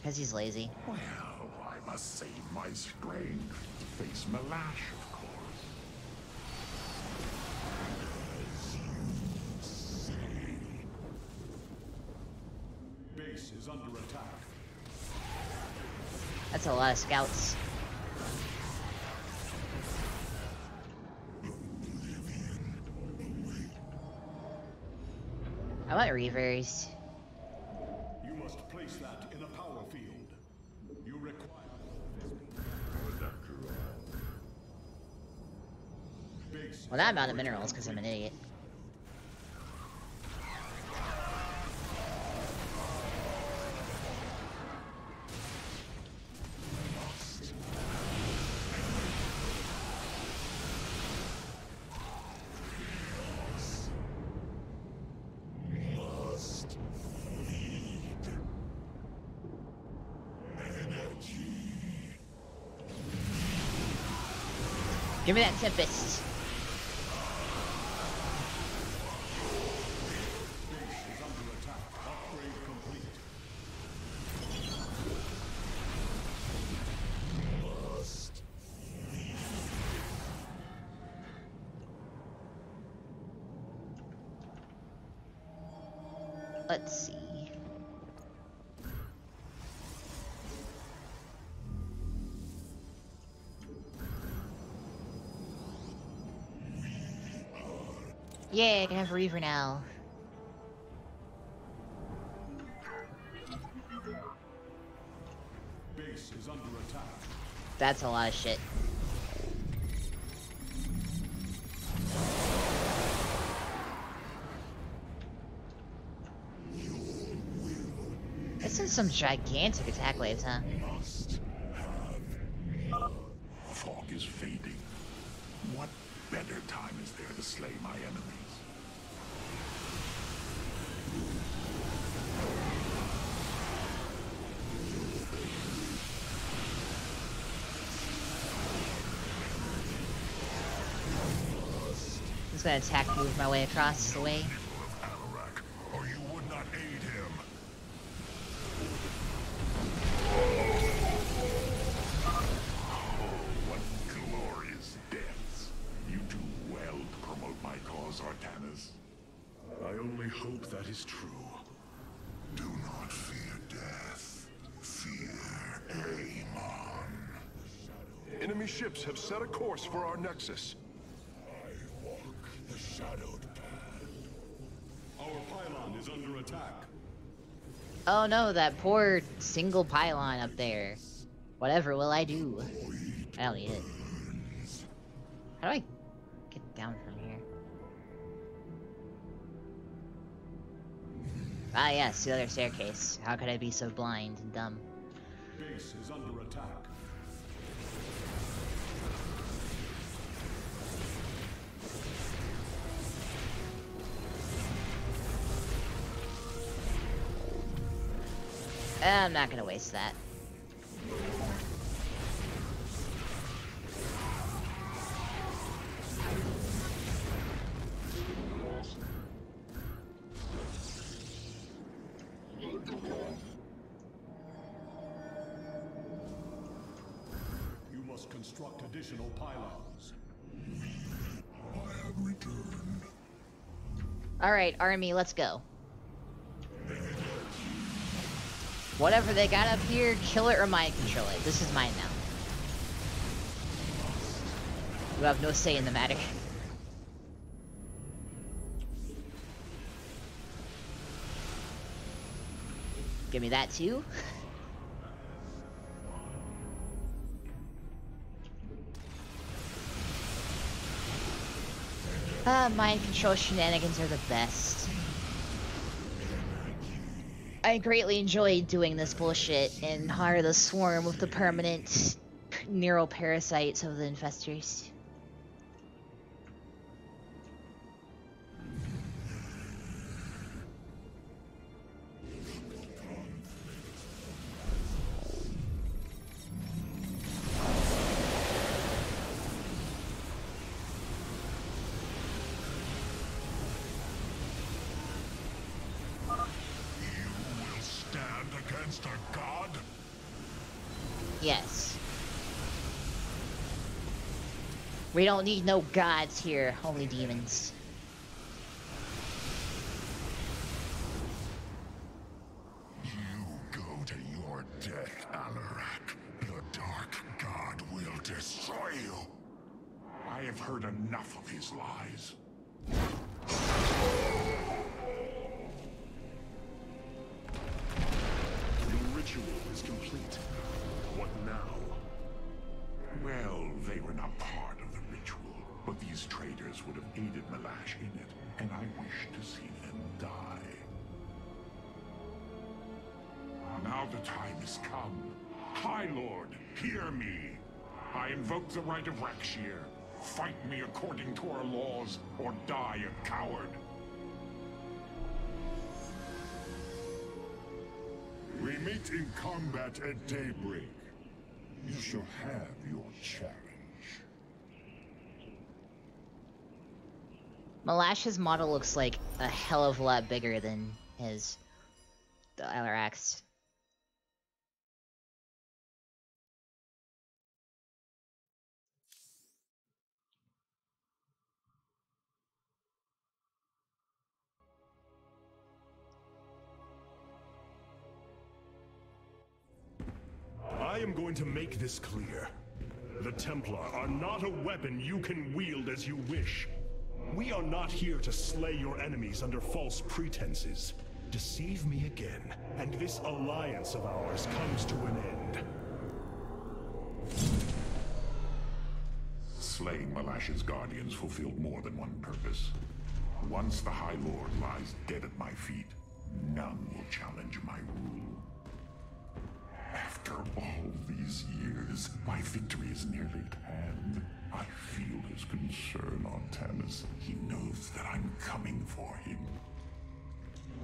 Speaker 1: Because he's lazy.
Speaker 9: Well, I must save my strength to face Ma'lash, of course.
Speaker 3: Base is under attack.
Speaker 1: That's a lot of scouts. I want reavers. Not amount of minerals because I'm an idiot. Give me that Tempest. Can have Reaver now.
Speaker 3: Base is under attack.
Speaker 1: That's a lot of shit. This is some gigantic attack waves, huh?
Speaker 6: Fog is fading. What better time is there to slay my enemies?
Speaker 1: I'm just gonna attack move my way across the way.
Speaker 6: Alarak, or you would not aid him. Oh, what glorious deaths. You do well to promote my cause, Artanis.
Speaker 3: I only hope that is true.
Speaker 6: Do not fear death. Fear Amon.
Speaker 2: Enemy ships have set a course for our nexus.
Speaker 1: Oh no, that poor single pylon up there. Whatever will I do? I don't need it. How do I get down from here? Ah yes, the other staircase. How could I be so blind and dumb?
Speaker 3: Base is under attack.
Speaker 1: I'm not gonna waste that.
Speaker 3: You must construct additional pylons.
Speaker 6: I have returned.
Speaker 1: Alright, army, let's go. Whatever they got up here, kill it or mind control it. This is mine now. You have no say in the matter. Give me that too. Ah, [laughs] mind control shenanigans are the best. I greatly enjoyed doing this bullshit and of the Swarm with the permanent neural parasites of the infestors. We don't need no gods here, only demons.
Speaker 9: Meet in combat at daybreak. You shall have your challenge.
Speaker 1: Ma'lash's model looks like a hell of a lot bigger than his the Alarak's.
Speaker 3: I am going to make this clear. The Templar are not a weapon you can wield as you wish. We are not here to slay your enemies under false pretenses. Deceive me again, and this alliance of ours comes to an end.
Speaker 6: Slaying Ma'lash's guardians fulfilled more than one purpose. Once the High Lord lies dead at my feet, none will challenge my rule. After all these years, my victory is nearly at hand. I feel his concern on Tanis. He knows that I'm coming for him.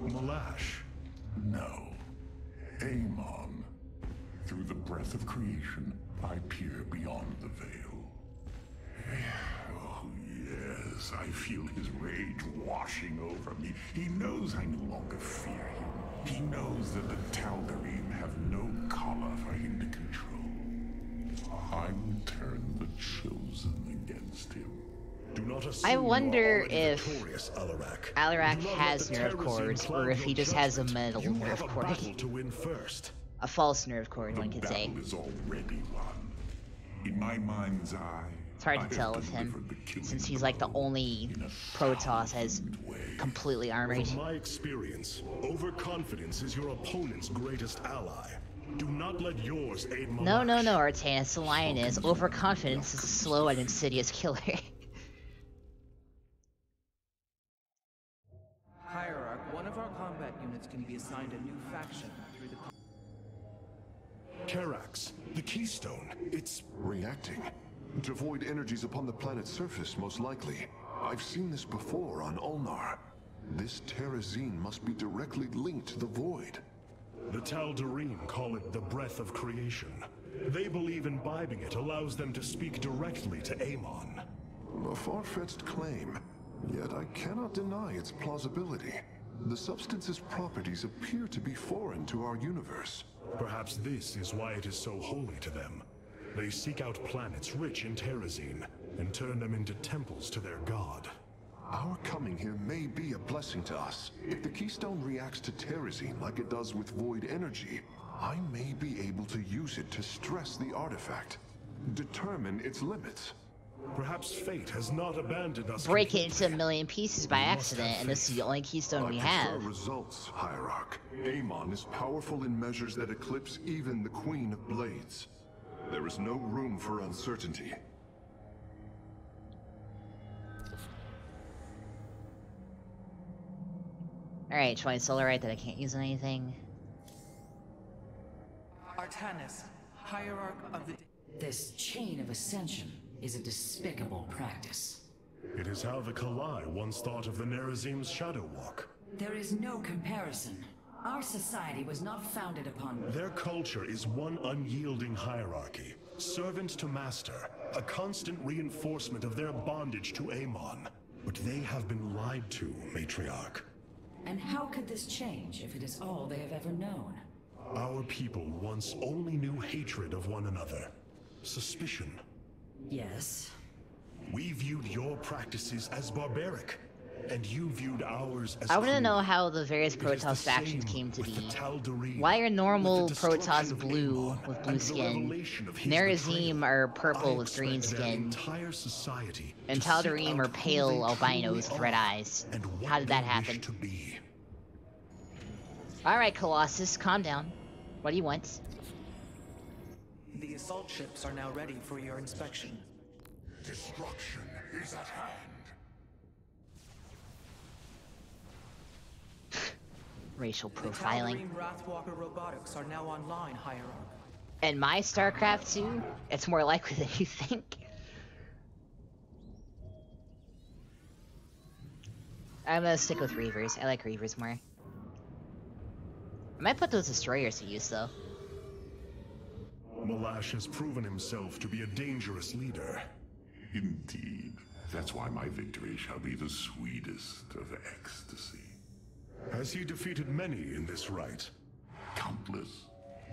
Speaker 3: Ma'lash.
Speaker 6: No. Amon. Through the breath of creation, I peer beyond the veil. Oh, yes, I feel his rage washing over me. He knows I no longer fear him. He knows that the Tal'Darim have no collar for him to control. I will turn the chosen against him.
Speaker 3: Do not assume
Speaker 1: I wonder if
Speaker 3: Alarak.
Speaker 1: Alarak
Speaker 3: Do not let
Speaker 1: has nerve cords, or if he just has a metal nerve cord.
Speaker 3: to win first.
Speaker 1: A false nerve cord,
Speaker 6: The
Speaker 1: one could say.
Speaker 6: is already won. In my mind's eye,
Speaker 1: hard to tell with him,
Speaker 6: delivered the killing
Speaker 1: since he's like the only Protoss has completely armored.
Speaker 3: From my experience, overconfidence is your opponent's greatest ally. Do not let yours aid Ma'lash.
Speaker 1: No, no, no, Artanis, the lion is. Overconfidence is a slow and insidious killer. [laughs]
Speaker 8: Hierarch, one of our combat units can be assigned a new faction through the.
Speaker 3: Karax, the Keystone, it's...
Speaker 2: Reacting. To void energies upon the planet's surface, most likely. I've seen this before on Ulnar. This Terrazine must be directly linked to the void.
Speaker 3: The Tal'Darim call it the breath of creation. They believe imbibing it allows them to speak directly to Amon.
Speaker 2: A far-fetched claim, yet I cannot deny its plausibility. The substance's properties appear to be foreign to our universe.
Speaker 3: Perhaps this is why it is so holy to them. They seek out planets rich in Terrazine and turn them into temples to their god.
Speaker 2: Our coming here may be a blessing to us. If the Keystone reacts to Terrazine like it does with void energy, I may be able to use it to stress the artifact. Determine its limits.
Speaker 3: Perhaps fate has not abandoned us.
Speaker 1: Break it into a million pieces by accident, and this is the only keystone
Speaker 2: I
Speaker 1: we
Speaker 2: prefer
Speaker 1: have.
Speaker 2: results, Hierarch. Amon is powerful in measures that eclipse even the Queen of Blades. There is no room for uncertainty.
Speaker 1: Alright, should I Solarite that I can't use on anything?
Speaker 8: Artanis, Hierarch of the.
Speaker 4: This chain of ascension is a despicable practice.
Speaker 3: It is how the Khalai once thought of the Nerazim's Shadow Walk.
Speaker 4: There is no comparison. Our society was not founded upon.
Speaker 3: Their culture is one unyielding hierarchy, servant to master, a constant reinforcement of their bondage to Amon. But they have been lied to, Matriarch.
Speaker 4: And how could this change if it is all they have ever known?
Speaker 3: Our people once only knew hatred of one another, suspicion.
Speaker 4: Yes.
Speaker 1: We
Speaker 3: viewed your practices as barbaric, and you viewed ours as
Speaker 1: I want to know how the various
Speaker 3: It is the
Speaker 1: Protoss factions came to be. Why are normal
Speaker 3: with the destruction
Speaker 1: Protoss blue
Speaker 3: Amon,
Speaker 1: with blue skin?
Speaker 3: revelation of his
Speaker 1: are purple
Speaker 3: I
Speaker 1: with green skin. And
Speaker 3: to
Speaker 1: Tal'Darim are pale
Speaker 3: they
Speaker 1: albinos with red eyes.
Speaker 3: and
Speaker 1: How did that happen?
Speaker 3: to be.
Speaker 1: Alright, Colossus, calm down. What do you want?
Speaker 8: The assault ships are now ready for your inspection.
Speaker 6: Destruction is at hand.
Speaker 1: Racial profiling.
Speaker 8: Tal'Darim robotics are now online, Hierarch.
Speaker 1: And my StarCraft 2, it's more likely than you think. I'm gonna stick with Reavers. I like Reavers more. I might put those destroyers to use though.
Speaker 3: Ma'lash has proven himself to be a dangerous leader.
Speaker 6: Indeed. That's why my victory shall be the sweetest of ecstasy.
Speaker 3: Has he defeated many in this rite?
Speaker 6: Countless.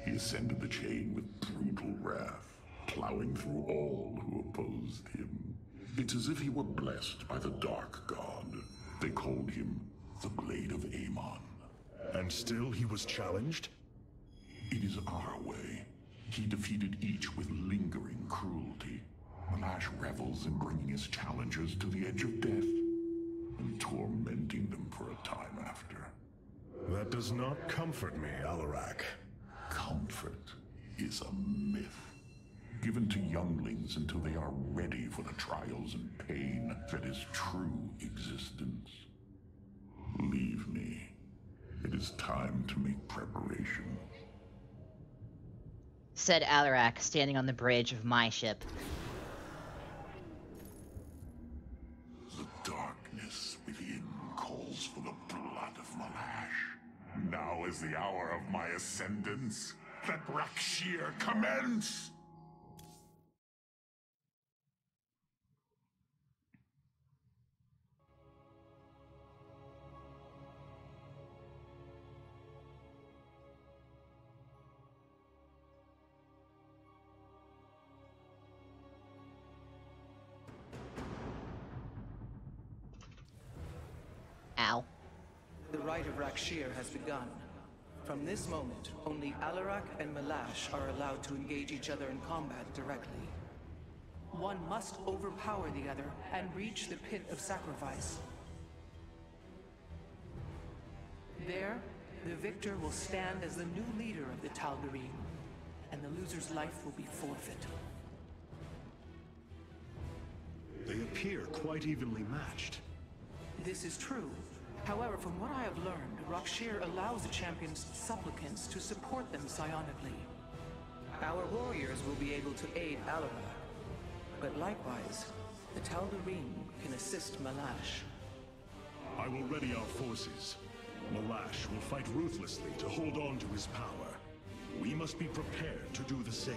Speaker 6: He ascended the chain with brutal wrath, plowing through all who opposed him. It's as if he were blessed by the Dark God. They called him the Blade of Amon.
Speaker 3: And still he was challenged?
Speaker 6: It is our way. He defeated each with lingering cruelty. Ma'lash revels in bringing his challengers to the edge of death and tormenting them for a time after.
Speaker 3: That does not comfort me, Alarak.
Speaker 6: Comfort is a myth given to younglings until they are ready for the trials and pain that is true existence. Leave me. It is time to make preparations.
Speaker 1: Said Alarak, standing on the bridge of my ship.
Speaker 6: The darkness within calls for the blood of Ma'lash. Now is the hour of my ascendance. Let Rakshir commence!
Speaker 1: Ow.
Speaker 8: The rite of Rakshir has begun. From this moment, only Alarak and Ma'lash are allowed to engage each other in combat directly. One must overpower the other and reach the pit of sacrifice. There, the victor will stand as the new leader of the Tal'Darim, and the loser's life will be forfeit.
Speaker 3: They appear quite evenly matched.
Speaker 8: This is true. However, from what I have learned, Rakshir allows the champion's supplicants to support them psionically. Our warriors will be able to aid Alarak, but likewise, the Tal'Darim can assist Ma'lash.
Speaker 3: I will ready our forces. Ma'lash will fight ruthlessly to hold on to his power. We must be prepared to do the same.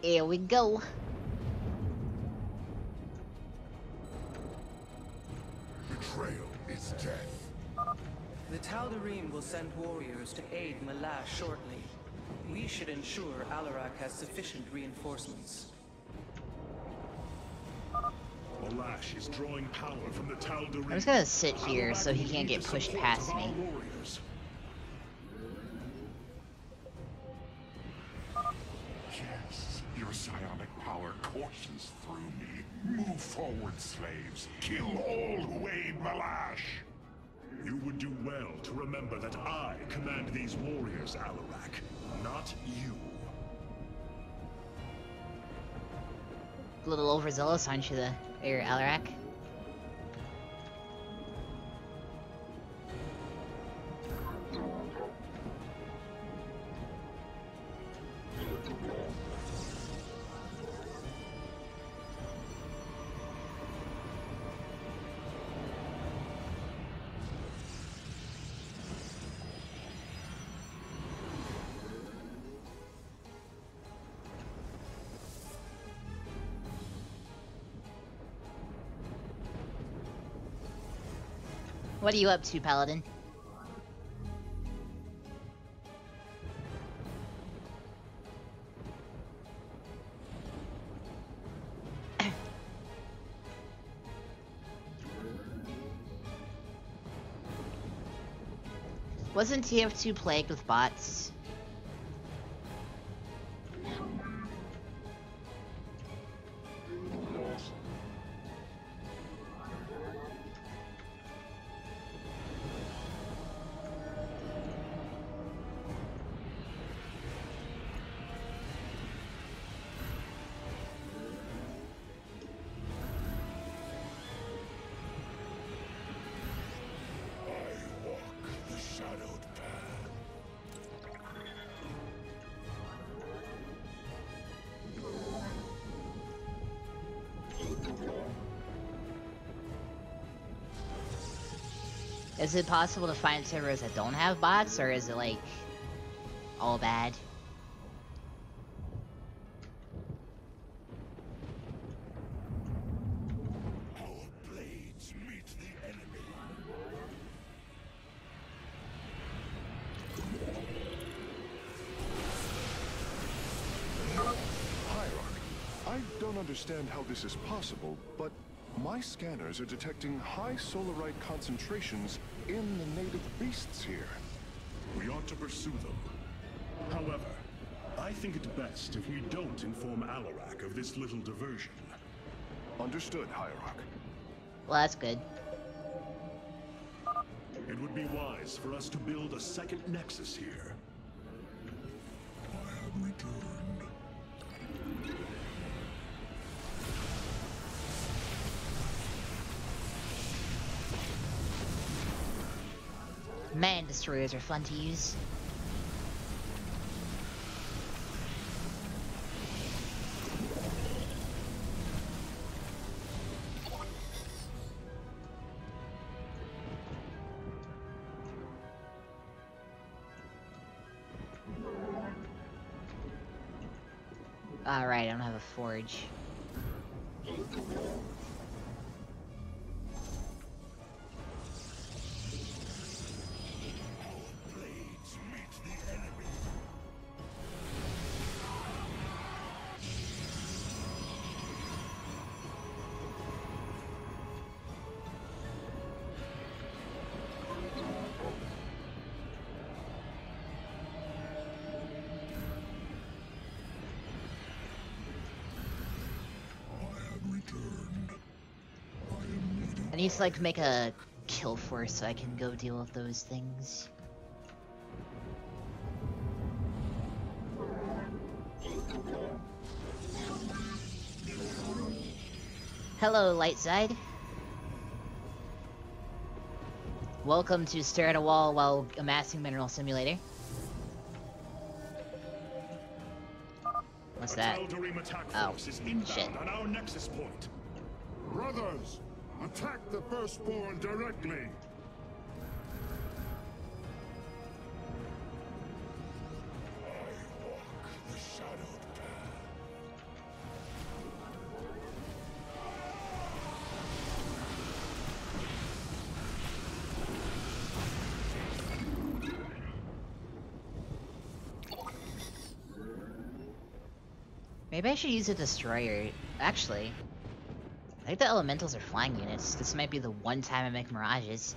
Speaker 1: Here we go.
Speaker 6: Betrayal is death.
Speaker 8: The Tal'Darim will send warriors to aid Ma'lash shortly. We should ensure Alarak has sufficient reinforcements.
Speaker 3: Ma'lash is drawing power from the Tal'Darim.
Speaker 1: I'm just gonna sit here so he can't get pushed past me.
Speaker 3: Warriors.
Speaker 6: Yes, your psionic power courses me. Move forward, slaves. Kill all who aid Ma'lash.
Speaker 3: You would do well to remember that I command these warriors, Alarak, not you.
Speaker 1: A little overzealous, aren't you, the or Alarak? What are you up to, Paladin? [coughs] Wasn't TF2 plagued with bots? Is it possible to find servers that don't have bots, or is it like all bad?
Speaker 2: Hierarch, I don't understand how this is possible, but my scanners are detecting high solarite concentrations in the native beasts here.
Speaker 3: We ought to pursue them. However, I think it best if we don't inform Alarak of this little diversion.
Speaker 2: Understood, Hierarch.
Speaker 1: Well, that's good.
Speaker 3: It would be wise for us to build a second nexus here.
Speaker 1: Man are fun to use. Need to like make a kill force so I can go deal with those things. Hello, Lightside. Welcome to Stare at a Wall while amassing Mineral Simulator. What's that? Oh,
Speaker 3: force is inbound
Speaker 1: shit.
Speaker 11: Attack the firstborn directly.
Speaker 1: Maybe I should use a destroyer. Actually, I think the elementals are flying units. This might be the one time I make mirages.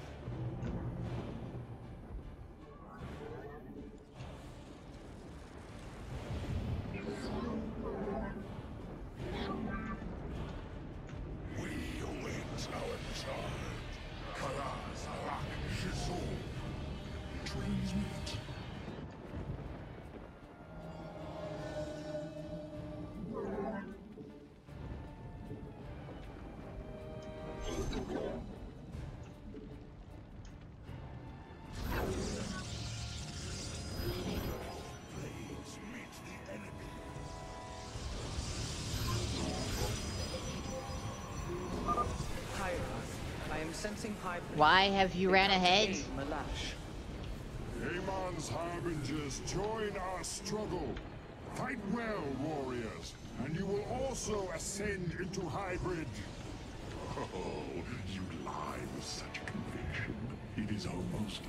Speaker 1: Why have you ran ahead?
Speaker 11: Amon's harbingers, join our struggle. Fight well, warriors, and you will also ascend into hybrid.
Speaker 6: Oh, you lie with such conviction. It is almost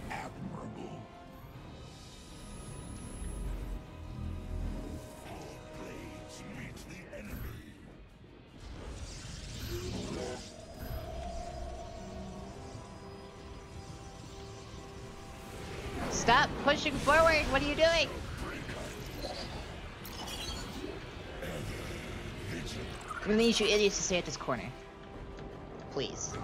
Speaker 1: Stop pushing forward! What are you doing? I'm gonna need you idiots to stay at this corner. Please.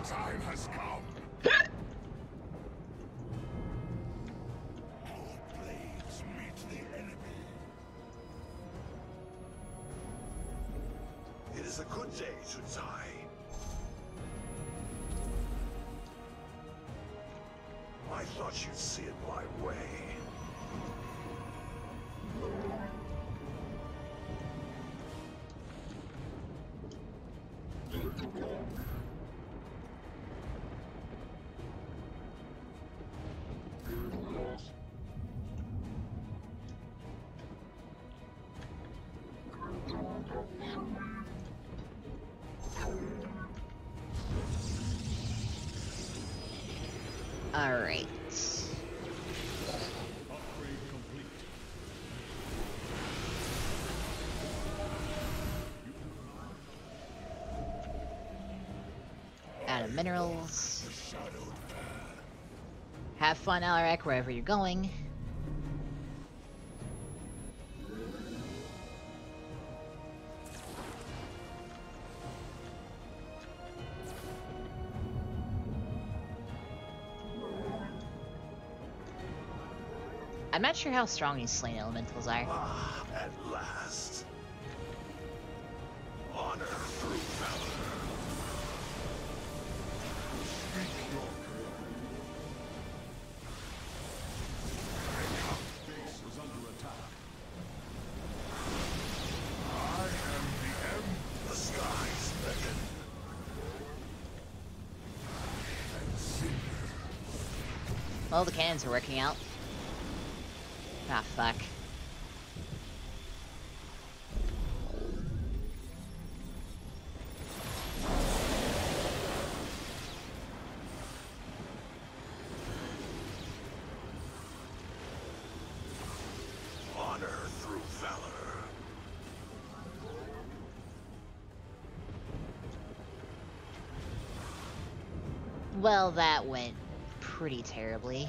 Speaker 1: Fun, Alarak, wherever you're going. I'm not sure how strong these Slayn elementals are.
Speaker 7: Ah, at last. Honor through valor.
Speaker 1: Well, the cannons are working out. Ah, fuck. Pretty terribly.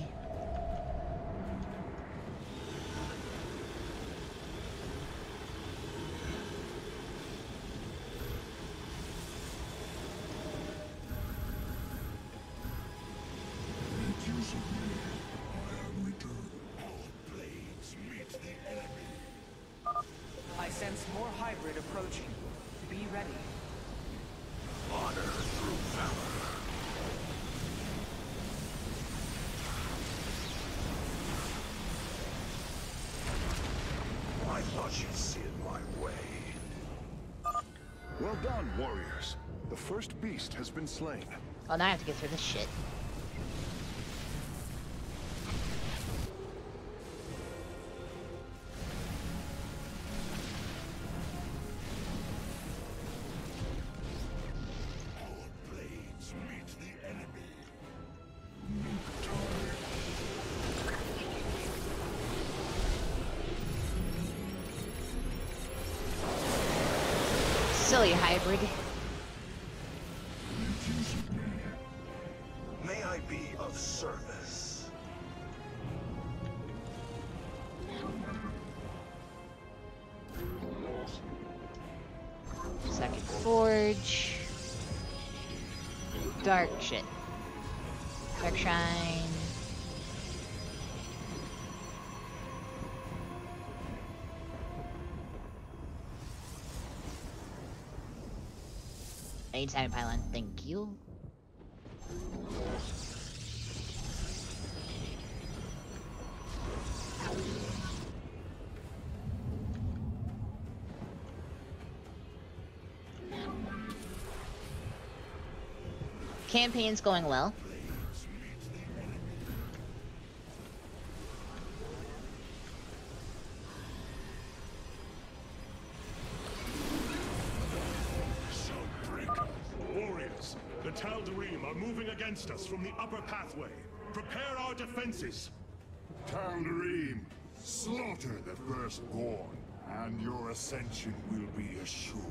Speaker 2: First beast has been slain.
Speaker 1: Oh, now I have to get through this shit. Shit. Dark Shrine. Anytime pylon, thank you. Campaign's going well.
Speaker 3: Warriors, the Tal'Darim are moving against us from the upper pathway. Prepare our defenses.
Speaker 11: Tal'Darim, slaughter the firstborn, and your ascension will be assured.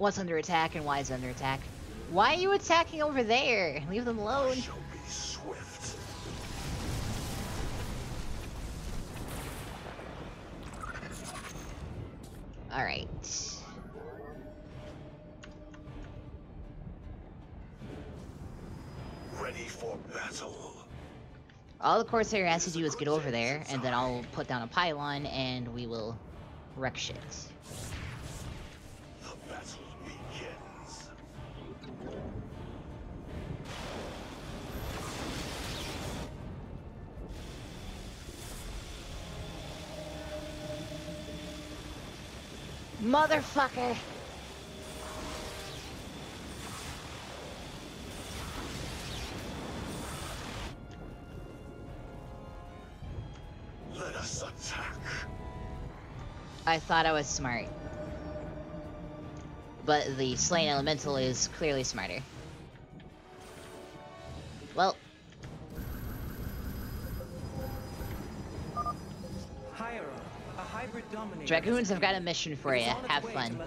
Speaker 1: What's under attack and why is under attack? Why are you attacking over there? Leave them alone.
Speaker 7: Swift.
Speaker 1: Alright.
Speaker 7: Ready for battle.
Speaker 1: All the Corsair has to do is get over there, and then I'll put down a pylon, and we will wreck shit. Motherfucker!
Speaker 7: Let us attack.
Speaker 1: I thought I was smart. But the Slayn elemental is clearly smarter. Dragoons, I've got a mission for you. Have fun.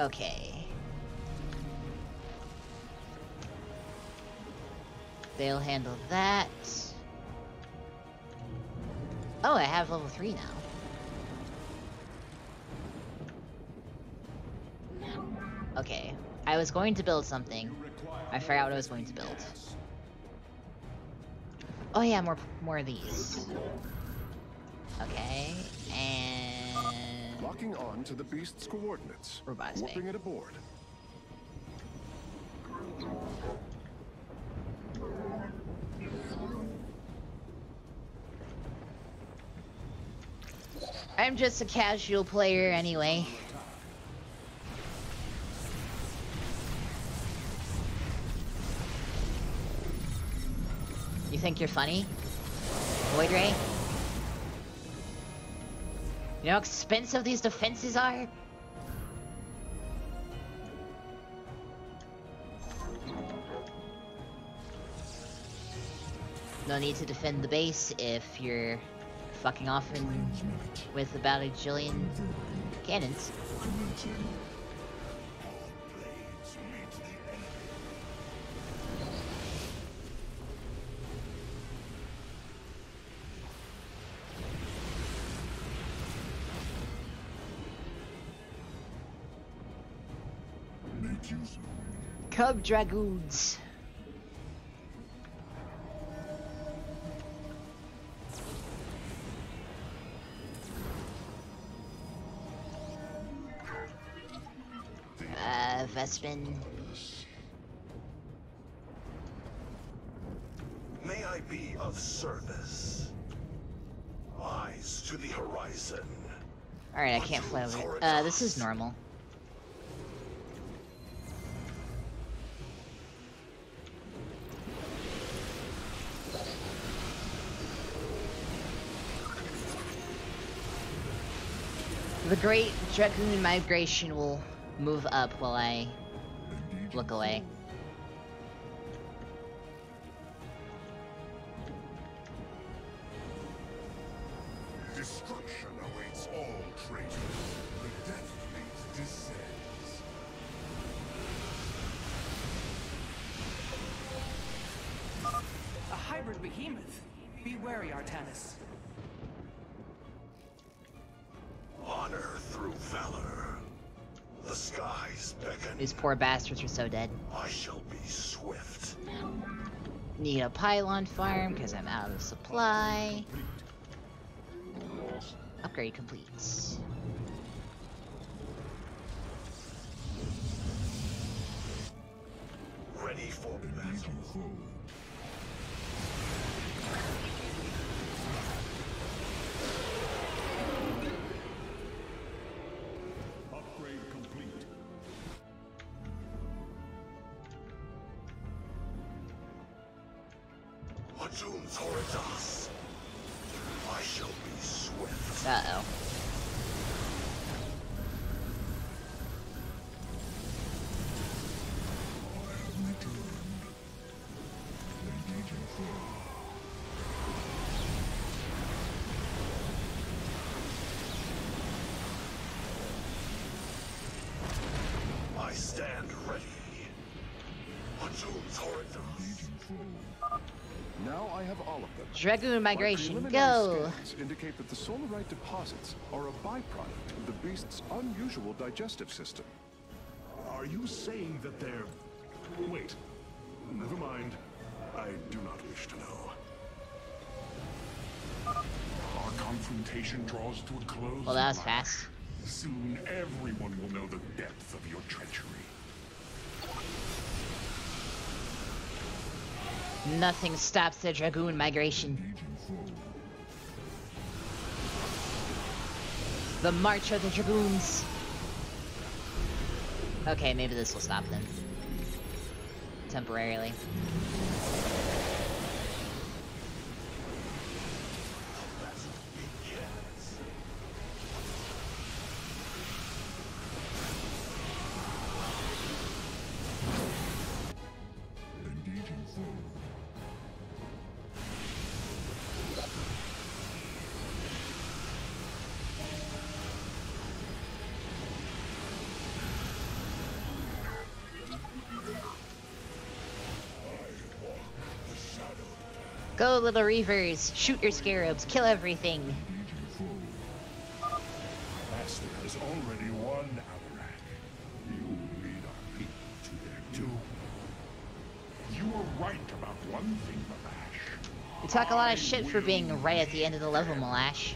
Speaker 1: Okay. They'll handle that. Oh, I have level 3 now. Okay. I was going to build something. I forgot what I was going to build. Oh yeah, more more of these.
Speaker 2: Locking on to the beast's coordinates.
Speaker 1: Robotics
Speaker 2: Warping it aboard.
Speaker 1: I'm just a casual player anyway. You think you're funny? Void Ray? You know how expensive these defenses are? No need to defend the base if you're fucking off in, with about a jillion cannons.
Speaker 6: Of
Speaker 1: Dragoons. Uh, Vespene.
Speaker 7: May I be of service? Eyes to the horizon.
Speaker 1: Alright, I can't fly over. Uh, this is normal. Great Dragoon Migration will move up while I look away. Poor bastards are so dead.
Speaker 7: I shall be swift.
Speaker 1: Need a pylon farm because I'm out of supply. Upgrade complete. Dragoon migration, go!
Speaker 2: indicate that the solarite deposits are a byproduct of the beast's unusual digestive system.
Speaker 3: Are you saying that they're... Wait. Never mind. I do not wish to know.
Speaker 6: Our confrontation draws to a close.
Speaker 1: Well, that was fast.
Speaker 6: Soon everyone will know the depth of your treachery.
Speaker 1: Nothing stops the Dragoon migration. The March of the Dragoons. Okay, maybe this will stop them. Temporarily. Little reavers! Shoot your scarabs! Kill everything!
Speaker 6: Master has already won, Alarak. You lead our people to their doom. You were right about one thing, Ma'lash.
Speaker 1: You talk a lot of shit for being right at the end of the level, Ma'lash.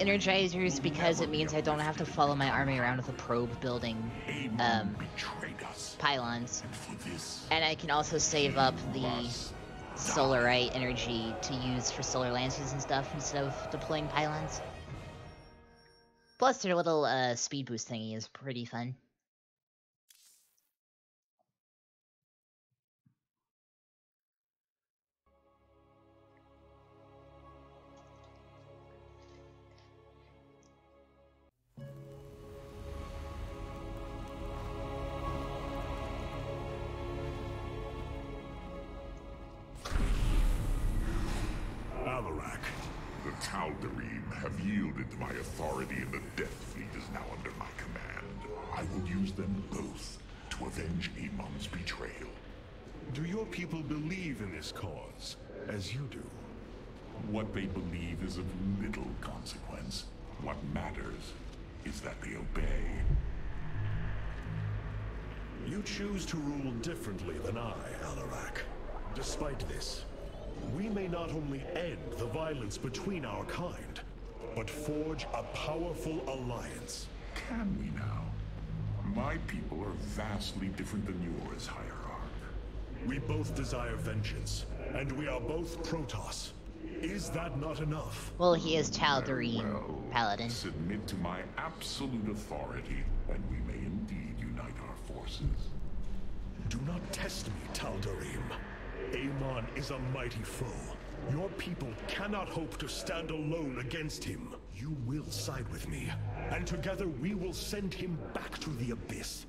Speaker 1: Energizers because it means I don't have to follow my army around with a probe building um, pylons.
Speaker 6: And
Speaker 1: I can also save up the Solarite energy to use for solar lances and stuff instead of deploying pylons. Plus, their little uh, speed boost thingy is pretty fun.
Speaker 6: The
Speaker 3: between our kind, but forge a powerful alliance.
Speaker 6: Can we now? My people are vastly different than yours, Hierarch.
Speaker 3: We both desire vengeance, and we are both Protoss. Is that not enough?
Speaker 1: Well, he is Tal'Darim,
Speaker 6: Well,
Speaker 1: Paladin.
Speaker 6: Submit to my absolute authority, and we may indeed unite our forces.
Speaker 3: Do not test me, Tal'Darim. Amon is a mighty foe. Your people cannot hope to stand alone against him. You will side with me, and together we will send him back to the Abyss.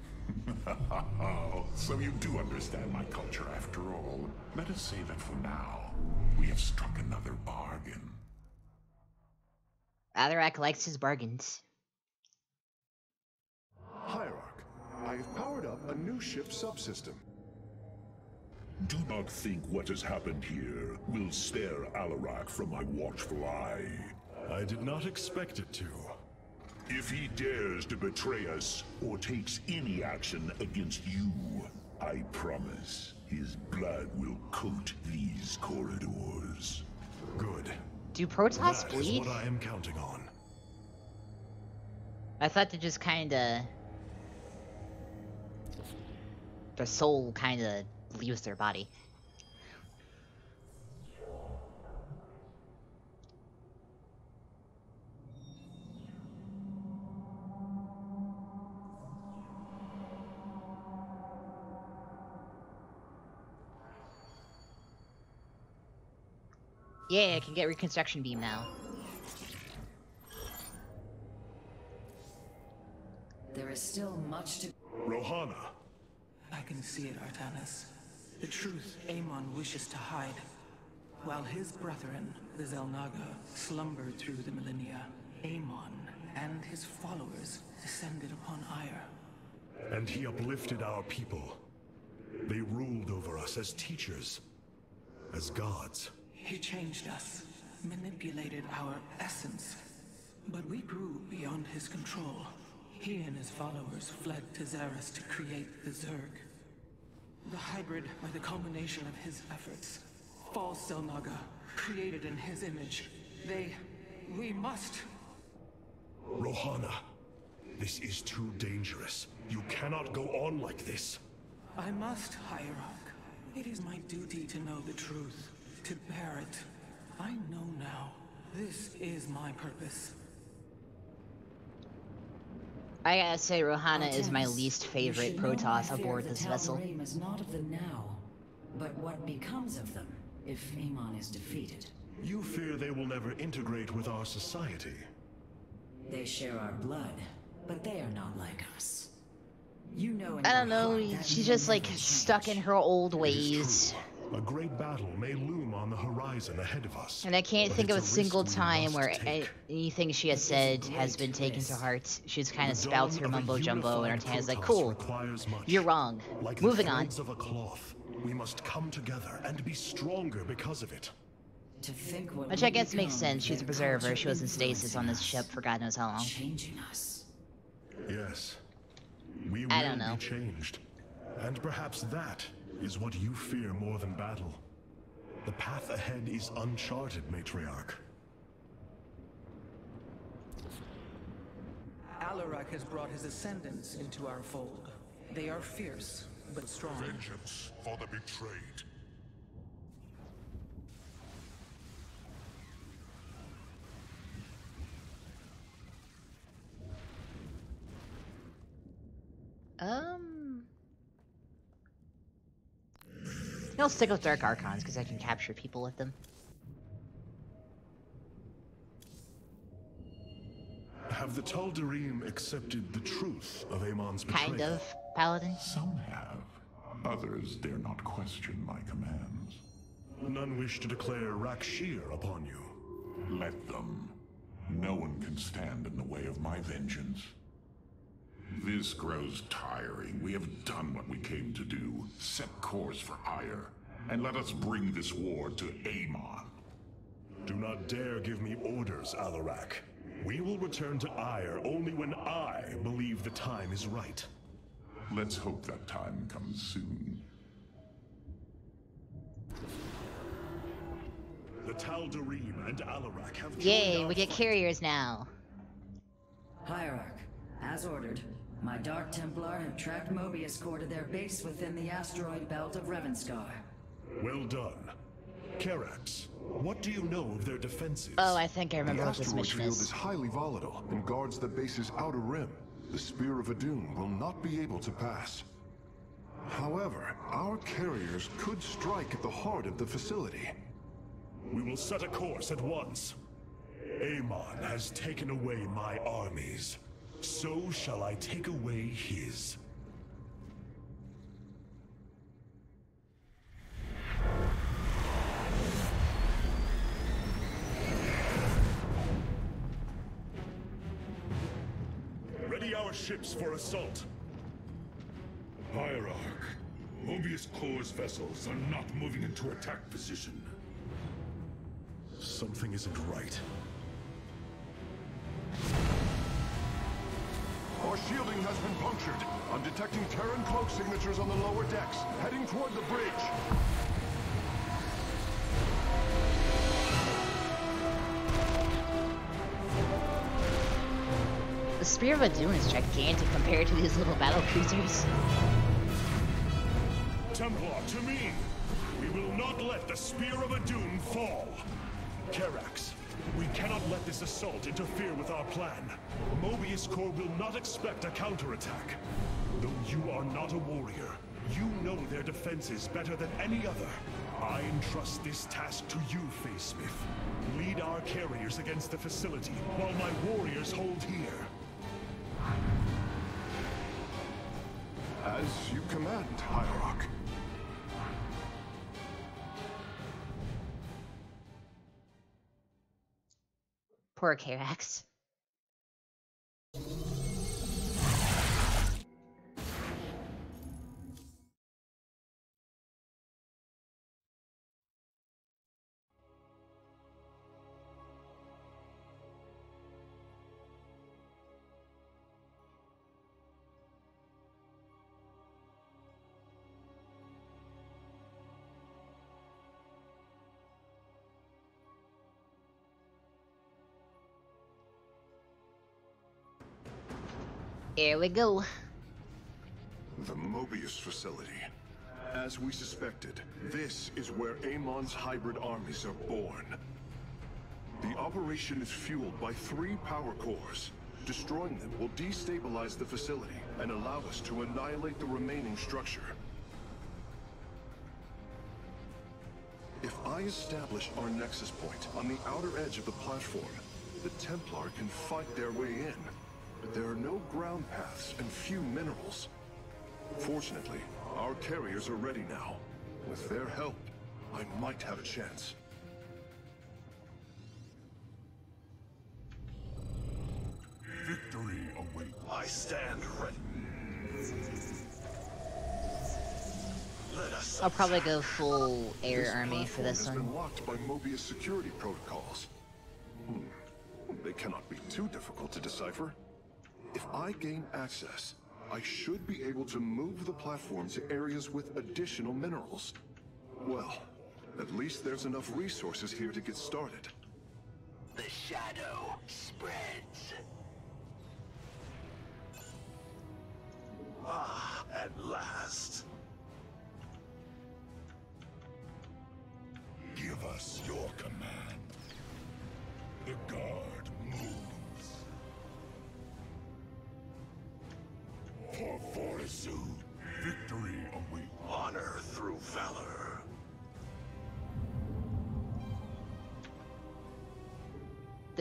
Speaker 6: Oh, [laughs] so you do understand my culture after all. Let us say that for now, we have struck another bargain.
Speaker 1: Alarak likes his bargains.
Speaker 2: Hierarch, I have powered up a new ship subsystem.
Speaker 9: Do not think what has happened here will spare Alarak from my watchful eye.
Speaker 3: I did not expect it to.
Speaker 9: If he dares to betray us or takes any action against you, I promise his blood will coat these corridors.
Speaker 3: Good.
Speaker 1: Do Protoss
Speaker 3: That is
Speaker 1: bleed?
Speaker 3: what I am counting on.
Speaker 1: I thought they just kinda. The soul kinda leaves their body. Yeah, I can get reconstruction beam now.
Speaker 4: There is still much to-
Speaker 3: Rohana!
Speaker 8: I can see it, Artanis. The truth Amon wishes to hide. While his brethren, the Xel'Naga, slumbered through the millennia, Amon and his followers descended upon Aiur.
Speaker 3: and he uplifted our people. They ruled over us as teachers, as gods.
Speaker 8: He changed us, manipulated our essence. But we grew beyond his control. He and his followers fled to Zerus to create the Zerg. The hybrid are the culmination of his efforts. False Xel'Naga, created in his image. They... we must...
Speaker 3: Rohana, this is too dangerous. You cannot go on like this.
Speaker 8: I must, Hierarch. It is my duty to know the truth, to bear it. I know now. This is my purpose.
Speaker 1: I gotta say, Rohana is my least favorite
Speaker 4: should know my
Speaker 1: Protoss aboard
Speaker 4: of
Speaker 1: this
Speaker 4: the
Speaker 1: vessel.
Speaker 4: Tal'Darim is not of the now, but what becomes of them if Amon is defeated.
Speaker 3: You fear they will never integrate with our society.
Speaker 4: They share our blood, but they are not like us. You know
Speaker 1: I don't know, she's just like stuck in her old
Speaker 3: It is
Speaker 1: ways.
Speaker 3: True. A great battle may loom on the horizon ahead of us.
Speaker 1: And I can't think of a single time where a-
Speaker 3: take.
Speaker 1: anything she has said has been
Speaker 4: great
Speaker 1: taken to heart. She just kind of spouts her
Speaker 3: of
Speaker 1: mumbo jumbo, and
Speaker 3: unified
Speaker 1: Artanis like, cool, you're wrong.
Speaker 3: Like
Speaker 1: Moving
Speaker 3: the
Speaker 1: on.
Speaker 3: of a cloth, we must come together and be stronger because of it.
Speaker 4: To think what
Speaker 1: Which
Speaker 4: we
Speaker 1: I guess makes sense. She's a preserver. She was in stasis on this ship for God knows how long.
Speaker 4: Changing us.
Speaker 3: Yes. We will
Speaker 1: I don't know.
Speaker 3: be changed. And perhaps that is what you fear more than battle. The path ahead is uncharted, Matriarch.
Speaker 8: Alarak has brought his ascendants into our fold. They are fierce, but strong.
Speaker 6: Vengeance for the betrayed.
Speaker 1: Um. I'll stick with Dark Archons because I can capture people with them.
Speaker 3: Have the Tal'Darim accepted the truth of Amon's betrayal?
Speaker 1: Kind of, Paladin.
Speaker 6: Some have. Others dare not question my commands.
Speaker 3: None wish to declare Rak'Shir upon you.
Speaker 6: Let them. No one can stand in the way of my vengeance. This grows tiring. We have done what we came to do. Set course for Aiur. And let us bring this war to Amon.
Speaker 3: Do not dare give me orders, Alarak. We will return to Aiur only when I believe the time is right.
Speaker 6: Let's hope that time comes soon.
Speaker 3: The Tal'Darim and Alarak have joined
Speaker 1: Yay, we get carriers now.
Speaker 4: Hierarch, as ordered, my Dark Templar have tracked Moebius Corps to their base within the asteroid belt of Revenskar.
Speaker 3: Well done. Karax, what do you know of their defenses?
Speaker 1: Oh, I think I remember
Speaker 2: the
Speaker 1: what this
Speaker 2: asteroid field
Speaker 1: is.
Speaker 2: is highly volatile and guards the base's outer rim. The Spear of Adun will not be able to pass. However, our carriers could strike at the heart of the facility.
Speaker 3: We will set a course at once. Amon has taken away my armies. So shall I take away his. Ready our ships for assault.
Speaker 9: Hierarch, Moebius Corps's vessels are not moving into attack position.
Speaker 3: Something isn't right.
Speaker 2: Our shielding has been punctured. I'm detecting Terran cloak signatures on the lower decks, heading toward the bridge.
Speaker 1: The Spear of Adun is gigantic compared to these little battle cruisers.
Speaker 3: Templar, to me! We will not let the Spear of Adun fall! Karax, we cannot let this assault interfere with our plan. Moebius Corps will not expect a counterattack. Though you are not a warrior, you know their defenses better than any other. I entrust this task to you, Phase Smith. Lead our carriers against the facility, while my warriors hold here.
Speaker 2: As you command, Hierarch.
Speaker 1: Poor Karax. Here we go.
Speaker 2: The Moebius facility. As we suspected, this is where Amon's hybrid armies are born. The operation is fueled by three power cores. Destroying them will destabilize the facility and allow us to annihilate the remaining structure. If I establish our nexus point on the outer edge of the platform, the Templar can fight their way in. But there are no ground paths and few minerals. Fortunately, our carriers are ready now. With their help, I might have a chance.
Speaker 6: Victory awaits.
Speaker 7: I stand ready. Let us
Speaker 1: I'll probably go full air
Speaker 2: This
Speaker 1: army for this
Speaker 2: has
Speaker 1: one.
Speaker 2: been locked by Moebius security protocols. Hmm. They cannot be too difficult to decipher. If I gain access, I should be able to move the platform to areas with additional minerals. Well, at least there's enough resources here to get started.
Speaker 7: The shadow spreads. Ah,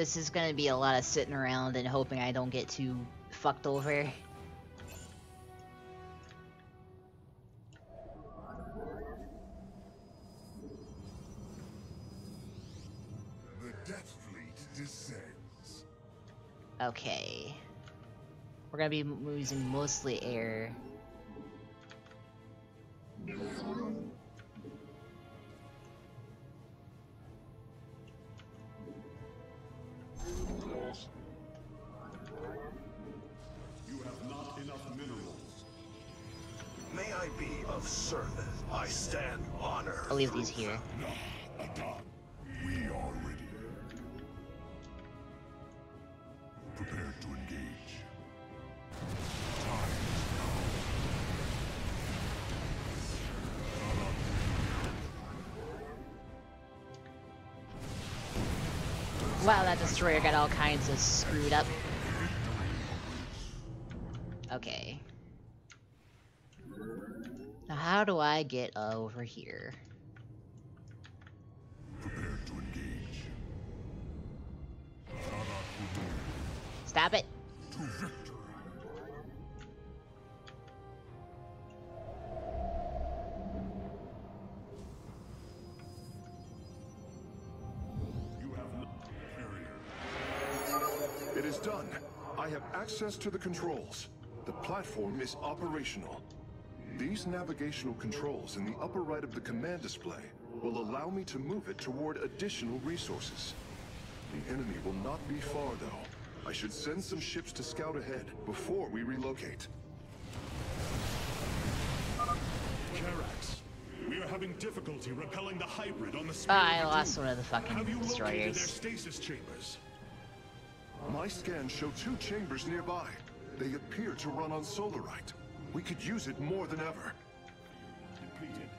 Speaker 1: This is gonna be a lot of sitting around and hoping I don't get too fucked over.
Speaker 6: The Death Fleet descends.
Speaker 1: Okay. We're gonna be using mostly air. That destroyer got all kinds of screwed up. Okay. Now how do I get over here?
Speaker 2: Access to the controls. The platform is operational. These navigational controls in the upper right of the command display will allow me to move it toward additional resources. The enemy will not be far, though. I should send some ships to scout ahead before we relocate.
Speaker 3: Karax, we are having difficulty repelling the hybrid on the spear.
Speaker 1: Ah, I lost one of the fucking
Speaker 3: Have you located their
Speaker 1: destroyers.
Speaker 3: stasis chambers?
Speaker 2: My scans show two chambers nearby. They appear to run on solarite. We could use it more than ever.
Speaker 3: Depleted.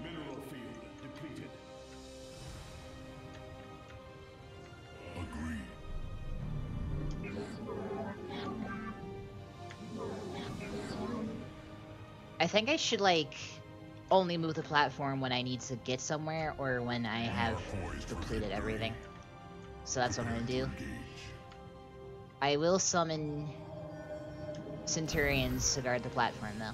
Speaker 3: Mineral field depleted.
Speaker 6: Agreed.
Speaker 1: I I think I should like only move the platform when I need to get somewhere or when I have depleted everything. So that's what I'm gonna do. I will summon Centurions to guard the platform though.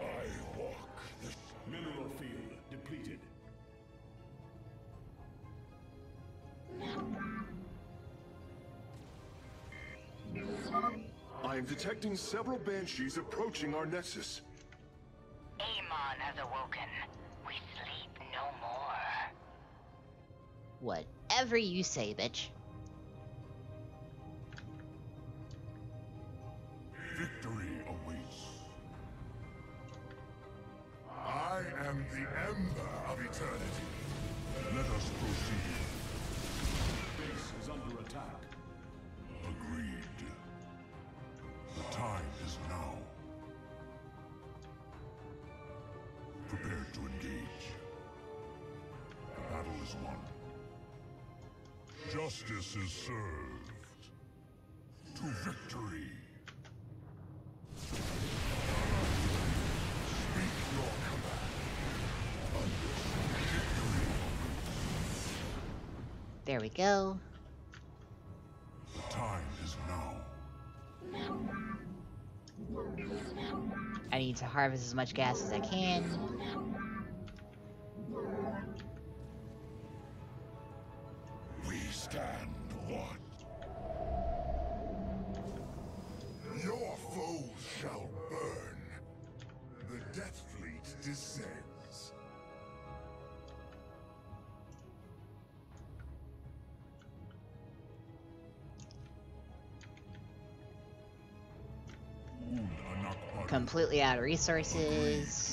Speaker 12: I walk the mineral field depleted.
Speaker 2: I am detecting several banshees approaching our nexus.
Speaker 13: Amon has awoken.
Speaker 1: Whatever you say, bitch.
Speaker 11: Victory awaits. I am the Ember of Eternity. Let us proceed. Justice is served. To victory. Speak your command. Victory.
Speaker 1: There we go.
Speaker 11: The time is now.
Speaker 1: I need to harvest as much gas as I can. Completely out of resources.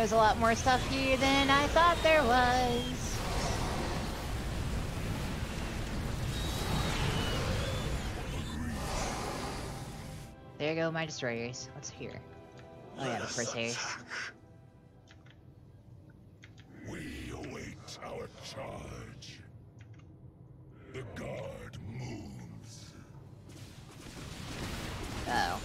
Speaker 1: There's a lot more stuff here than I thought there was. There go my destroyers. What's here? Oh yeah, the Corsairs.
Speaker 11: We await our charge. The guard moves.
Speaker 1: Oh.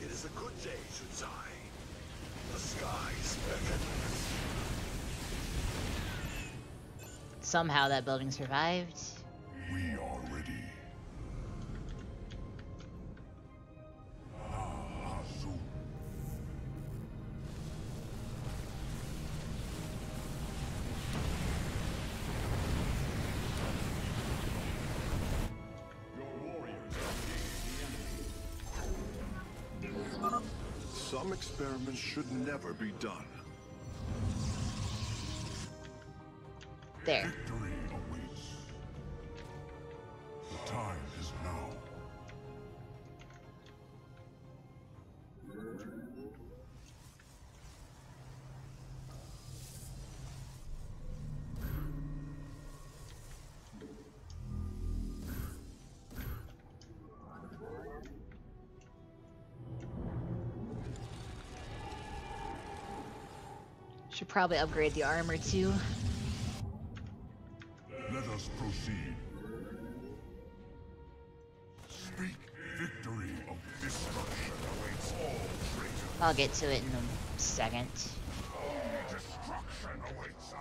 Speaker 7: It is a good day, Shutsai. The skies beckon.
Speaker 1: Somehow that building survived.
Speaker 11: We are ready.
Speaker 2: Some experiments should never be done.
Speaker 1: There.
Speaker 11: The time is now.
Speaker 1: Should probably upgrade the armor too. I'll get to it in a second.
Speaker 11: Only destruction awaits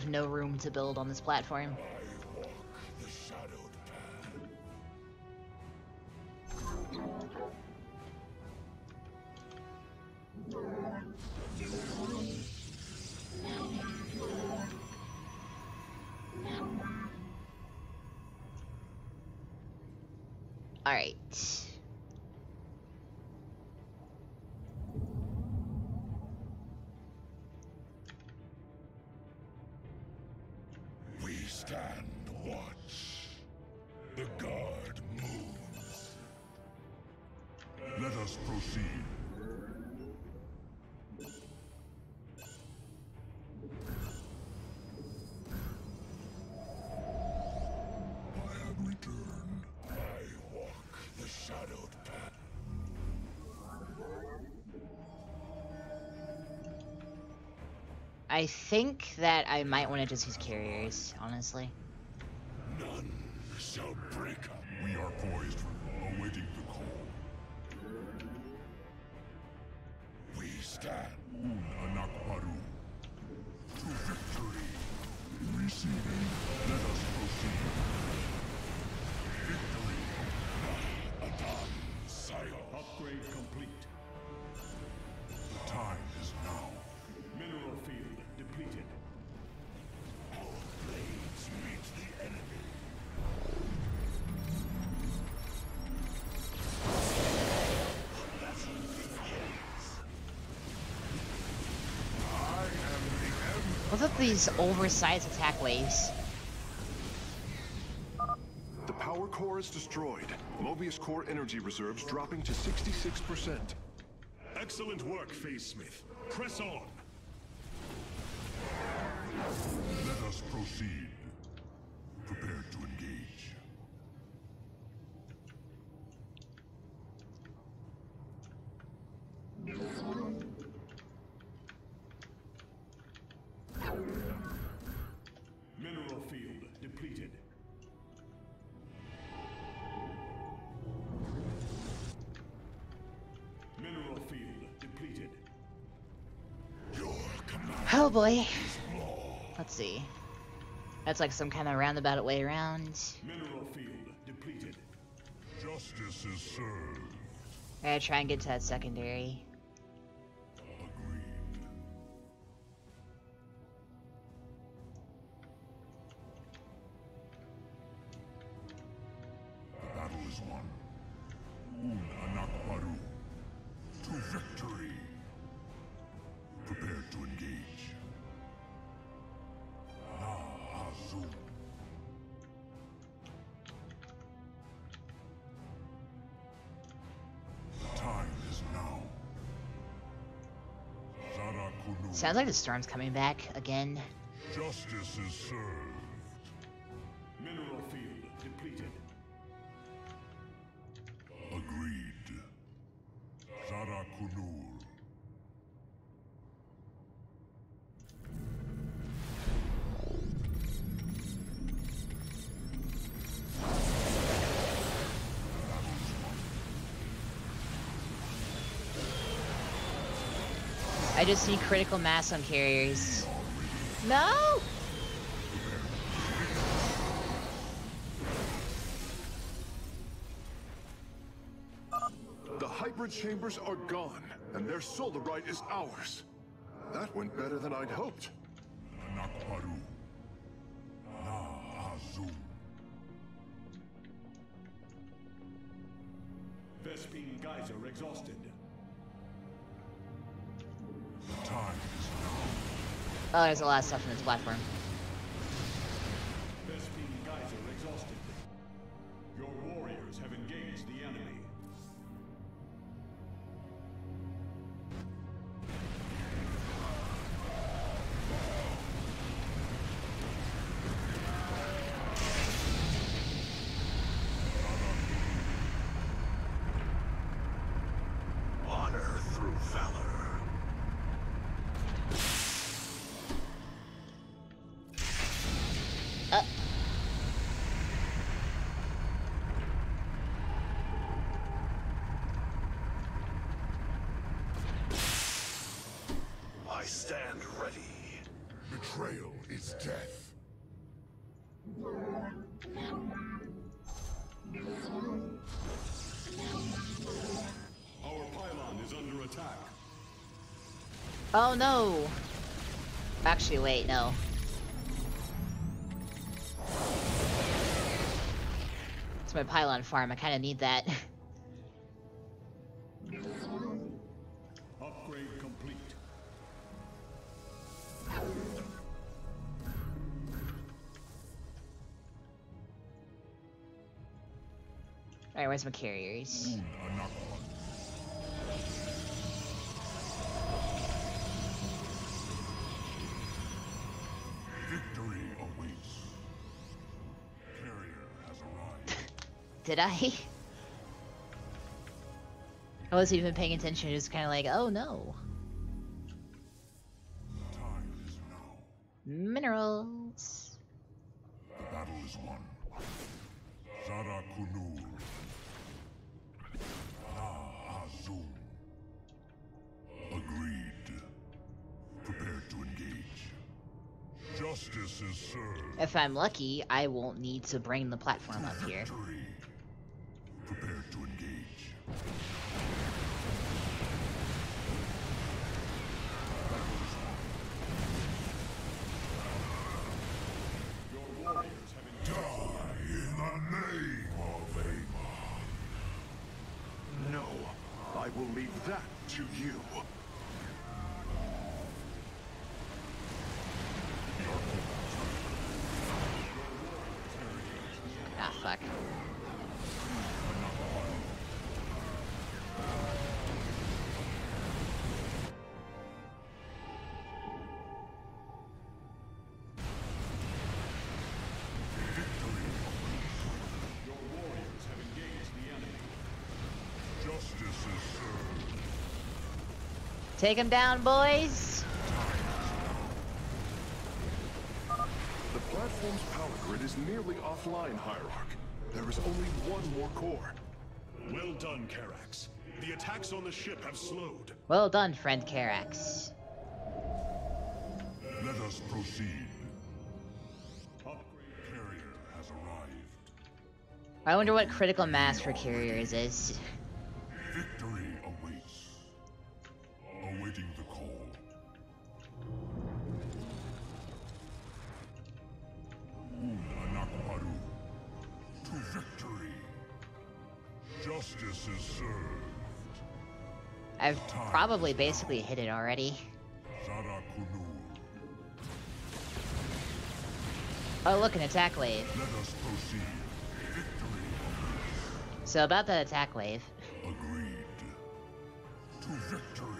Speaker 1: have
Speaker 11: no room to build on this platform. That I might want to just use carriers, honestly. What's up these oversized attack waves?
Speaker 2: The power core is destroyed. Moebius Corps energy reserves dropping to 66%.
Speaker 3: Excellent work, Phase Smith. Press on.
Speaker 12: Let us proceed. Prepare to engage.
Speaker 11: Oh boy. Let's see. That's like some kind of roundabout way around.
Speaker 1: Mineral field depleted.
Speaker 12: Justice is served.
Speaker 11: I gotta try and get to that secondary. Sounds like the storm's coming back again.
Speaker 12: Justice is served.
Speaker 11: Just need critical mass on carriers. No!
Speaker 2: The hybrid chambers are gone, and their solarite is ours. That went better than I'd hoped.
Speaker 11: There's a lot of stuff in this platform.
Speaker 1: No! Actually, wait, no. It's my pylon farm, I kinda need that. [laughs]
Speaker 12: Upgrade complete.
Speaker 1: Alright, where's my carriers?
Speaker 11: Victory
Speaker 1: Did I? I wasn't even paying attention, just kinda like, oh no.
Speaker 11: Time is now.
Speaker 1: Minerals.
Speaker 11: The battle is won. Zara Kunul. Agreed. Prepare to engage. Justice is served.
Speaker 1: If I'm lucky, I won't need to bring the platform up here. Take him down, boys!
Speaker 2: The platform's power grid is nearly offline, Hierarch. There is only one more core.
Speaker 3: Well done, Karax. The attacks on the ship have slowed.
Speaker 1: Well done, friend Karax.
Speaker 11: Let us proceed. Upgrade carrier has arrived.
Speaker 1: I wonder what critical mass for carriers is. Probably basically hit it already. Oh, look, an attack wave. So about that attack wave.
Speaker 11: agreed. To victory.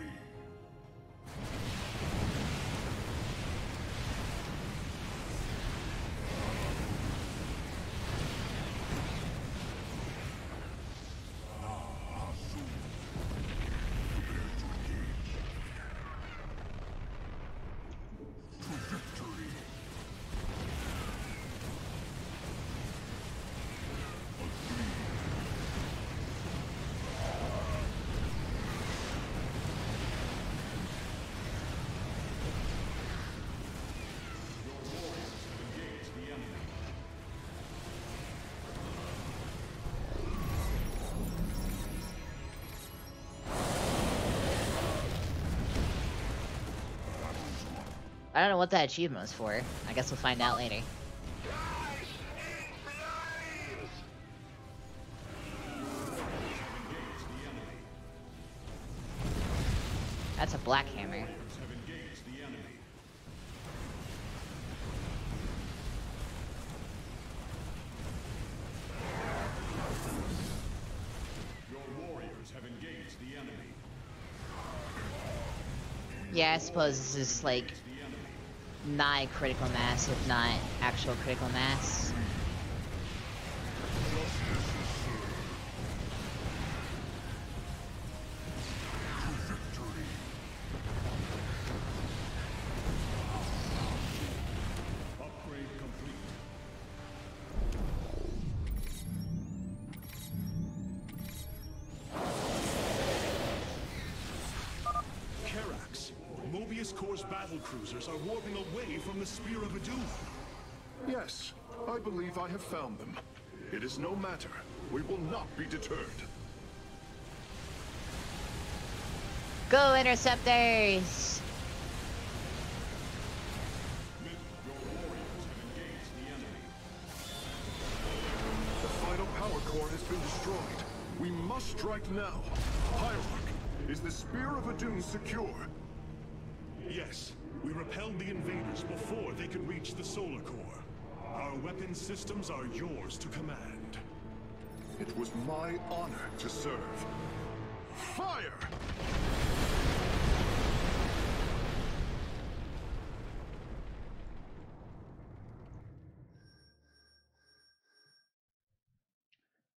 Speaker 1: What that achievement was for. I guess we'll find out later. That's a black hammer. Yeah, I suppose this is like. Nigh critical mass, if not actual critical mass.
Speaker 3: Moebius Corps battle cruisers are warping
Speaker 2: I have found them. It is no matter. We will not be deterred.
Speaker 1: Go, interceptors!
Speaker 2: The final power core has been destroyed. We must strike now. Hierarch, is the Spear of Adun secure?
Speaker 3: Yes, we repelled the invaders before they could reach the solar core. Our weapon systems are yours to command.
Speaker 2: It was my honor to serve. Fire!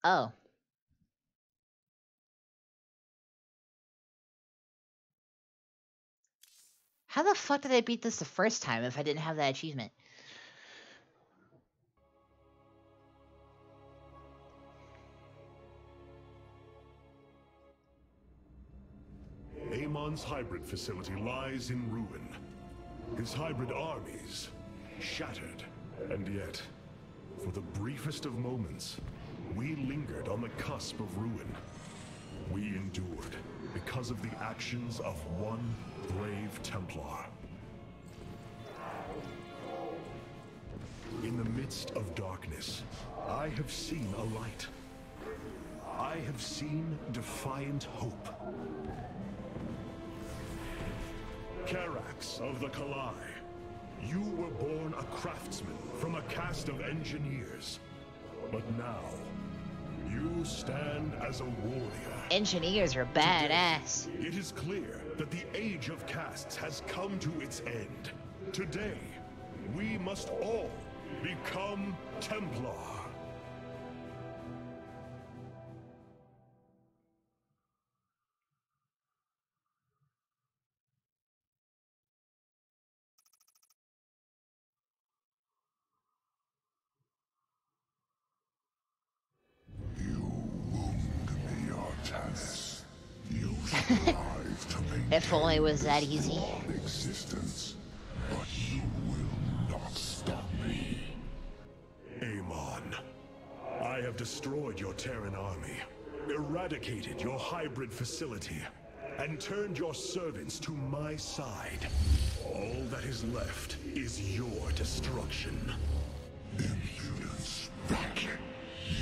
Speaker 1: Oh. How the fuck did I beat this the first time if I didn't have that achievement?
Speaker 3: Amon's hybrid facility lies in ruin. His hybrid armies shattered. And yet, for the briefest of moments, we lingered on the cusp of ruin. We endured because of the actions of one brave Templar. In the midst of darkness, I have seen a light. I have seen defiant hope. Karax of the Khalai, you were born a craftsman from a caste of engineers. But now, you stand as a warrior.
Speaker 1: Engineers are badass.
Speaker 3: It is clear that the age of castes has come to its end. Today, we must all become Templar.
Speaker 1: If only it was that easy.
Speaker 6: existence, but you will not stop me.
Speaker 3: Amon, I have destroyed your Terran army, eradicated your hybrid facility, and turned your servants to my side. All that is left is your destruction.
Speaker 6: Impudence, back.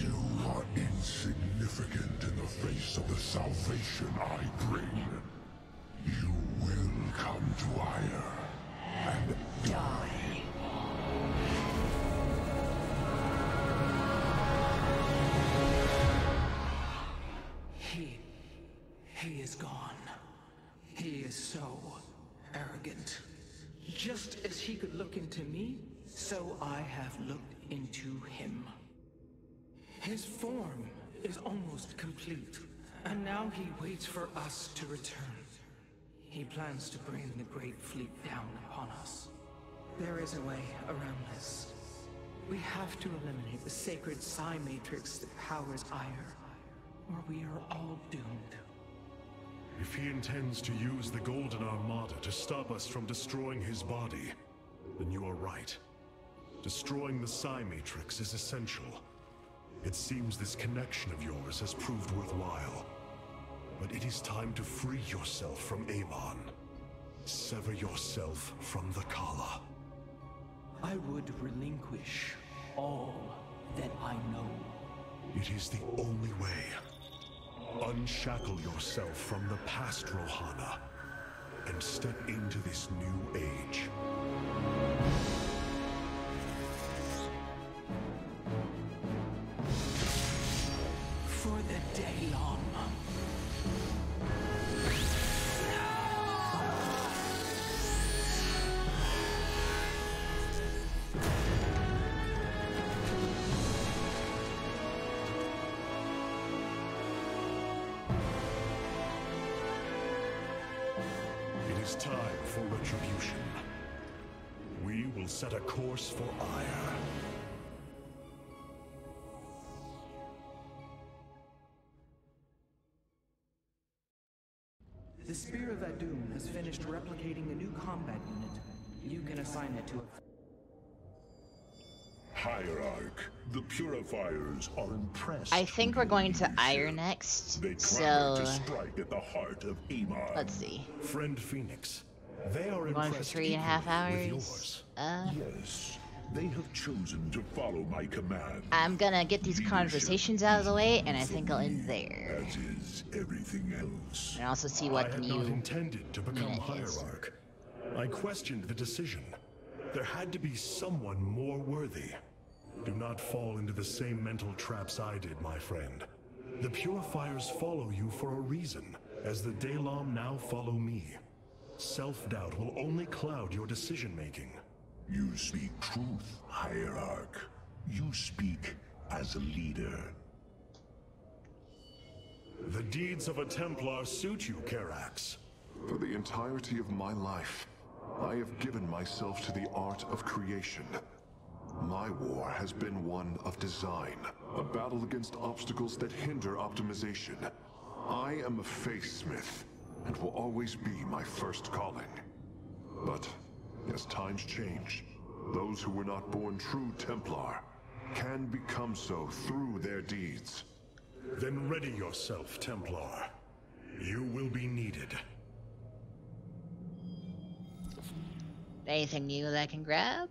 Speaker 6: You are insignificant in the face of the salvation I bring. You will come to Aiur and die.
Speaker 8: He. He is gone. He is so arrogant. Just as he could look into me, so I have looked into him. His form is almost complete, and now he waits for us to return. He plans to bring the Great Fleet down upon us. There is a way around this. We have to eliminate the sacred Psi Matrix that powers Aiur, or we are all doomed.
Speaker 3: If he intends to use the Golden Armada to stop us from destroying his body, then you are right. Destroying the Psi Matrix is essential. It seems this connection of yours has proved worthwhile. But it is time to free yourself from Amon. Sever yourself from the Khala.
Speaker 8: I would relinquish all that I know.
Speaker 3: It is the only way. Unshackle yourself from the past, Rohana, and step into this new age. Course for Aiur.
Speaker 8: The Spear of Adun has finished replicating a new combat unit. You can assign it to a...
Speaker 9: Hierarch, the Purifiers are impressed.
Speaker 1: I think we're going to Aiur next.
Speaker 9: They try
Speaker 1: So
Speaker 9: to strike at the heart of Amon.
Speaker 1: let's see.
Speaker 3: Friend Fenix, they are
Speaker 1: going for three and a half hours. Uh,
Speaker 9: Yes, they have chosen to follow my command.
Speaker 1: I'm gonna get these conversations out of the way, and I think I'll end there.
Speaker 9: As is everything else.
Speaker 1: And also see
Speaker 3: I
Speaker 1: what
Speaker 3: had
Speaker 1: the
Speaker 3: not
Speaker 1: new
Speaker 3: intended to become
Speaker 1: unit is.
Speaker 3: hierarch. I questioned the decision. There had to be someone more worthy. Do not fall into the same mental traps I did, my friend. The Purifiers follow you for a reason, as the Daelaam now follow me. Self-doubt will only cloud your decision-making.
Speaker 9: You speak truth, Hierarch. You speak as a leader.
Speaker 3: The deeds of a Templar suit you, Karax.
Speaker 2: For the entirety of my life, I have given myself to the art of creation. My war has been one of design, a battle against obstacles that hinder optimization. I am a Phase Smith, and will always be my first calling. But as times change, those who were not born true Templar can become so through their deeds.
Speaker 3: Then ready yourself, Templar. You will be needed.
Speaker 1: anything new that I can grab.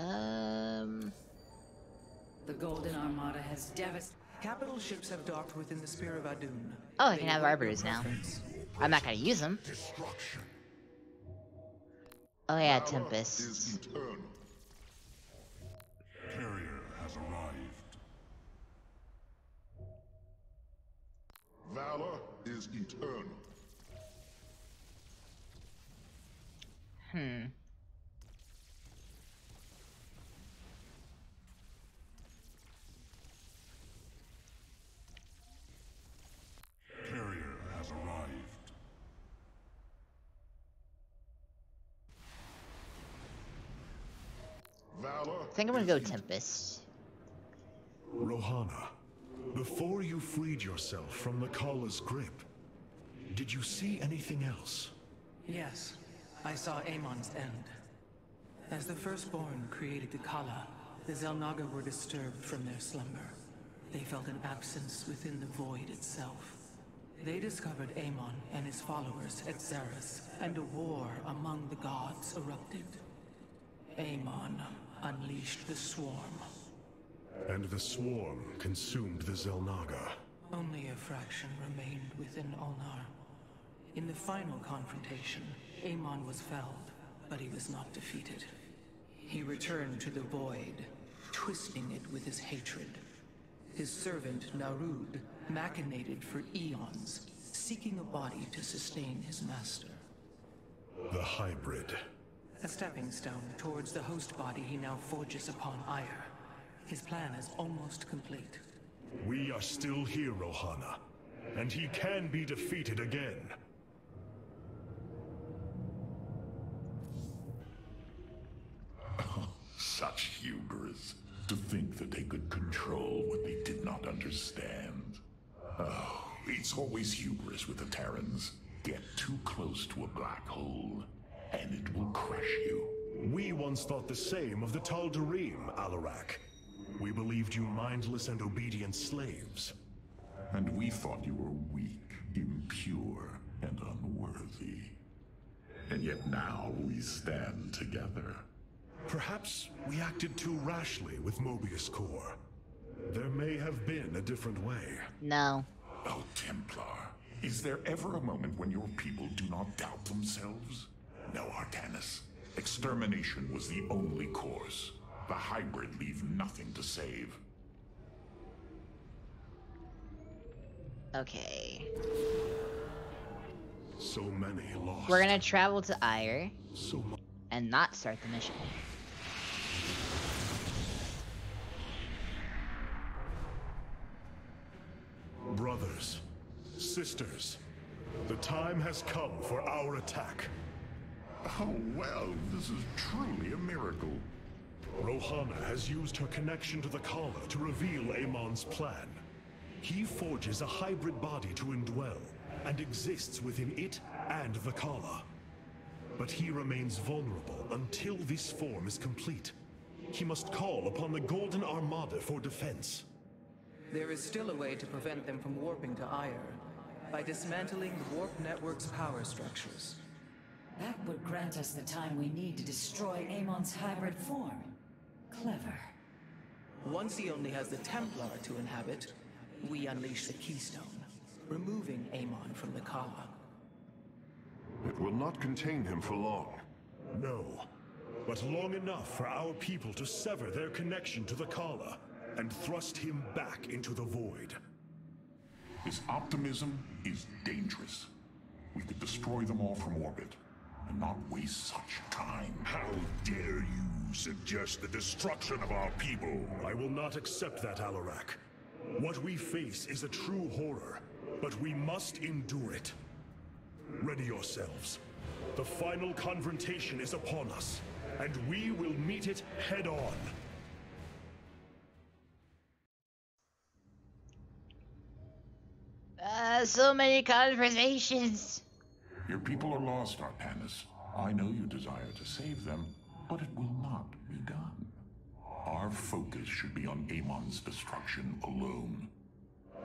Speaker 1: Um,
Speaker 4: The Golden Armada has devastated.
Speaker 8: Capital ships have docked within the Spear of Adun.
Speaker 1: oh, I
Speaker 8: They
Speaker 1: can have
Speaker 8: await
Speaker 1: arbiters now. I'm not gonna use them.
Speaker 9: Destruction
Speaker 1: Oh yeah, Tempest.
Speaker 9: eternal.
Speaker 6: Carrier has arrived.
Speaker 9: Valor is eternal.
Speaker 1: Hmm.
Speaker 6: Carrier has arrived.
Speaker 9: Valor.
Speaker 1: I think I'm gonna go Tempest.
Speaker 3: Rohana, before you freed yourself from the Khala's grip, did you see anything else?
Speaker 8: Yes, I saw Amon's end. As the Firstborn created the Khala, the Xel'Naga were disturbed from their slumber. They felt an absence within the void itself. They discovered Amon and his followers at Zerus, and a war among the gods erupted. Amon unleashed the Swarm.
Speaker 3: And the swarm consumed the Xel'Naga.
Speaker 8: Only a fraction remained within Ulnar. In the final confrontation, Amon was felled, but he was not defeated. He returned to the Void, twisting it with his hatred. His servant, Narud, machinated for eons, seeking a body to sustain his master.
Speaker 3: The hybrid.
Speaker 8: A stepping stone towards the host body he now forges upon Aiur. His plan is almost complete.
Speaker 3: We are still here, Rohana. And he can be defeated again. [laughs]
Speaker 9: Such hubris. To think that they could control what they did not understand. Oh, it's always hubris with the Terrans. Get too close to a black hole, and it will crush you.
Speaker 3: We once thought the same of the Tal'Darim, Alarak. We believed you mindless and obedient slaves.
Speaker 9: And we thought you were weak, impure, and unworthy. And yet now we stand together.
Speaker 3: Perhaps we acted too rashly with Moebius Corps. There may have been a different way.
Speaker 1: No.
Speaker 9: Oh, Templar, is there ever a moment when your people do not doubt themselves? No, Artanis. Extermination was the only course. The hybrid leave nothing to save.
Speaker 1: Okay.
Speaker 3: So many lost.
Speaker 1: We're gonna travel to Aiur
Speaker 3: So
Speaker 1: and not start the mission.
Speaker 3: Brothers, sisters, the time has come for our attack.
Speaker 9: Oh, well, this is truly a miracle.
Speaker 3: Rohana has used her connection to the Khala to reveal Amon's plan. He forges a hybrid body to indwell, and exists within it and the Khala. But he remains vulnerable until this form is complete. He must call upon the Golden Armada for defense.
Speaker 8: There is still a way to prevent them from warping to Aiur, by dismantling the warp network's power structures.
Speaker 4: That would grant us the time we need to destroy Amon's hybrid form. Clever.
Speaker 8: Once he only has the Templar to inhabit, we unleash the Keystone, removing Amon from the Khala.
Speaker 2: It will not contain him for long.
Speaker 3: No, but long enough for our people to sever their connection to the Khala and thrust him back into the void.
Speaker 6: His optimism is dangerous. We could destroy them all from orbit, and not waste such time.
Speaker 9: How dare you suggest the destruction of our people?
Speaker 3: I will not accept that, Alarak. What we face is a true horror, but we must endure it. Ready yourselves. The final confrontation is upon us, and we will meet it head on.
Speaker 1: Uh, so many conversations.
Speaker 6: Your people are lost, Artanis. I know you desire to save them, but it will not be done. Our focus should be on Amon's destruction alone.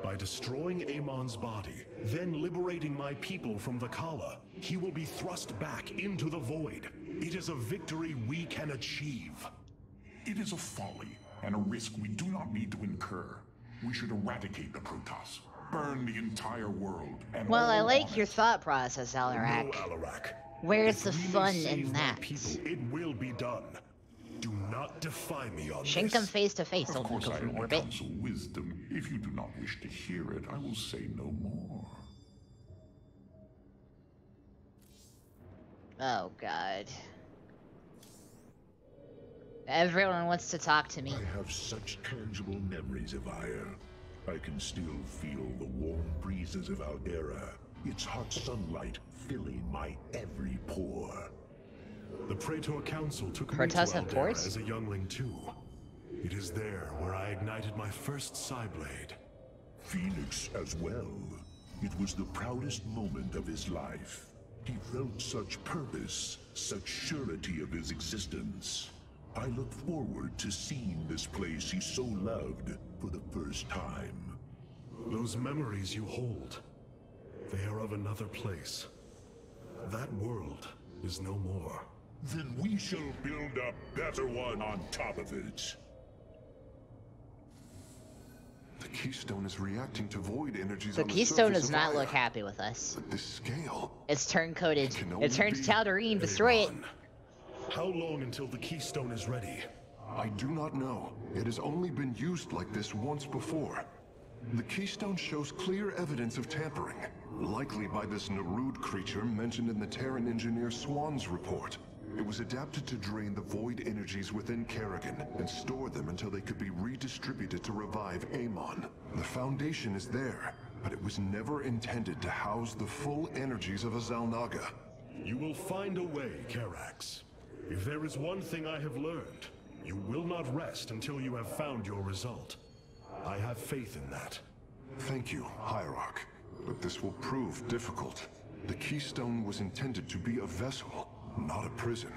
Speaker 3: By destroying Amon's body, then liberating my people from the Khala, he will be thrust back into the void. It is a victory we can achieve.
Speaker 6: It is a folly and a risk we do not need to incur. We should eradicate the Protoss, burn the entire world, and
Speaker 1: Well, I like your thought process, Alarak.
Speaker 3: No, Alarak.
Speaker 1: Where's the fun in that?
Speaker 3: People, it will be done. Do not defy me on
Speaker 1: Shank
Speaker 3: this.
Speaker 1: them face to face.
Speaker 6: Of course, I only
Speaker 1: orbit.
Speaker 6: counsel wisdom. If you do not wish to hear it, I will say no more.
Speaker 1: Oh god. Everyone wants to talk to me.
Speaker 9: I have such tangible memories of Aiur. I can still feel the warm breezes of Aldera, its hot sunlight filling my every pore.
Speaker 3: The Praetor Council took me to? Aldera as a youngling too. It is there where I ignited my first Psyblade.
Speaker 9: Fenix as well. It was the proudest moment of his life. He felt such purpose, such surety of his existence. I look forward to seeing this place he so loved for the first time.
Speaker 3: Those memories you hold, they are of another place. That world is no more.
Speaker 9: Then we shall build a better one on top of it.
Speaker 2: The Keystone is reacting to void energies
Speaker 1: The
Speaker 2: on the
Speaker 1: Keystone
Speaker 2: surface
Speaker 1: does not look happy with us.
Speaker 2: But this scale...
Speaker 1: It's turn-coded.
Speaker 2: can
Speaker 1: It
Speaker 2: only
Speaker 1: turns
Speaker 2: be
Speaker 1: Tal'Darim, destroy it.
Speaker 3: How long until the Keystone is ready?
Speaker 2: I do not know. It has only been used like this once before. The Keystone shows clear evidence of tampering, likely by this Narud creature mentioned in the Terran engineer Swann's report. It was adapted to drain the void energies within Kerrigan and store them until they could be redistributed to revive Amon. The foundation is there, but it was never intended to house the full energies of a Xel'Naga.
Speaker 3: You will find a way, Karax. If there is one thing I have learned, you will not rest until you have found your result. I have faith in that.
Speaker 2: Thank you, Hierarch. But this will prove difficult. The Keystone was intended to be a vessel, not a prison.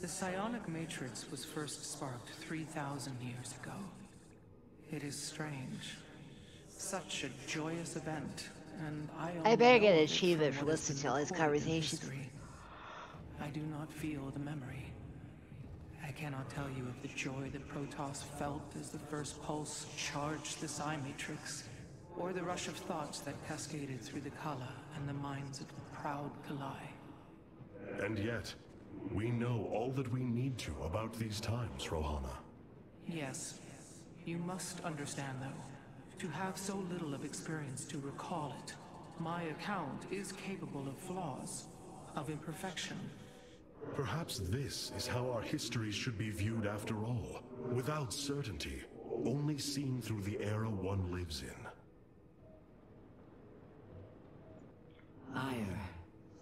Speaker 8: The psionic matrix was first sparked 3,000 years ago. It is strange. Such a joyous event, and I
Speaker 1: I
Speaker 8: only
Speaker 1: better get an
Speaker 8: it
Speaker 1: achievement
Speaker 8: from
Speaker 1: for
Speaker 8: what has
Speaker 1: listening to all these
Speaker 8: recorded
Speaker 1: conversations.
Speaker 8: history. I do not feel the memory. I cannot tell you of the joy that Protoss felt as the first pulse charged the psi matrix, or the rush of thoughts that cascaded through the Khala and the minds of the proud Khalai.
Speaker 3: And yet, we know all that we need to about these times, Rohana.
Speaker 8: Yes. You must understand, though, to have so little of experience to recall it, my account is capable of flaws, of imperfection.
Speaker 3: Perhaps this is how our histories should be viewed after all, without certainty, only seen through the era one lives in.
Speaker 4: Aiur.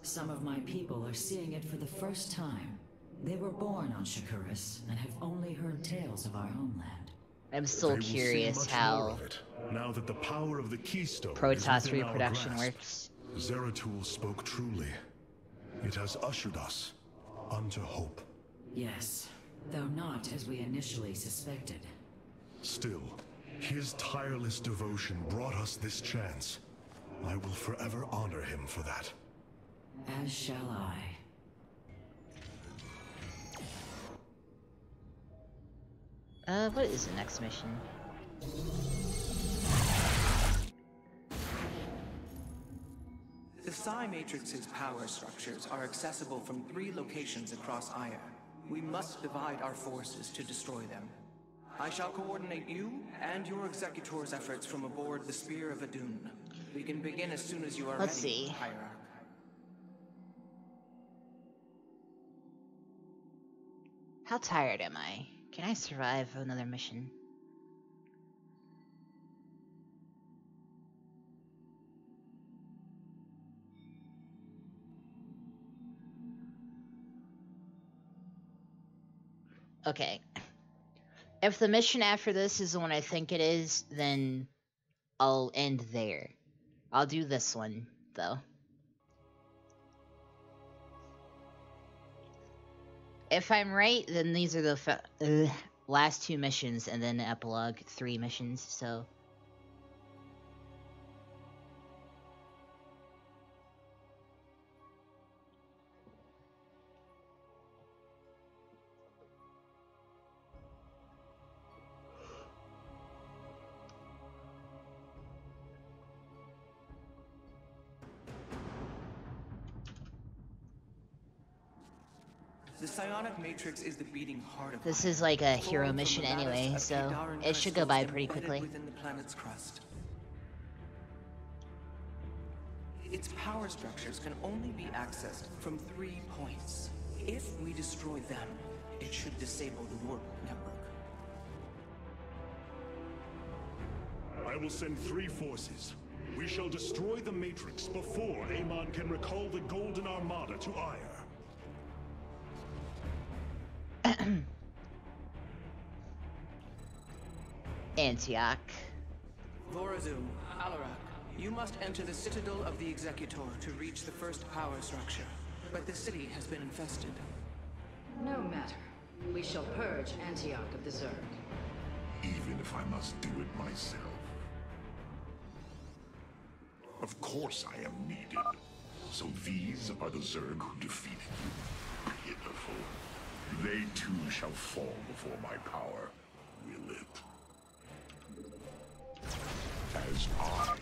Speaker 4: Some of my people are seeing it for the first time. They were born on Shakuras and have only heard tales of our homeland.
Speaker 1: I'm still
Speaker 3: They
Speaker 1: curious how
Speaker 3: it, now that the power of the keystone is
Speaker 1: Protoss
Speaker 3: within
Speaker 1: reproduction
Speaker 3: grasp.
Speaker 1: works.
Speaker 3: Zeratul spoke truly. It has ushered us unto hope.
Speaker 4: Yes, though not as we initially suspected.
Speaker 3: Still, his tireless devotion brought us this chance. I will forever honor him for that.
Speaker 4: As shall I.
Speaker 1: Uh, what is the next mission?
Speaker 8: The Psi Matrix's power structures are accessible from three locations across Aiur. We must divide our forces to destroy them. I shall coordinate you and your Executor's efforts from aboard the Spear of Adun. We can begin as soon as you are
Speaker 1: Let's
Speaker 8: ready,
Speaker 1: see.
Speaker 8: Hierarch.
Speaker 1: How tired am I? Can I survive another mission? Okay. If the mission after this is the one I think it is, then I'll end there. I'll do this one, though. If I'm right, then these are the last two missions and then epilogue three missions, so.
Speaker 8: Matrix is the beating heart of
Speaker 1: This is like a hero mission anyway, so it should go by pretty quickly.
Speaker 8: Within the planet's crust. Its power structures can only be accessed from three points. If we destroy them, it should disable the warp network.
Speaker 3: I will send three forces. We shall destroy the Matrix before Amon can recall the Golden Armada to Aiur.
Speaker 1: Antioch.
Speaker 8: Vorazun, Alarak, you must enter the Citadel of the Executor to reach the first power structure. But the city has been infested.
Speaker 4: No matter. We shall purge Antioch of the Zerg.
Speaker 6: Even if I must do it myself. Of course I am needed. So these are the Zerg who defeated you. Pitiful. They too shall fall before my power. As I...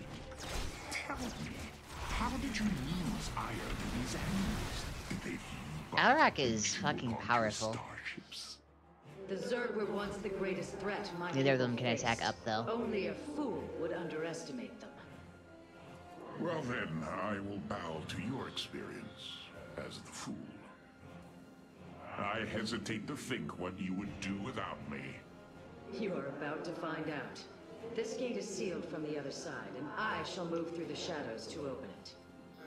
Speaker 6: Tell me, how did you use iron in these enemies? Did
Speaker 1: Alarak is fucking powerful.
Speaker 4: The Zerg were once the greatest threat my
Speaker 1: Neither of them
Speaker 4: people
Speaker 1: can attack up, though.
Speaker 4: Only a fool would underestimate them.
Speaker 6: Well then, I will bow to your experience as the fool. I hesitate to think what you would do without me.
Speaker 4: You are about to find out. This gate is sealed from the other side, and I shall move through the shadows to open it.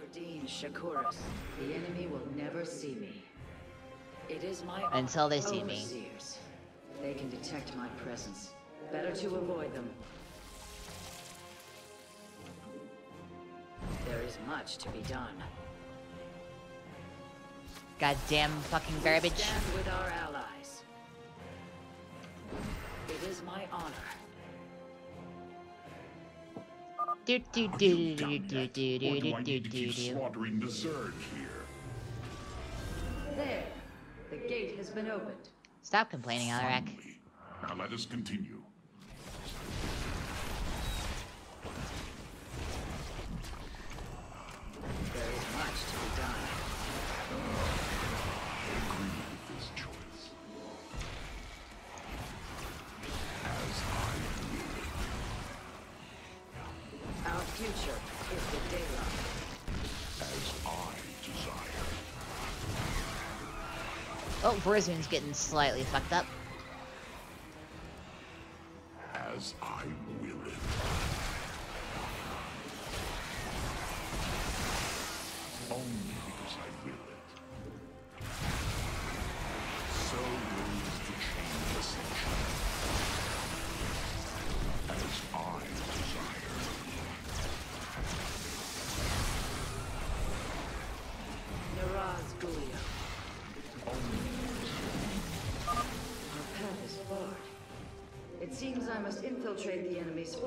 Speaker 4: Erdeen Shakuras, the enemy will never see me. It is my
Speaker 1: Until they see me.
Speaker 4: overseers. They can detect my presence. Better to avoid them. There is much to be done.
Speaker 1: Goddamn fucking garbage.
Speaker 4: Stand with our allies. It is my honor.
Speaker 1: Do do do do do do do
Speaker 6: do
Speaker 1: do
Speaker 6: need to
Speaker 1: do
Speaker 6: keep
Speaker 1: do.
Speaker 6: slaughtering the Zerg here?
Speaker 4: There. The gate has been opened.
Speaker 1: Stop complaining, Alarak.
Speaker 6: Now let us continue.
Speaker 4: There is much to
Speaker 1: Oh, Vorazun's getting slightly fucked up.
Speaker 6: As I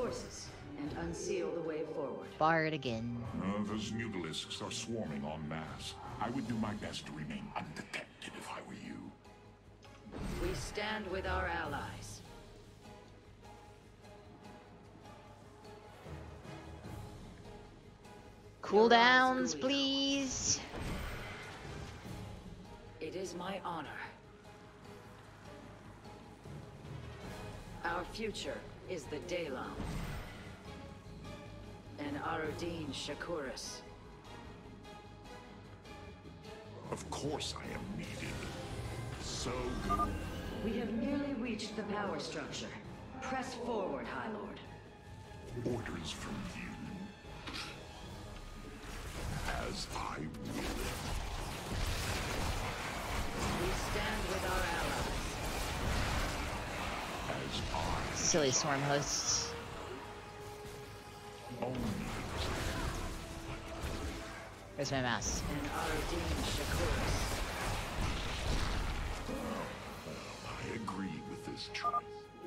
Speaker 4: forces and unseal the way forward.
Speaker 1: Bard again.
Speaker 6: Uh, those mutalisks are swarming en masse. I would do my best to remain undetected if I were you.
Speaker 4: We stand with our allies.
Speaker 1: Cooldowns, please.
Speaker 4: It is my honor. Our future is the Daelaam. And Aradine Shakuras.
Speaker 6: Of course I am needed. So good.
Speaker 4: We have nearly reached the power structure. Press forward, High Lord.
Speaker 6: Orders from you. As I will.
Speaker 4: We stand with our
Speaker 1: Silly swarm hosts. Where's my mouse?
Speaker 4: And Aradine Shakuras.
Speaker 6: I agree with this choice.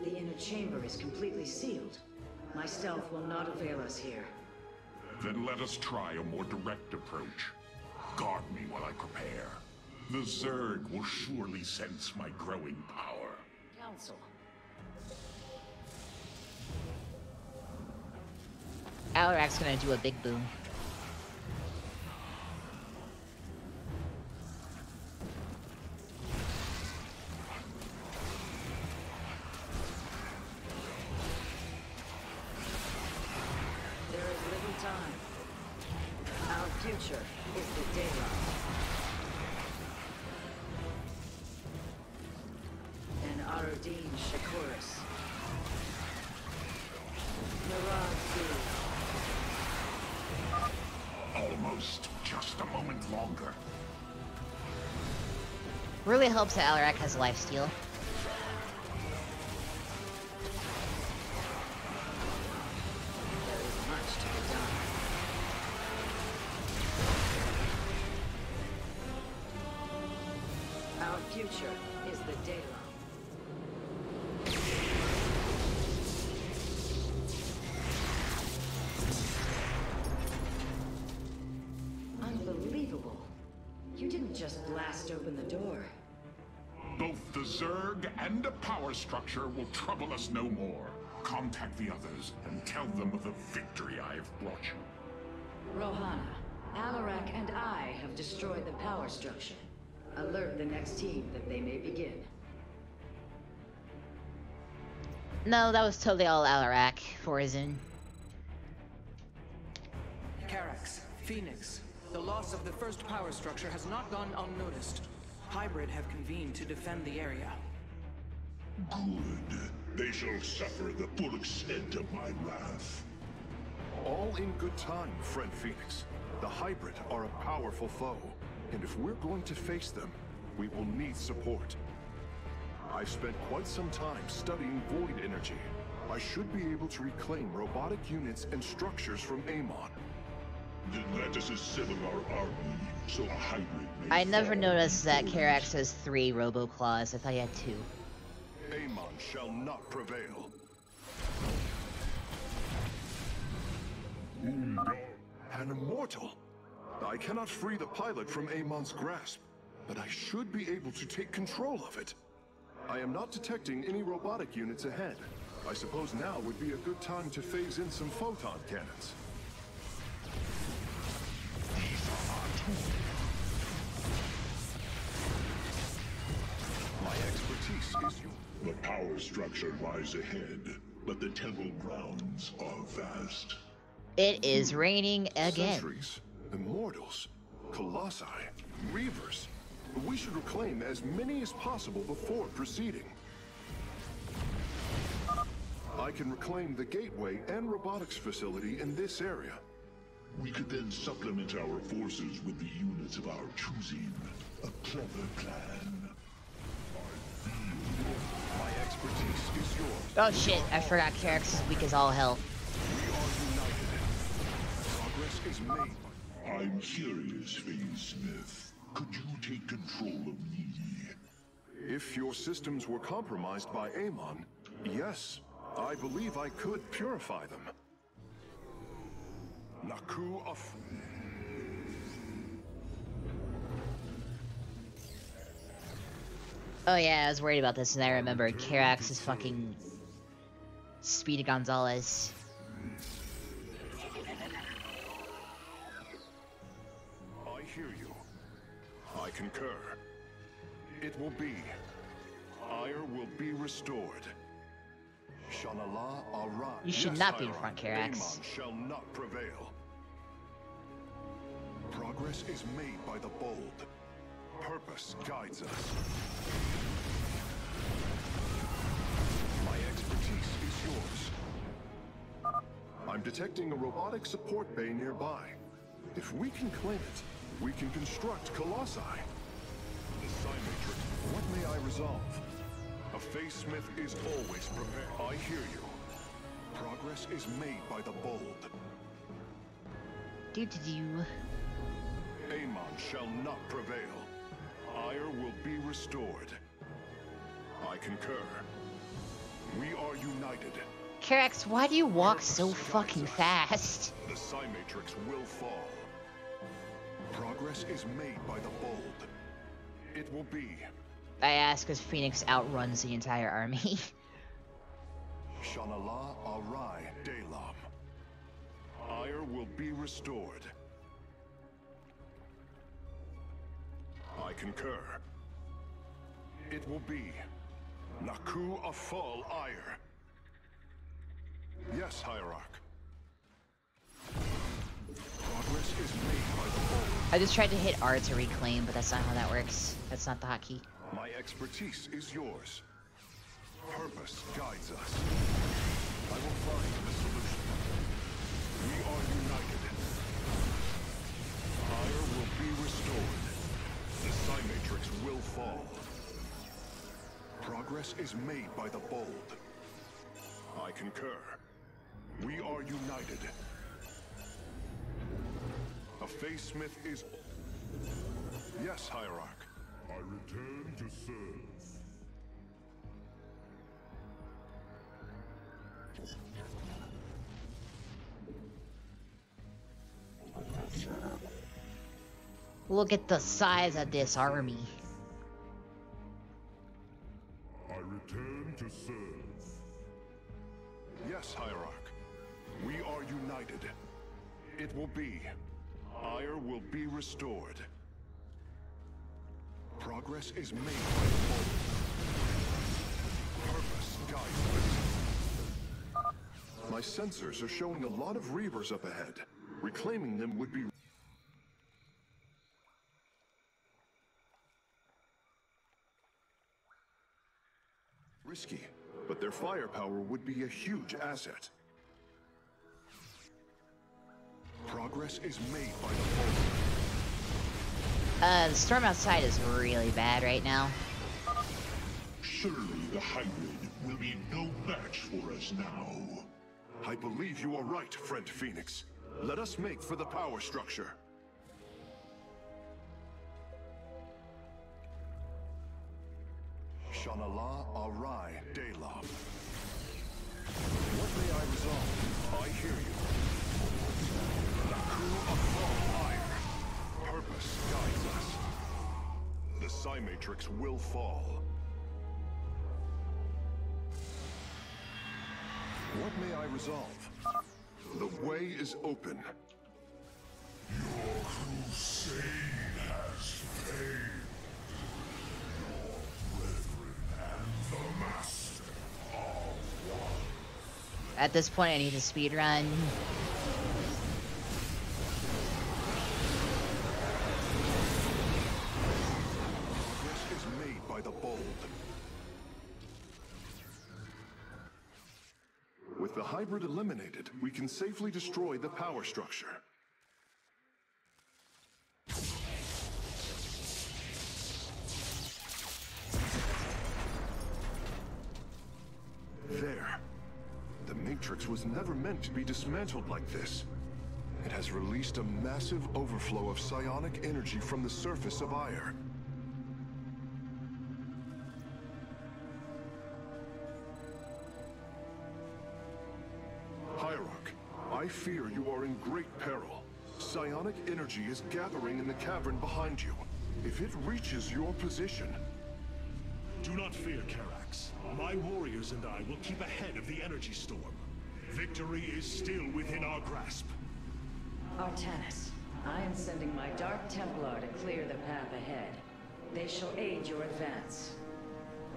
Speaker 4: The inner chamber is completely sealed. My stealth will not avail us here.
Speaker 6: Then let us try a more direct approach. Guard me while I prepare. The Zerg will surely sense my growing power.
Speaker 4: Council.
Speaker 1: Alarak's gonna do a big boom.
Speaker 4: There is little time. Our future is the daylight.
Speaker 1: Really helps that Alarak has lifesteal.
Speaker 6: Power will trouble us no more. Contact the others and tell them of the victory I have brought you.
Speaker 4: Rohana, Alarak and I have destroyed the power structure. Alert the next team that they may begin.
Speaker 1: No, that was totally all Alarak. Vorazun.
Speaker 8: Karax, Fenix, the loss of the first power structure has not gone unnoticed. Hybrid have convened to defend the area.
Speaker 9: Good. They shall suffer the full extent of my wrath.
Speaker 2: All in good time, friend Fenix. The Hybrid are a powerful foe, and if we're going to face them, we will need support. I've spent quite some time studying void energy. I should be able to reclaim robotic units and structures from Amon.
Speaker 9: Then let us assemble our army, so a hybrid may
Speaker 1: I never noticed that
Speaker 9: before
Speaker 1: Karax has three Robo Claws. I thought he had two.
Speaker 2: Amon shall not prevail. An immortal! I cannot free the pilot from Amon's grasp, but I should be able to take control of it. I am not detecting any robotic units ahead. I suppose now would be a good time to phase in some photon cannons. My expertise is.
Speaker 9: The power structure lies ahead, but the temple grounds are vast.
Speaker 1: It is hmm. raining again.
Speaker 2: Sentries, immortals, colossi, reavers. We should reclaim as many as possible before proceeding. I can reclaim the gateway and robotics facility in this area.
Speaker 9: We could then supplement our forces with the units of our choosing. A clever plan.
Speaker 1: Oh shit, I forgot Karax is weak as all hell.
Speaker 9: I'm curious, Phase Smith. Could you take control of me?
Speaker 2: If your systems were compromised by Amon, yes, I believe I could purify them. Naku of...
Speaker 1: Oh yeah, I was worried about this, and I remembered Karax is fucking Speedy Gonzalez.
Speaker 2: I hear you. I concur. It will be. Aiur will be restored. Shanala Ara.
Speaker 1: You should
Speaker 2: Yes,
Speaker 1: not be in front, Karax.
Speaker 2: Shall not prevail. Progress is made by the bold. Purpose guides us. My expertise is yours. I'm detecting a robotic support bay nearby. If we can claim it, we can construct Colossi. The Matrix, what may I resolve? A Phase Smith is always prepared. I hear you. Progress is made by the bold.
Speaker 1: Did do.
Speaker 2: Amon shall not prevail. Aiur will be restored. I concur. We are united.
Speaker 1: Karax, why do you walk so fucking fast?
Speaker 2: The will fall. Progress is made by the bold. It will be.
Speaker 1: I ask because Fenix outruns the entire army.
Speaker 2: Shanala Arai Daelaam. Aiur will be restored. I concur. It will be. Naku Afal Aiur. Yes, Hierarch. Progress is made by the.
Speaker 1: I just tried to hit R to reclaim, but that's not how that works. That's not the hotkey.
Speaker 2: My expertise is yours. Purpose guides us. I will find a solution. We are united. Fire will be restored. The Psi Matrix will fall. Progress is made by the bold. I concur. We are united. A Phase Smith is... Yes, Hierarch.
Speaker 9: I return to serve.
Speaker 1: Look at the size of this army.
Speaker 9: I return to serve.
Speaker 2: Yes, Hierarch. We are united. It will be. Aiur will be restored. Progress is made by. Purpose guides. My sensors are showing a lot of Reavers up ahead. Reclaiming them would be risky, but their firepower would be a huge asset. Progress is made by the bold.
Speaker 1: Uh, the storm outside is really bad right now.
Speaker 9: Surely the hybrid will be no match for us now.
Speaker 2: I believe you are right, friend Fenix. Let us make for the power structure. Shanala Arai Daelaam. What may I resolve? I hear you. Naku Afal Aiur. Purpose guides us. The Psi Matrix will fall. What may I resolve? The way is open.
Speaker 9: Your crusade has failed. Your brethren and the Master are one.
Speaker 1: At this point, I need to speed run.
Speaker 2: With the hybrid eliminated, we can safely destroy the power structure. There. Matrix was never meant to be dismantled like this. It has released a massive overflow of psionic energy from the surface of Aiur. Hierarch, I fear you are in great peril. Psionic energy is gathering in the cavern behind you. If it reaches your position...
Speaker 3: Do not fear, Karax. My warriors and I will keep ahead of the energy storm. Victory is still within our grasp.
Speaker 4: Artanis, I am sending my Dark Templar to clear the path ahead. They shall aid your advance.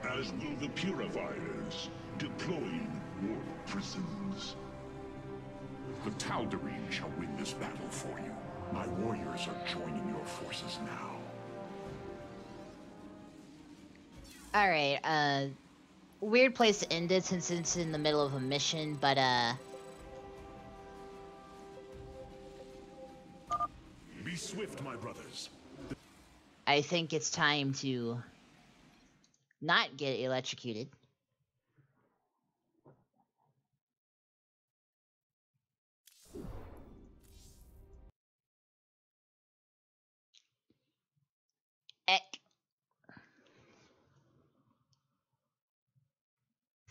Speaker 9: As will the Purifiers, deploying warp prisons.
Speaker 6: The Tal'Darim shall win this battle for you. My warriors are joining your forces now.
Speaker 1: All right. Uh, weird place to end it since it's in the middle of a mission, but uh.
Speaker 3: Be swift, my brothers.
Speaker 1: I think it's time to not get electrocuted.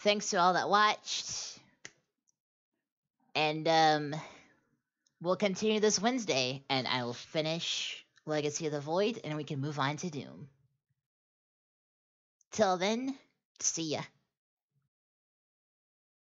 Speaker 1: Thanks to all that watched. And um we'll continue this Wednesday and I will finish Legacy of the Void and we can move on to Doom. Till then, see ya.